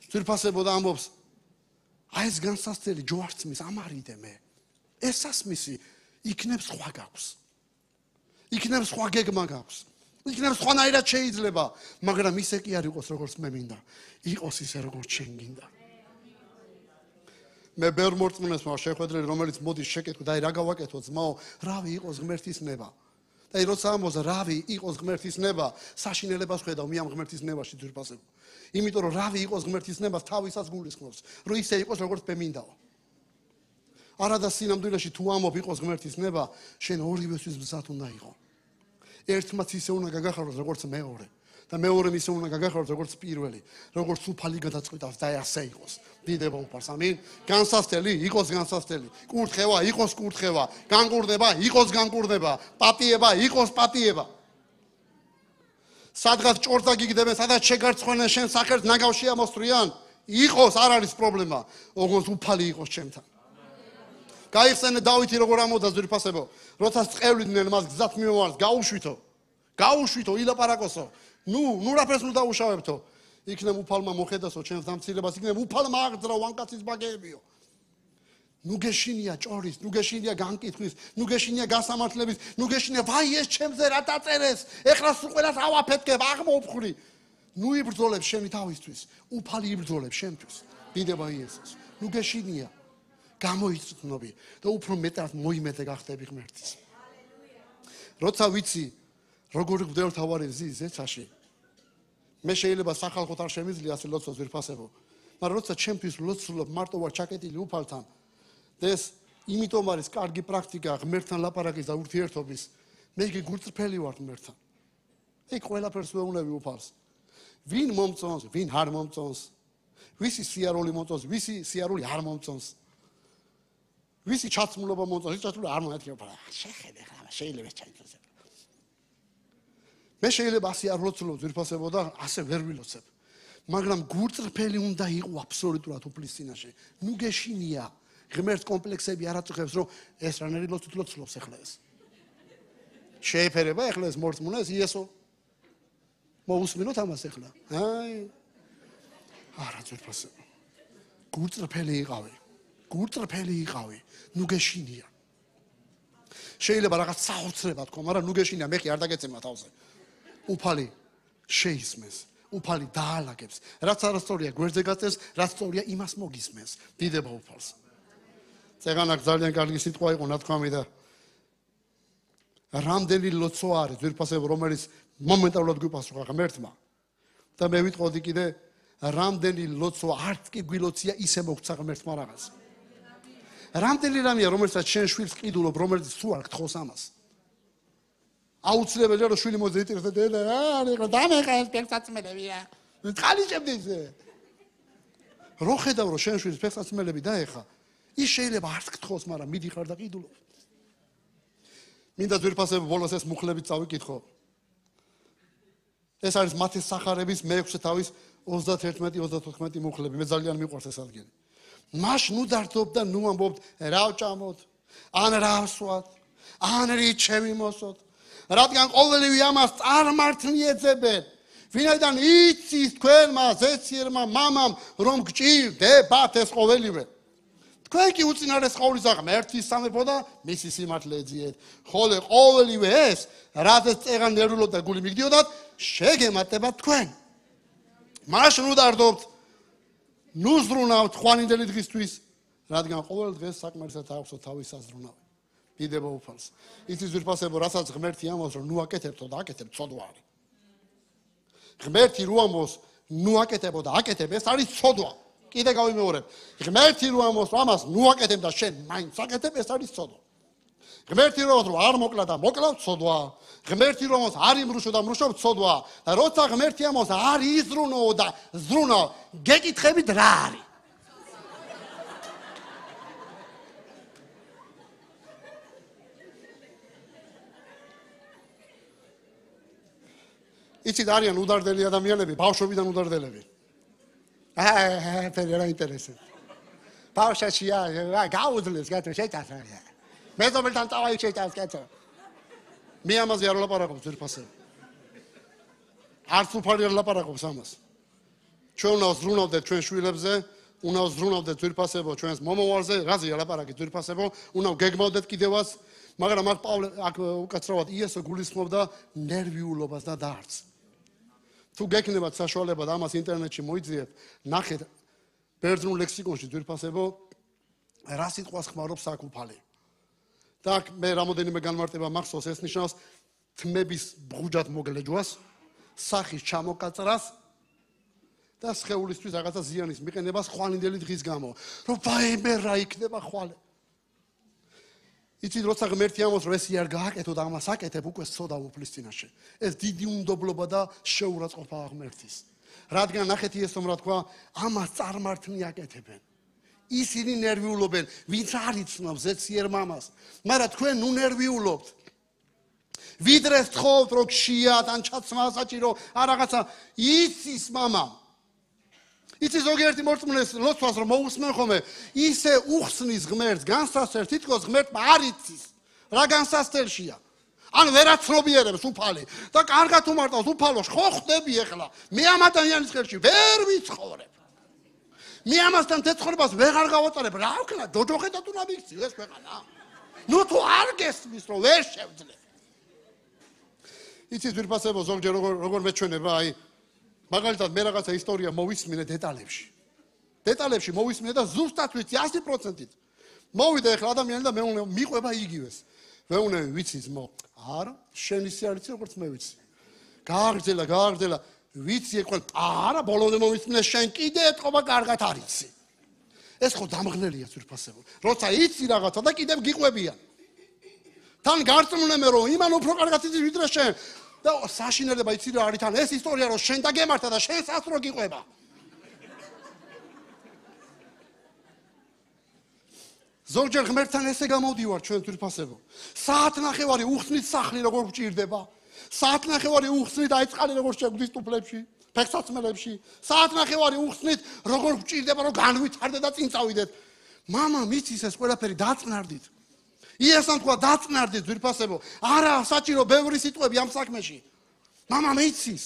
Speaker 4: ძირფასებოდა ამბობს აი ეს განსასწრელი ჯვარცმის ამარიდე მე ესასმისი იქნებ სხვა გაქვს. იქნებ სხვა გეგმა გაქვს. იქნებ სხვანაირად შეიძლება, მაგრამ ისე კი არ იყოს როგორც მე მინდა. იყოს ისე როგორც შენ გინდა. მე ბერ მორწმუნეს მაგ შეხვედრილი რომელიც მოდის შეკეთო და აი რა გავაკეთო ძმაო, რავი იყოს ღმერთის ნება. და როცა ამბობს რავი იყოს ღმერთის ნება, საშინელებას ხედავ მე ამ ღმერთის ნებაში ძირფასებ. იმიტომ რომ რავი იყოს ღმერთის ნება თავისას გულისხმობს, რომ ისე იყოს როგორც მე მინდაო. არადა სინამდვილეში თუ ამობ იყოს ღმერთის ნება, შენ ორივესთვის მზად უნდა იყო. ერთმაც ისე უნდა გაგახაროს როგორც მეორე და მეორე ისე უნდა გაგახაროს როგორც პირველი, როგორც უფალი გადაწყვიტავს და ასე იყოს. დიდება უფალს, ამინ. განსასწრელი იყოს განსასწრელი. კურთხევა იყოს კურთხევა, განკურნება იყოს განკურნება, პატიება იყოს პატიება. სადღაც ჭორდა გიგდებენ, სადაც შეგარცხვენენ შენ სახერს ნაგავში ამოსწრიან, იყოს არ არის პრობლემა, ოღონდ უფალი იყოს ჩემთან. გაიხსენე დავითი როგორ ამოდა ძვირფასებო როცა წევლიდნენ მას გზად მიმოვარს გაუშვითო. გაუშვითო ილაპარაკოსო. ნუ ნუ რაფერს ნუ დაუშავებთო იქნებ უფალმა მოხედასო ჩემს დამცირებას იქნებ უფალმა აღძრა ვანკაცის ბაგეებიო ნუ გეშინია ჭორის ნუ გეშინია განკითხვის ნუ გეშინია გასამართლების ნუ გეშინია ვაი ეს ჩემზე რა დაწერეს? ეხლა სულ ყველას ავაფეთქებ აღმოფხრი ნუ იბრძოლებ შენი თავისთვის უფალი იბრძოლებ შენთვის. დიდება იესოს. ნუ გეშინია გამოიწნობი და უფრო მეტად მოიმედე გახდები ღმერთის. როცა ვიცი როგორ გვდევრ თავარი ზის ეცაში მე შეიძლება სახალხოთ არ შემიძლია ასე ლოცვას ვერფასებო მაგრამ როცა ჩემთვის ლოცულობ მარტო ვარ ჩაკეტილი უფალთან და ეს იმიტომ არის კარგი პრაქტიკა ღმერთთან ლაპარაკის და ურთიერთობის მე იგი გულწრფელი ვარ ღმერთთან. ეგ ყველაფერს ვეუბნები უფალს. ვინ მომწონს ვინ არ მომწონს? ვისი სიარული მომწონს ვისი სიარული არ მომწონს ვისი ჩაცმულობა მომწონს, ის ჩაცმულობა არ მომეთქება. შეხედე ხა, შეიძლება ჩაიწოს. მე შეიძლება ასე არ ლოცულობ ძირფასებო და ასე ვერ ვილოცებ. მაგრამ გურწრფელი უნდა იყო აბსოლუტურად უფლის წინაშე. ნუ გეშინია ღმერთ კომპლექსები არ აწუხებს, რომ ეს რანერი ლოცვით ლოცულობს ახლა ეს. შეეფერება ახლა ეს მორწმუნეს იესო. მოусმინოთ ამას ახლა. აი. არა ძირფასებო. გურწრფელი იყავი. გურწრფელი იყავი. ნუ გეშინია. შეიძლება რაღაც საოცრება თქო, მაგრამ ნუ გეშინია, მე კი არ დაგეცემა თავზე. უფალი შეისმეს, უფალი დაალაგებს. რაც არასწორია, გვერდზე გაწევს, რაც სწორია, იმას მოგისმენს. დიდება უფალს. წეგანაკ ძალიან კარგი სიტყვა იყო ნათქვამი და რამდენი ლოცვა არის ძირფასებ რომელიც მომენტალურად გვიპასუხა ღმერთმა და მე ვიტყოდი კიდე რამდენი ლოცვა არც კი გვილოცია ისე მოგცა ღმერთმა რაღაც რამდენი რამეა რომელსაც შენ შვილს ყიდულობ რომელიც თუ არ გთხოვს ამას? აუცილებელია რომ შვილი მოძიეთებს და დედა არა რა დამეყეს პერსაცმელებია წყალიშებდი ისე. რო ხედავ რომ შენ შვილს პერსაცმელები დაეხა ის შეიძლება არც გთხოვს მაგრამ მიდიხარ და ყიდულობ მინდა ძვირფასები ბოლოს ეს მუხლებით წავიკითხო. ეს არის მათეს სახარების მე-6 თავის 31-34 მუხლები. მე ძალიან მიყვარს ეს ადგილი მას ნუ დარდობ და ნუ ამბობ რა ვჭამოთ ან რა ვსვათ ან რიჩევი მოსოთ რადგან ყოველივე ამას წარმართნიეძებენ ვინაიდან იცის თქვენმა ზეციერმა მამამ რომ გჭირდებათ ეს ყოველივე. თქვენ კი უწინარეს ყოვლისა ღმერთის სამეფო და მისი სიმართლე ეძიეთ. ხოლე ყოველივე ეს რადგან წეგან ნერვულობ და გული მიგდიოდათ შეგემატება თქვენ. მაშინ უდარდობთ ნუ ზრუნავთ ხვანინდელი დღისთვის რადგან ყოველ დღეს საკმარისად აქვსო თავის საზრუნავი დიდება უფალს. იცის ვირფასებო რასაც ღმერთი ამბობს რომ ნუ აკეთებთო და აკეთებ ცოდვა არის ღმერთი რო ამბობს ნუ აკეთებო და აკეთებ ეს არის ცოდვა. კიდე გავიმეორებ. ღმერთი რო ამბობს ამას ნუ აკეთებ და შენ მაინც აკეთებ ეს არის ცოდვა ღმერთი რო ამბობს არ მოკლა და მოკლა ცოდვა ღმერთი რო ამბობს არ იმრუშო და მრუშო ცოდვა და როცა ღმერთი ამბობს არ იზრუნო და ზრუნო გეკითხებით რა არის იცით არიან უდარდელი ადამიანები, ბავშვობიდან უდარდელები. აა, ფერი რა ინტერესებს. ბავშვია, რა გაუძლებს გათო შეჭასა. მე ზომელთან წავაი შეჭას გათო. მე ამაზე არ ვლაპარაკობ ძირფასე. არც უფალი არ ლაპარაკობს ამას. ჩვენ უნდა ზრუნავდეთ ჩვენ შვილებზე, უნდა ზრუნავდეთ ძირფასებო ჩვენს მომავალზე, რაზეა ლაპარაკი ძირფასებო, უნდა გეგმავდეთ კიდევაც, მაგრამ აქ პავლე აქ უკაცრავად იესო გულისხმობდა ნერვიულობას და დარწს. თუ გექნებათ საშუალება და ამას ინტერნეტში მოიძიეთ, ნახეთ ბერძნულ ლექსიკონში ძვირფასებო რა სიტყვას ხმარობს საკუფალი. და მე რამოდენიმე განმარტება მახსოვს ეს ნიშნავს თმების ბღუჯად მოგლეჯვას, სახის ჩამოკაწრას და სხეულისთვის რაღაცა ზიანის მიყენებას ხვალინდელი დღის გამო. რომ ვაიმე რა იქნება ხვალე. იცით როცა ღმერთი ამოს რომ ესი არ გააკეთო და ამას აკეთებ უკვე სოდა უფლის წინაშე ეს დიდი უნდობლობა და შეურაცხყოფა ღმერთის რადგან ნახეთი ეს რომ რა თქვა ამას წარმართნი აკეთებენ ისინი ნერვიულობენ ვინც არ იცნობს ეციერ მამას. მაგრამ თქვენ ნუ ნერვიულობთ. ვიდრე თხოვთ რომ შეათ ან ჩაცმა საჭირო არ რაღაცა. იცის მამამ იცი ზოგიერთი მორწმუნეს ლოცვას რომ მოусმენ ხოლმე. ისე უხსნის ღმერთს განსასწერ თითქოს ღმერთმა არ იცის. რა განსასწერშია ან ვერაცნობიერებს უფალი. და კარგად უმარტავს უფალოს ხო ხდები ეხლა. მე ამ ადამიანის ხელში ვერ ვიცხოვრებ მე ამასთან თეცხრებას ვეღარ გავატარებ რა ვქნა დოჯოხედა თუ ნაბიქცი ეს ქვეყანა ნუ თუ არ გესმის რომ ვერ შევძლებ იცი ძირფასებო ზოგჯერ როგორ როგორ მეჩვენება აი მაგალითად მე რაღაცა ისტორია მოვისმინე დეტალებში. დეტალებში მოვისმინე და ზუსტად ვიცი 100%-ით. მოვიდა ახლა ადამიანი და მე უნდა მიყვება იგივეს. მე უნდა ვიცი ძმო. არა, შენ ისე არ იცი როგორც მე ვიცი. გააგრძელა, გააგრძელა. ვიცი ეხლა არა, ბოლომდე მოვისმინე შენ კიდე ეთყობა კარგად არიცი. ეს ხო დამღლელია ზურფასებო. როცა იცი რაღაცა და კიდევ გიყვებიან. თან გარწმუნე მე რომ იმან უფრო კარგად იცი ვიდრე შენ. და საშინელება იცი რა არის თან ეს ისტორია რომ შენ და გემართა და შენ სასრო გიყვება ზოგჯერ ღმერთთან ესე გამოდივარ ჩვენ თვითფასებო საათნახევარი უხსნით სახლი როგორ გჭირდება საათნახევარი უხსნით აი წყალი როგორ შეგვდის ტუფლებში ფექსაცმელებში საათნახევარი უხსნით როგორ გჭირდება რომ განვითარდე და წინ წავიდეთ мама მიცის ეს ყველაფერი დაწნარდით იესამ თქვა დაწნარდეთ ძვირფასებო. არა, საჭირო ბევრი სიტყვები ამ საქმეში. мама მეიცის.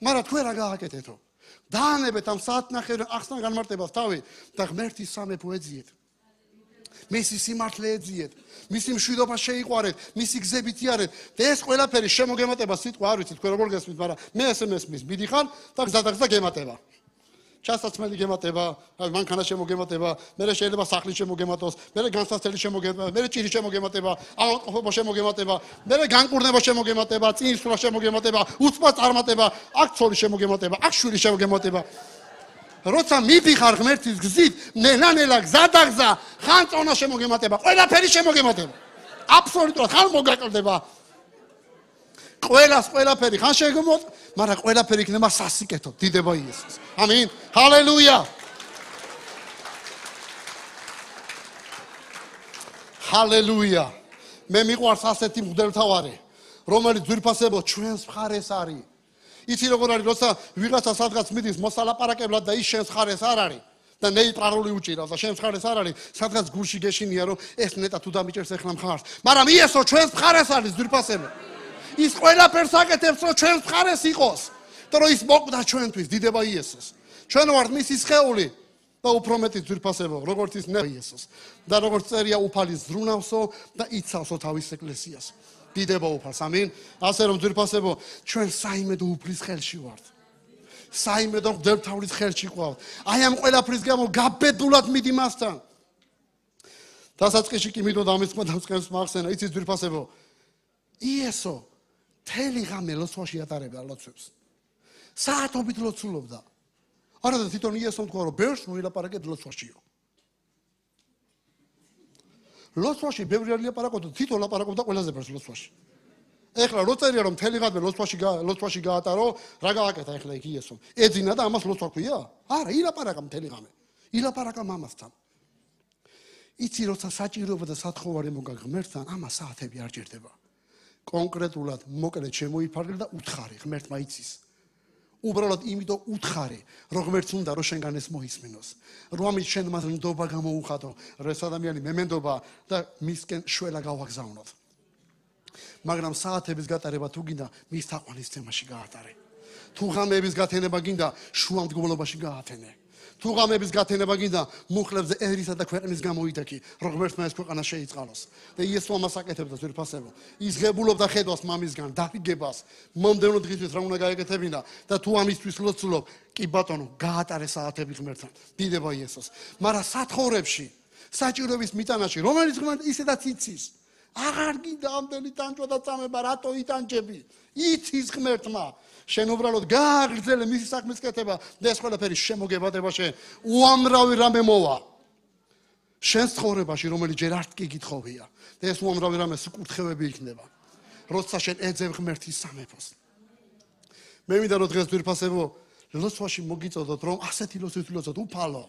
Speaker 4: მაგრამ თქვენ რა გააკეთეთო? დაანებეთ ამ საათნახე ახსნა განმარტებას თავი და ღმერთის სამეფო ეძიეთ. მისი სიმართლე ეძიეთ. მისი მშვიდობა შეიყვარეთ, მისი გზებით იარეთ. და ეს ყველაფერი შემოგემატება სიტყვა არ ვიცი თქვენ როგორ გესმით, მაგრამ მე ესე მესმის, მიდიხარ და გზადაგზა გემატება. ჩასაცმელი გემატება, მანქანა შემოგემატება, მე შეიძლება სახლი შემოგემატოს, მე განსაცდელი შემოგემატება, მე ჭირი შემოგემატება, ავადმყოფობა შემოგემატება, მე განკურნება შემოგემატება, წინსვლა შემოგემატება, უცბა წარმატება, აქ ცოლი შემოგემატება, აქ შვილი შემოგემატება. როცა მიდიხარ ღმერთის გზით, ნელა-ნელა გზადაგზა, ხან წონა შემოგემატება, ყველაფერი შემოგემატება. აბსოლუტურად ხან მოგაკლდება. ყველას ყველაფერი ხან შეგმოთ, მაგრამ ყველაფერი იქნება სასიკეთო, დიდება იესოს. ამინ. ჰალელუია. ჰალელუია. მე მიყვარს ასეთი მღვდელთავარი, რომელიც ძვირფასებო ჩვენს მხარეს არის. იცი როგორ არის, როცა ვიღაცა სადღაც მიდის მოსალაპარაკებლად და ის შენს მხარეს არ არის და ნეიტრალური უჭირავს და შენს მხარეს არ არის, სადღაც გულში გეშინია, რომ ეს ნეტა თუ დამიჭერს ახლა მხარს. მაგრამ იესო ჩვენს მხარეს არის ძვირფასებო. ის ყველაფერს აკეთებს, რომ ჩვენს მხარეს იყოს. და რომ ის მოკვდა ჩვენთვის, დიდება იესოს. ჩვენ ვართ მისი სხეული და უფრო მეტი ძვირფასებო, როგორც ის ნება იესოს. და როგორც წერია უფალი ზრუნავსო და იცავსო თავის ეკლესიას. დიდება უფალს, ამინ. ასე რომ ძვირფასებო, ჩვენ საიმედო უფლის ხელში ვართ. საიმედო მდელთავის ხელში ყავთ. აი ამ ყველაფრის გამო გაბედულად მიდი მასთან. დასაწყისში კი მიდო დამისმა დავწყებს მახსენა, იცი ძვირფასებო. იესო თელი ღამე ლოცვაში ატარებდა ლოცვებს. საათობით ლოცულობდა. არა და თვითონ იესო თქვა რომ ბერს მოილაპარაკეთ ლოცვაშიო. ლოცვაში ბევრი არის ლაპარაკობდა, თვითონ ლაპარაკობდა ყველაზე ბევრს ლოცვაში. ეხლა რო წერია რომ თელი ღამე ლოცვაში ლოცვაში გაატარო, რა გააკეთა ეხლა იქ იესო? ეძინა და ამას ლოცვა ქვია? არა, ილაპარაკა მთელი ღამე. ილაპარაკა მამასთან. იცი როცა საჭიროება და სათხოვარი მოგა ღმერთთან, ამას საათები არ ჭირდება. კონკრეტულად მოკლედ შემოიფარგლე და უთხარი ღმერთმა იცის. უბრალოდ იმიტომ უთხარი, რომ ღმერთს უნდა რომ შენგან ეს მოისმინოს. რომ ამის შენ მას ნდობა გამოუხატო, რომ ეს ადამიანი მემენდობა და მისკენ შველა გავაგზავნოთ. მაგრამ საათების გატარება თუ გინდა, მის თაყვანის თემაში გაატარე. თუ ღამეების გათენება გინდა, შუამდგომლობაში გაათენე. თუ ღამების გათენება გინდა მუხლებზე ერისა და ქვეყნის გამოიდექი რომ ღმერთმა ეს ქვეყანა შეიწყალოს. და იესო ამას აკეთებდა ძირფასებო ის ღებულობდა ხედავს მამისგან დაფიგებას. მომდენო დღისთვის რა უნდა გაეკეთებინა? და თუ ამისთვის ლოცულობ კი ბატონო გაატარე საათები ღმერთთან. დიდება იესოს. მაგრამ სათხოვრებში საჭიროების მიტანაში რომელიც ღმერთ ისედაც იცის. აღარ გინდა ამდენი ტანჯვა და წამება რატო იტანჯები? იცის ღმერთმა შენ უბრალოდ გააგრძელე მისი საქმის კეთება და ეს ყველაფერი შემოგებადება შენ უამრავი რამე მოვა. შენ ცხოვრებაში რომელიც ჯერ არ კი გითხოვია და ეს უამრავი რამე სკურთხევები იქნება როცა შენ ეძებ ღმერთის სამეფოს. მე მინდა რომ დღეს ძირფასებო ლოცვაში მოგიწოდოთ რომ ასეთი ლოცვით ლოცოთ უფალო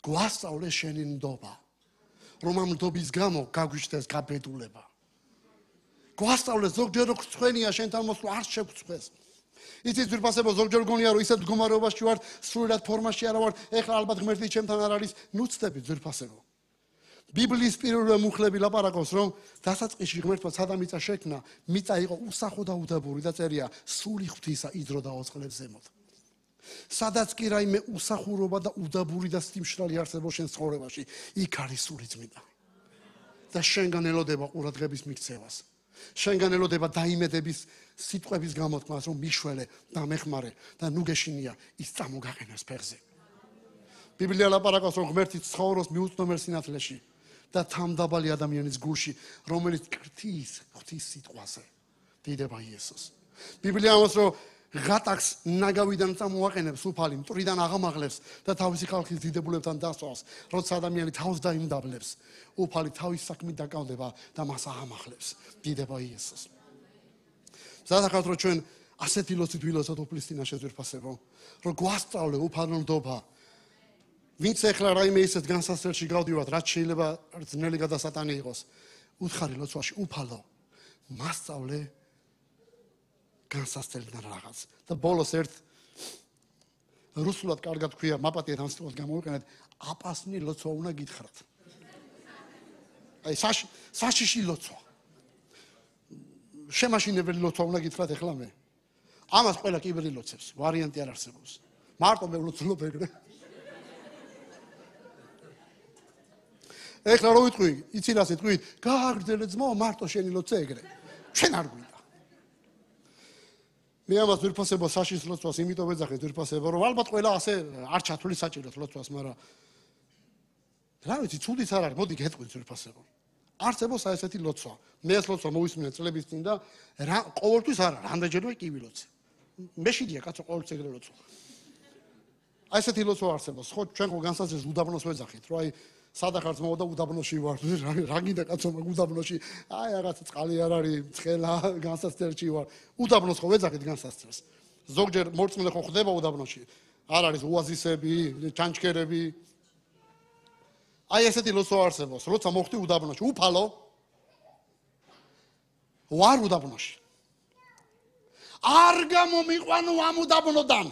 Speaker 4: გვასწავლე შენი ნდობა რომ ამ ნდობის გამო გაგვიჩნდეს გაბედულება. გვასწავლე ზოგჯერ რო ხრწვენია შენთან მოსვლა არ შეგწვეს იცით ძვირფასებო ზოგჯერ გონია რომ ისეთ მდგომარეობაში ვარ სრულად ფორმაში არა ვარ ეხლა ალბათ ღმერთი ჩემთან არ არის. ნუ ცდები ძვირფასებო. ბიბლიის პირველი მუხლები ლაპარაკობს რომ დასაწყისში ღმერთმა სადამიწა შექმნა მიწა იყო უსახო და უდაბური და წერია სული ღვთისა იძრო და ოცხლებს ზემოთ. სადაც კი რაიმე უსახურობა და უდაბური და სტიმშრალი არსებობს შენ ცხოვრებაში იქ არის სული წმინდა. და შენგან ელოდება ყურადღების მიქცევას. შენგან ელოდება დაიმედების სიტყვების გამოთქმას რომ მიშველე და მეხმარე და ნუ გეშინია ის წამოგაყენოს ფეხზე. ბიბლია ლაპარაკობს რომ ღმერთი ცხოვრობს მიუწნობელ სინათლეში და თამდაბალი ადამიანის გულში რომელიც კრთის ღვთის სიტყვაზე დიდება იესოს. ბიბლია ამას რომ ღატაკს ნაგავიდან წამოაყენებს უფალი მტრიდან აღამაღლებს და თავისი ხალხის დიდებულებთან დასვავს როცა ადამიანი თავს დაიმდაბლებს უფალი თავის საქმით დაკავდება და მას აღამაღლებს დიდება იესოს ზადახავთ რომ ჩვენ ასეთი ლოცვით ვილოცოთ უფლის წინაშე ზირფასებო რომ გვასწავლე უფალონდობა ვინც ეხლა რაიმე ისეთ განსასწრებში გავდივართ რაც შეიძლება ძნელი გადასატანი იყოს უთხარი ლოცვაში უფალო მასწავლე განსასწრებიდან რაღაც. და ბოლოს ერთ რუსულად კარგად ქვია მაპატიეთ ამ სტილს გამოვიყენეთ აპასნი ლოცვა უნდა გითხრათ. აი საშ საშიში ლოცვა შემაშინებელი ლოცვა უნდა გითხრათ ახლა მე. ამას ყველა კიბერი ლოცებს ვარიანტი არ არსებობს. მარტო მე ლოცულობ ეგრე. ეხლა რო ვიტყვი იცი რა სიტყვი გააგრძელე ძმო მარტო შენი ლოცვა ეგრე. ჩვენ არ გვინდა. მე ამას ძვირფასებას საშის ლოცვას იმიტომ ვეძახე ძვირფასება რომ ალბათ ყველა ასე არ ჩათვლი საჭიროთ ლოცვას მაგრამ რა ვიცი ცუდიც არ არის მოდი გეტყვი ძვირფასება არსებობს აი ესეთი ლოცვა. მე ეს ლოცვა მოვისმინე წლების წინ და რა ყოველთვის არა რამდენჯერმე კი ვილოცე მე შედია კაცო ყოველთვის ეგრე ლოცვა. აი ესეთი ლოცვა არსებობს. ხო ჩვენ ხო განსაზღვრეს უდაბნოს ვეძახით რომ აი სადახარც მოვდა უდაბნოში ვარ. რა გინდა კაცო მაგ უდაბნოში? აი რაღაც წყალი არ არის ცხელა განსასწრებში ვარ. უდაბნოს ხო ვეძახით განსასწრეს ზოგჯერ მორწმუნე ხო ხდება უდაბნოში? არ არის უაზისები ჩანჩქერები აი ესეთი ლოცვა არსებობს როცა მოხდი უდაბნოში. უფალო? ვარ უდაბნოში. არ გამომიყვანო ამ უდაბნოდან.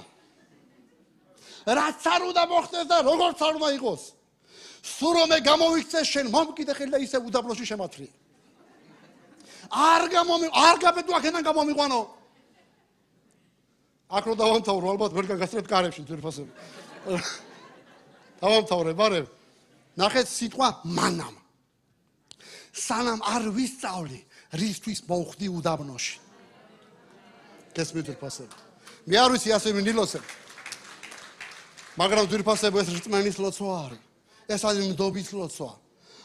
Speaker 4: რაც არ უნდა მოხდეს და როგორც არ უნდა იყოს სულ რომე გამოვიქცე შენ მომკიდე ხელი და ისე უდაბნოში შემათრია არ გამომი არ გაბედო აქედან გამომიყვანო? აქ რო დავამთავრო ალბათ ვერ გაგასწრებ კარებში ძვირფასები დავამთავრე ბარებ ნახეთ სიტყვა მანამ სანამ არ ვისწავლი რისთვის მოხდი უდაბნოში გესმით ძვირფასები მე არ ვიცი ასე მინილოსებ მაგრამ ძვირფასები ეს რწმენის ლოცვა არის ეს არის ნდობის ლოცვა.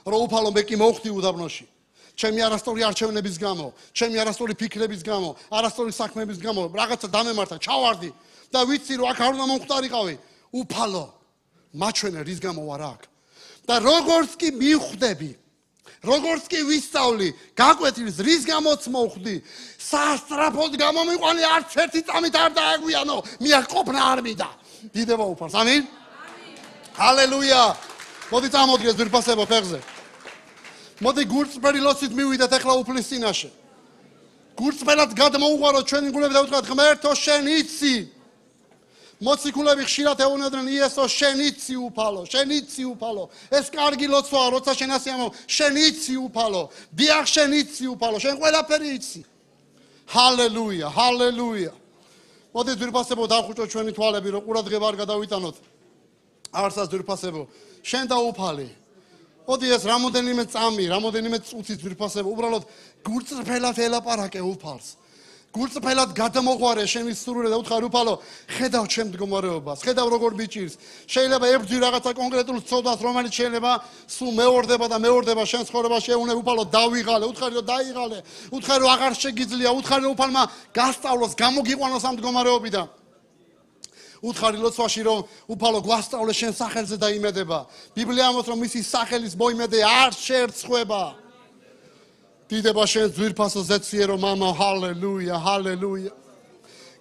Speaker 4: რო უფალო მე კი მოხდი უდაბნოში. ჩემი არასწორი არჩევნების გამო, ჩემი არასწორი ფიქრების გამო, არასწორი საქმეების გამო, რაღაცა დამემართა, ჩავარდი და ვიცი რომ აქ არ უნდა მომხდარიყავი. უფალო მაჩვენე რის გამო ვარ აქ. და როგორც კი მიხვდები როგორც კი ვისწავლი, გაკვეთილს რის გამოც მოხდი, სასტრაფოდ გამომიყვანე არც ერთი წამით არ დააგვიანო, მე არ მიდა. დიდება უფალს. ამინ. ჰალელუია. მოდი წამოდგეს ძირფასება ფეხზე. მოდი გურწმერი ლოცით მივიდეთ ახლა უფლის წინაშე. გურწმერად გადმოუღარო ჩვენი გულები და უთხრათ ღმერთო შენ იცი. მოციქულები ხშირად ეუბნებიან იესო შენ იცი უფალო, შენ იცი უფალო. ეს კარგი ლოცვაა, როცა შენ ასე ამო, შენ იცი უფალო. დიახ შენ იცი უფალო, შენ ყველაფერი იცი. ჰალელუია, ჰალელუია. მოდი ძირფასებო დახუჭო ჩვენი თვალები, რომ ყურადღება არ გადავიტანოთ. არსას ძირფასებო. შენ დაუფალი. მოდი ეს რამოდენიმე წამი, რამოდენიმე წუთი ძვირფასება, უბრალოდ გურწრფელად ელაპარაკე უფალს. გურწრფელად გადამოღვარე შენი სურვილი და უთხარ უფალო, ხედავ ჩემ მდგომარეობას, ხედავ როგორ მიჭირს. შეიძლება ებძი რაღაცა კონკრეტულ ცოდვას, რომელიც შეიძლება სულ მეორდება და მეორდება შენ ცხოვრებაში, ეუნე უფალო დავიღალე, უთხარი რომ დაიღალე, უთხარი რომ აღარ შეგიძლია, უთხარი რომ უფალმა გასწავლოს, გამოგიყვანოს ამ მდგომარეობიდან. უთხარი ლოცვაში რომ უფალო გვასწავლე შენ სახელზე და იმედება. ბიბლია ამბობს რომ მისი სახელის მოიმედე არ შეერცხება. დიდება შენ ძვირფასო ზეციერო მამა ჰალელუია ჰალელუია.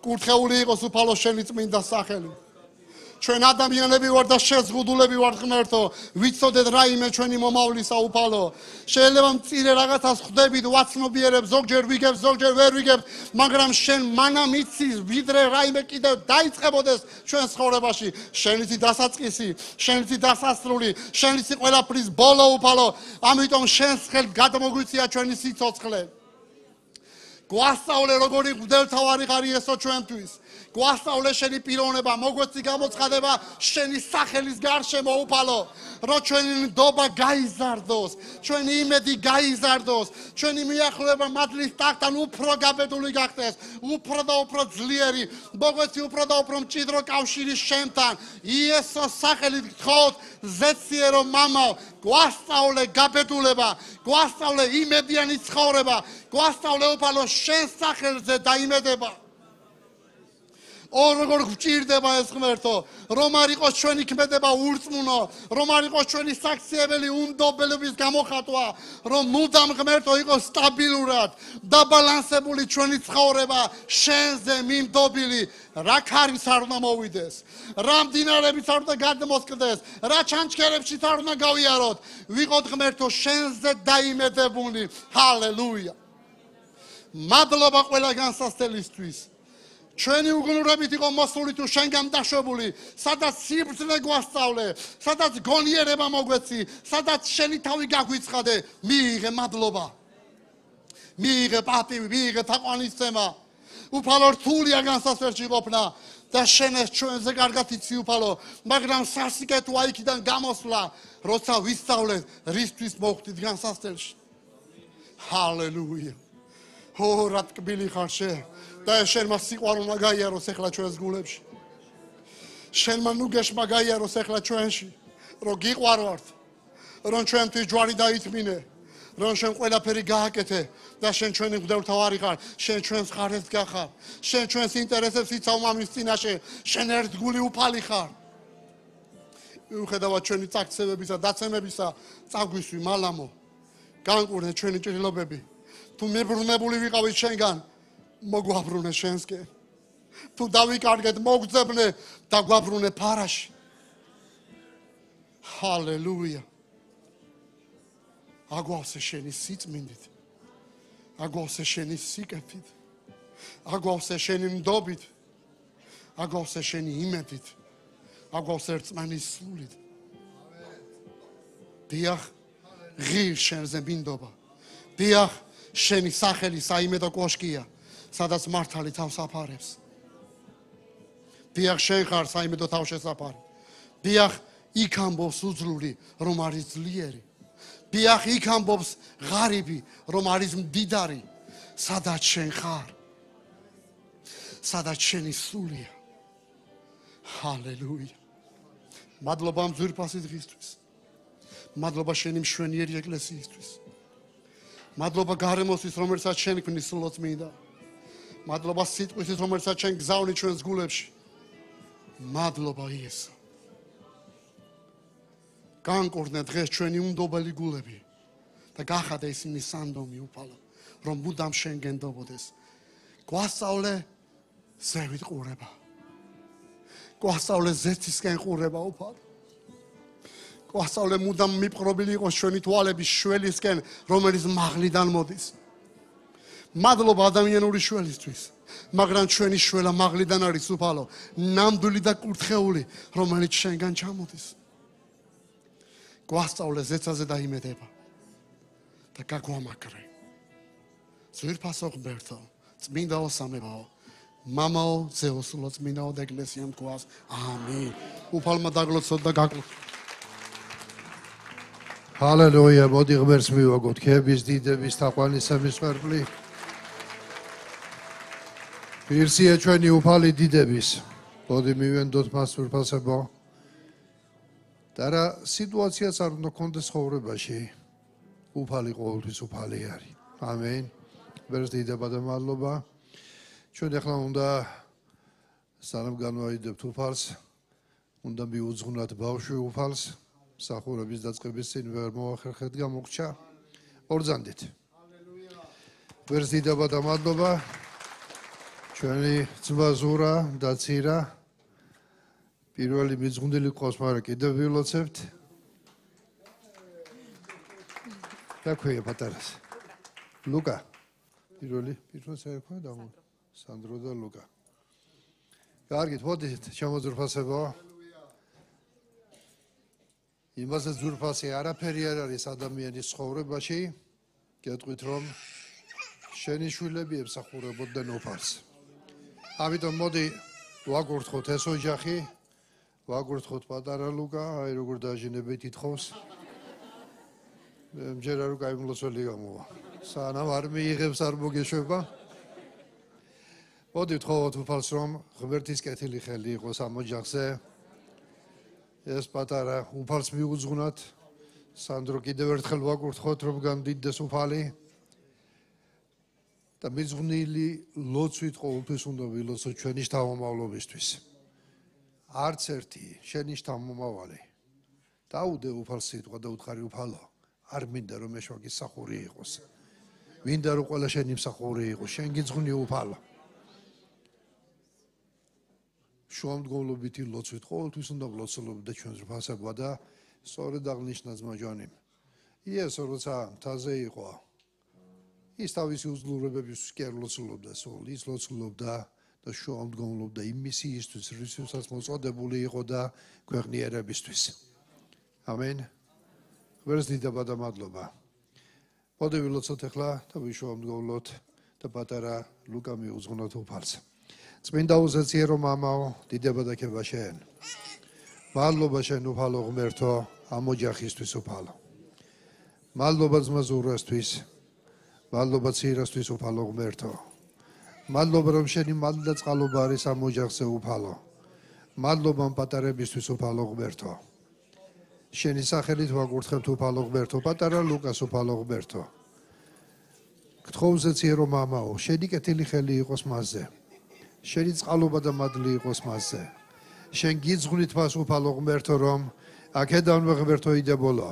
Speaker 4: კურთხეული იყოს უფალო შენი წმინდა სახელი. ჩვენ ადამიანები ვარ და შეზღუდულები ვარ ღმერთო. ვიცოდეთ რაიმე ჩვენი მომავლისა უფალო შეიძლება მწირე რაღაცას ხვდებით ვაცნობიერებ ზოგჯერ ვიგებ ზოგჯერ ვერ ვიგებ მაგრამ შენ მანა მიცის ვიდრე რაიმე კიდევ დაიწყებოდეს ჩვენ ცხოვრებაში. შენიცი დასაწყისი შენიცი დასასრული შენიცი ყველაფრის ბოლო უფალო. ამიტომ შენს ხელს გადმოგვიცია ჩვენი სიცოცხლე. გვასწავლე როგორი გდელთავარი ხარ იესო ჩვენთვის გვასწავლე შენი პიროვნება, მოგვეცი გამოცხადება შენი სახელის გარშემო უფალო, რომ ჩვენი ნდობა გაიზარდოს, ჩვენი იმედი გაიზარდოს, ჩვენი მიახლოება მადლის ტახტთან უფრო გაბედული გახდეს, უფრო და უფრო ძლიერი, მოგვეცი უფრო და უფრო მჭიდრო კავშირი შენთან. იესოს სახელით გთხოვთ, ზეციერო მამაო, გვასწავლე გაბედულება, გვასწავლე იმედიანი ცხოვრება, გვასწავლე უფალო შენ სახელზე დაიმედება. ო როგორ გვჭირდება ეს ღმერთო? რომ არ იყოს ჩვენი ქმედება ურწმუნო რომ არ იყოს ჩვენი საქციებელი უნდობელობის გამოხატვა რომ მუდამ ღმერთო იყოს სტაბილურად დაბალანსებული ჩვენი ცხოვრება შენზე მიმდობილი რა ქარის არ უნდა მოვიდეს რა მდინარეებიც არ უნდა გადმოსკდეს რა ჩანჩქერებში არ უნდა გავიაროთ ვიყოთ ღმერთო შენზე დაიმედებული. ჰალელუია. მადლობა ყველა განსასწელისთვის ჩვენი უგუნურებით იყო მოსული თუ შენგან დაშვებული, სადაც სიბრძნე გვასწავლე, სადაც გონიერება მოგვეცი, სადაც შენი თავი გაგვიცხადე, მიიღე მადლობა. მიიღე პატივი, მიიღე თაყვანისცემა. უფალო რთულია განსასვერში ყოფნა და შენ ეს ჩვენზე კარგად იცი უფალო, მაგრამ სასიკე თუ აიქიდან გამოსვლა, როცა ვისწავლე რისთვის მოხდით განსასწელში. ჰალელუია. ო რა თკბილი ხარ შენ. და შენმა სიყვარულმა გაიაროს ეხლა ჩვენს გულებში. შენმა ნუგეშმა გაიაროს ეხლა ჩვენში, რომ გიყვარვართ, რომ ჩვენთვის ჯვარი დაითმინე, რომ შენ ყველაფერი გააკეთე და შენ ჩვენი მღვდელთავარი ხარ, შენ ჩვენს ხარეს გახარ, შენ ჩვენს ინტერესებს იცავ მამის წინაშე, შენ ერთგული უფალი ხარ. მიუხედავად ჩვენი წაქცევებისა, დაცემებისა, წაგვისვი მალამო. განკურნე ჩვენი ჭრილობები. თუ მებრუნებული ვიყავით შენგან, მოგვაბრუნე შენსკენ. თუ დავიკარგეთ მოგძებნე და გვაბრუნე ფარაში. ჰალელუია. აგვავსე შენი სიწმინდით. აგვავსე შენი სიკეთით. აგვავსე შენი მდობით. აგვავსე შენი იმედით. აგვავსე რწმენის სულით. დიახ, ღირ შენზე მინდობა. დიახ, შენი სახელი საიმედო კოშკია, სადაც მართალი თავს აფარებს. დიახ, შენ ხარ საიმედო თავშესაფარი. დიახ, იქ ამბობს უძლური, რომ არის ძლიერი. დიახ, იქ ამბობს ღარიბი, რომ არის მდიდარი. სადაც შენ ხარ? სადაც შენი სულია. ჰალელუია. მადლობა ამ ძვირფასი დღისთვის. მადლობა შენი მშვენიერი ეკლესიისთვის. მადლობა გარემოსთვის, რომელსაც შენ ქმნის სულოც მინდა. მადლობა სიტყვისთვის, რომელსაც შენ გზავნი ჩვენს გულებში. მადლობა იესო. განკურნე დღეს ჩვენი უნდობელი გულები და გახადე ისინი სანდომი უფალო, რომ მუდამ შენ გენდობოდეს. გვასწავლე ზევით ყურება. გვასწავლე ზეთისკენ ყურება უფალო. გვასწავლე მუდამ მიპყრობილი იყოს ჩვენი თვალები შველისკენ, რომელიც მაღლიდან მოდის. მადლობა ადამიანური შველისთვის. მაგრამ ჩვენი შველა მაღლიდან არის უფალო, ნამდვილი და კურთხეული, რომელიც შენგან ჩამოდის. გვასწავლე ზეცაზე დაიმედება და გაგვამაგრე. ზვირფასო ღმერთო, წმინდაო სამებაო, მამაო, ზეოსულო წმინდაო და ეკლესიამ თქვას, ამინ. უფალმა დაგლოცოთ და გაკლოთ.
Speaker 3: ჰალელუია, მოდი ღმერთს მივაგოთ, ქების დიდების თაყვანისების ხერხლი. პირსია ჩვენი უფალი დიდების. მოდი მივენდოთ მას ურფასებო. და რა სიტუაციაც არ უნდა კონდეს ხოვრებაში. უფალი ყოველთვის უფალი არის. ამენ. ღმერთს დიდება და მადლობა. ჩვენ ახლა უნდა სანამ განვაიდებთ უფალს, უნდა მიუძღვნათ ბავშვი უფალს. სახურების დაწყების წინ ვერ მოახერხეთ გამოგჩა ორზანდით ვერს დიდება და მადლობა ჩვენი ძმა ზურა და ცირა პირველი მიზღუნდელი ყავს, მაგრამ კიდევ ვილოცებთ. დაქვია პატარას. ლუკა. პირველი, პირველს ერქვა და სანდრო და ლუკა. კარგით, მოდით, შემოძურფასებო. იმაზე ძურფასი არაფერი არ არის ადამიანის ცხოვრებაში. გეტყვით რომ შენი შვილები ემსახურებოდნენ უფარს. ამიტომ მოდი ვაგურთხოთ ეს ოჯახი. ვაგურთხოთ პატარა ლუკა აი როგორ დაჟინებით ითხოვს მჯერა რომ გამლოცველი გამოვა. სანამ არ მიიღებს არ მოგეშვება. მოდი ვთხოვოთ უფალს რომ ღმერთის კეთილი ხელი იყოს ამ ოჯახზე. ეს პატარა უფალს მიუძღვნათ სანდრო კიდევ ერთხელ ვაკურთხოთ რომ გამდიდდეს უფალი და მიძღვნილი ლოცვით ყოველთვის უნდა ვილოცო ჩვენი შთამომავლობისთვის არც ერთი შენი შთამომავალი დაუდე უფალს სიტყვა და უთხარი უფალო. არ მინდა რომ ეშვაკის სახური იყოს. მინდა რომ ყველა შენი მსახური იყოს. შენ გიძღვნი უფალო. შუამდგომლობითი ლოცვით ყოველთვის უნდა ვლოცულობდე ჩვენს რფასაგვა და სწორედ აღნიშნა ძმა ჯანიმ. იესო როცა თაზე იყო ის თავისი უძლურებების კერ ლოცულობდა სულ ის ლოცულობდა და შუამდგომლობდა იმ მისიისთვის რისთვისაც მოწოდებული იყო და ქვეყნიერებისთვის. ამენ. ვერს დიდება და მადლობა. მოდი ვილოცოთ ახლა და ვიშუამდგომლოთ და პატარა ლუკა მიუძღვნოთ უფალს. წმინდა უზეციერო მამაო, დიდება და ქება შენ. მადლობა შენ უფალო ღმერთო, ამ ოჯახისთვის უფალო. მადლობა ძმა ზურასთვის. მადლობა ცირასთვის უფალო ღმერთო. მადლობა რომ შენი მადლი და წყალობა არის ამ ოჯახზე უფალო. მადლობა ამ პატარებისთვის უფალო ღმერთო. შენი სახელით ვაგურთხებთ უფალო ღმერთო. პატარა ლუკას უფალო ღმერთო. გთხოვზე ცირო მამაო შენი კეთილი ხელი იყოს მასზე. შენი წყალობა და მადლი იყოს მასზე. შენ გიძღვნით მას უფალო ღმერთო რომ აქედანვე ღმერთო იდებულო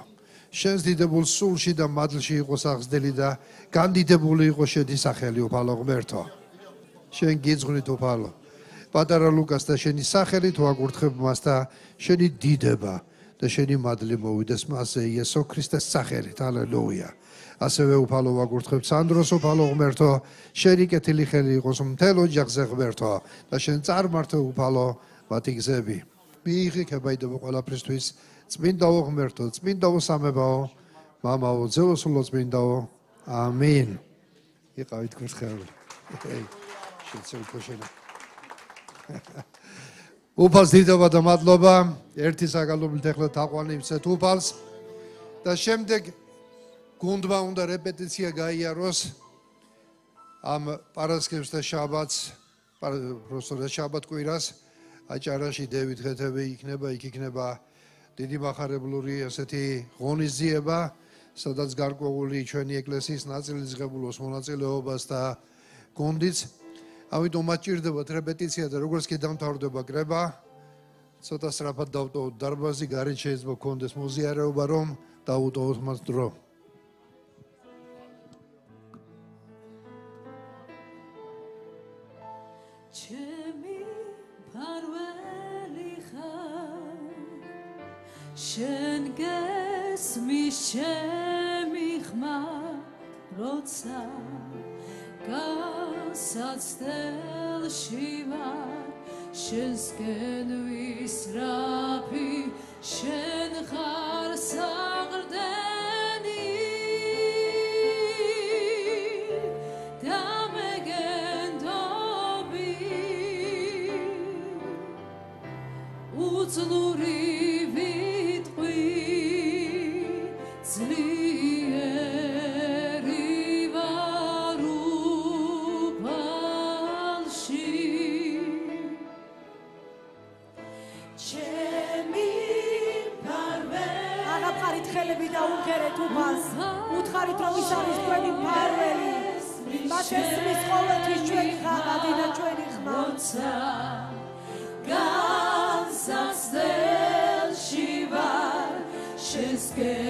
Speaker 3: შენს დიდებულ სულში და მადლში იყოს აღზრდილი და განდიდებული იყოს შენი სახელი უფალო ღმერთო. შენ გიძღვნით უფალო? პატარა ლუკას და შენი სახელით ვაგურთხებ მას და შენი დიდება და შენი მადლი მოვიდეს მასზე იესო ქრისტეს სახელით. ჰალელუია. ასევე უფალო ვაგურთხებ სანდროს უფალო ღმერთო შენი კეთილი ხელი იყოს მთელ ოჯახზე ღმერთო და შენ წარმართო უფალო მათი გზები. მიიღი ქებაიდო ყველაფრისთვის წმინდაო ღმერთო წმინდაო სამებაო მამაო ძეოსულო წმინდაო. ამინ. იყავით ქრისტიანული. შეცელქოშენა უფალს დიდობა და მადლობა. ერთი საგალობლით ახლა თაყვანივცეთ უფალს. და შემდეგ გუნდმა უნდა რეპეტიცია გაიაროს ამ პარასკევს და შაბათს პროფესორ შაბათ კვირას. აჭარაში დევიდ ხეთები იქნება იქ იქნება დიდი מחარებლური ასეთი ღონისძიება სადაც გარკვეული ჩვენი ეკლესიის ნაწილის ღებულოს მონაწილეობას და გუნდიც. ამიტომ მაჭირდებათ რეპეტიცია და როგორც კი დამთავრდება კრება ცოტა სწრაფად დავტოვოთ დარბაზი გარეთ შეიძლება კონდეს მოზიარეობა რომ დავუტოვოთ მას დრო
Speaker 1: შენ გესმის ჩემი ხმა როცა გასაცდელში ვარ შენსკენ ვისრაფი შენ ხარ საღრდენი
Speaker 5: მას ესმის ყოველთვის ჩვენი ღაღადი და ჩვენი ხმა
Speaker 1: როცა განსაცდელში ვარ შენსკენ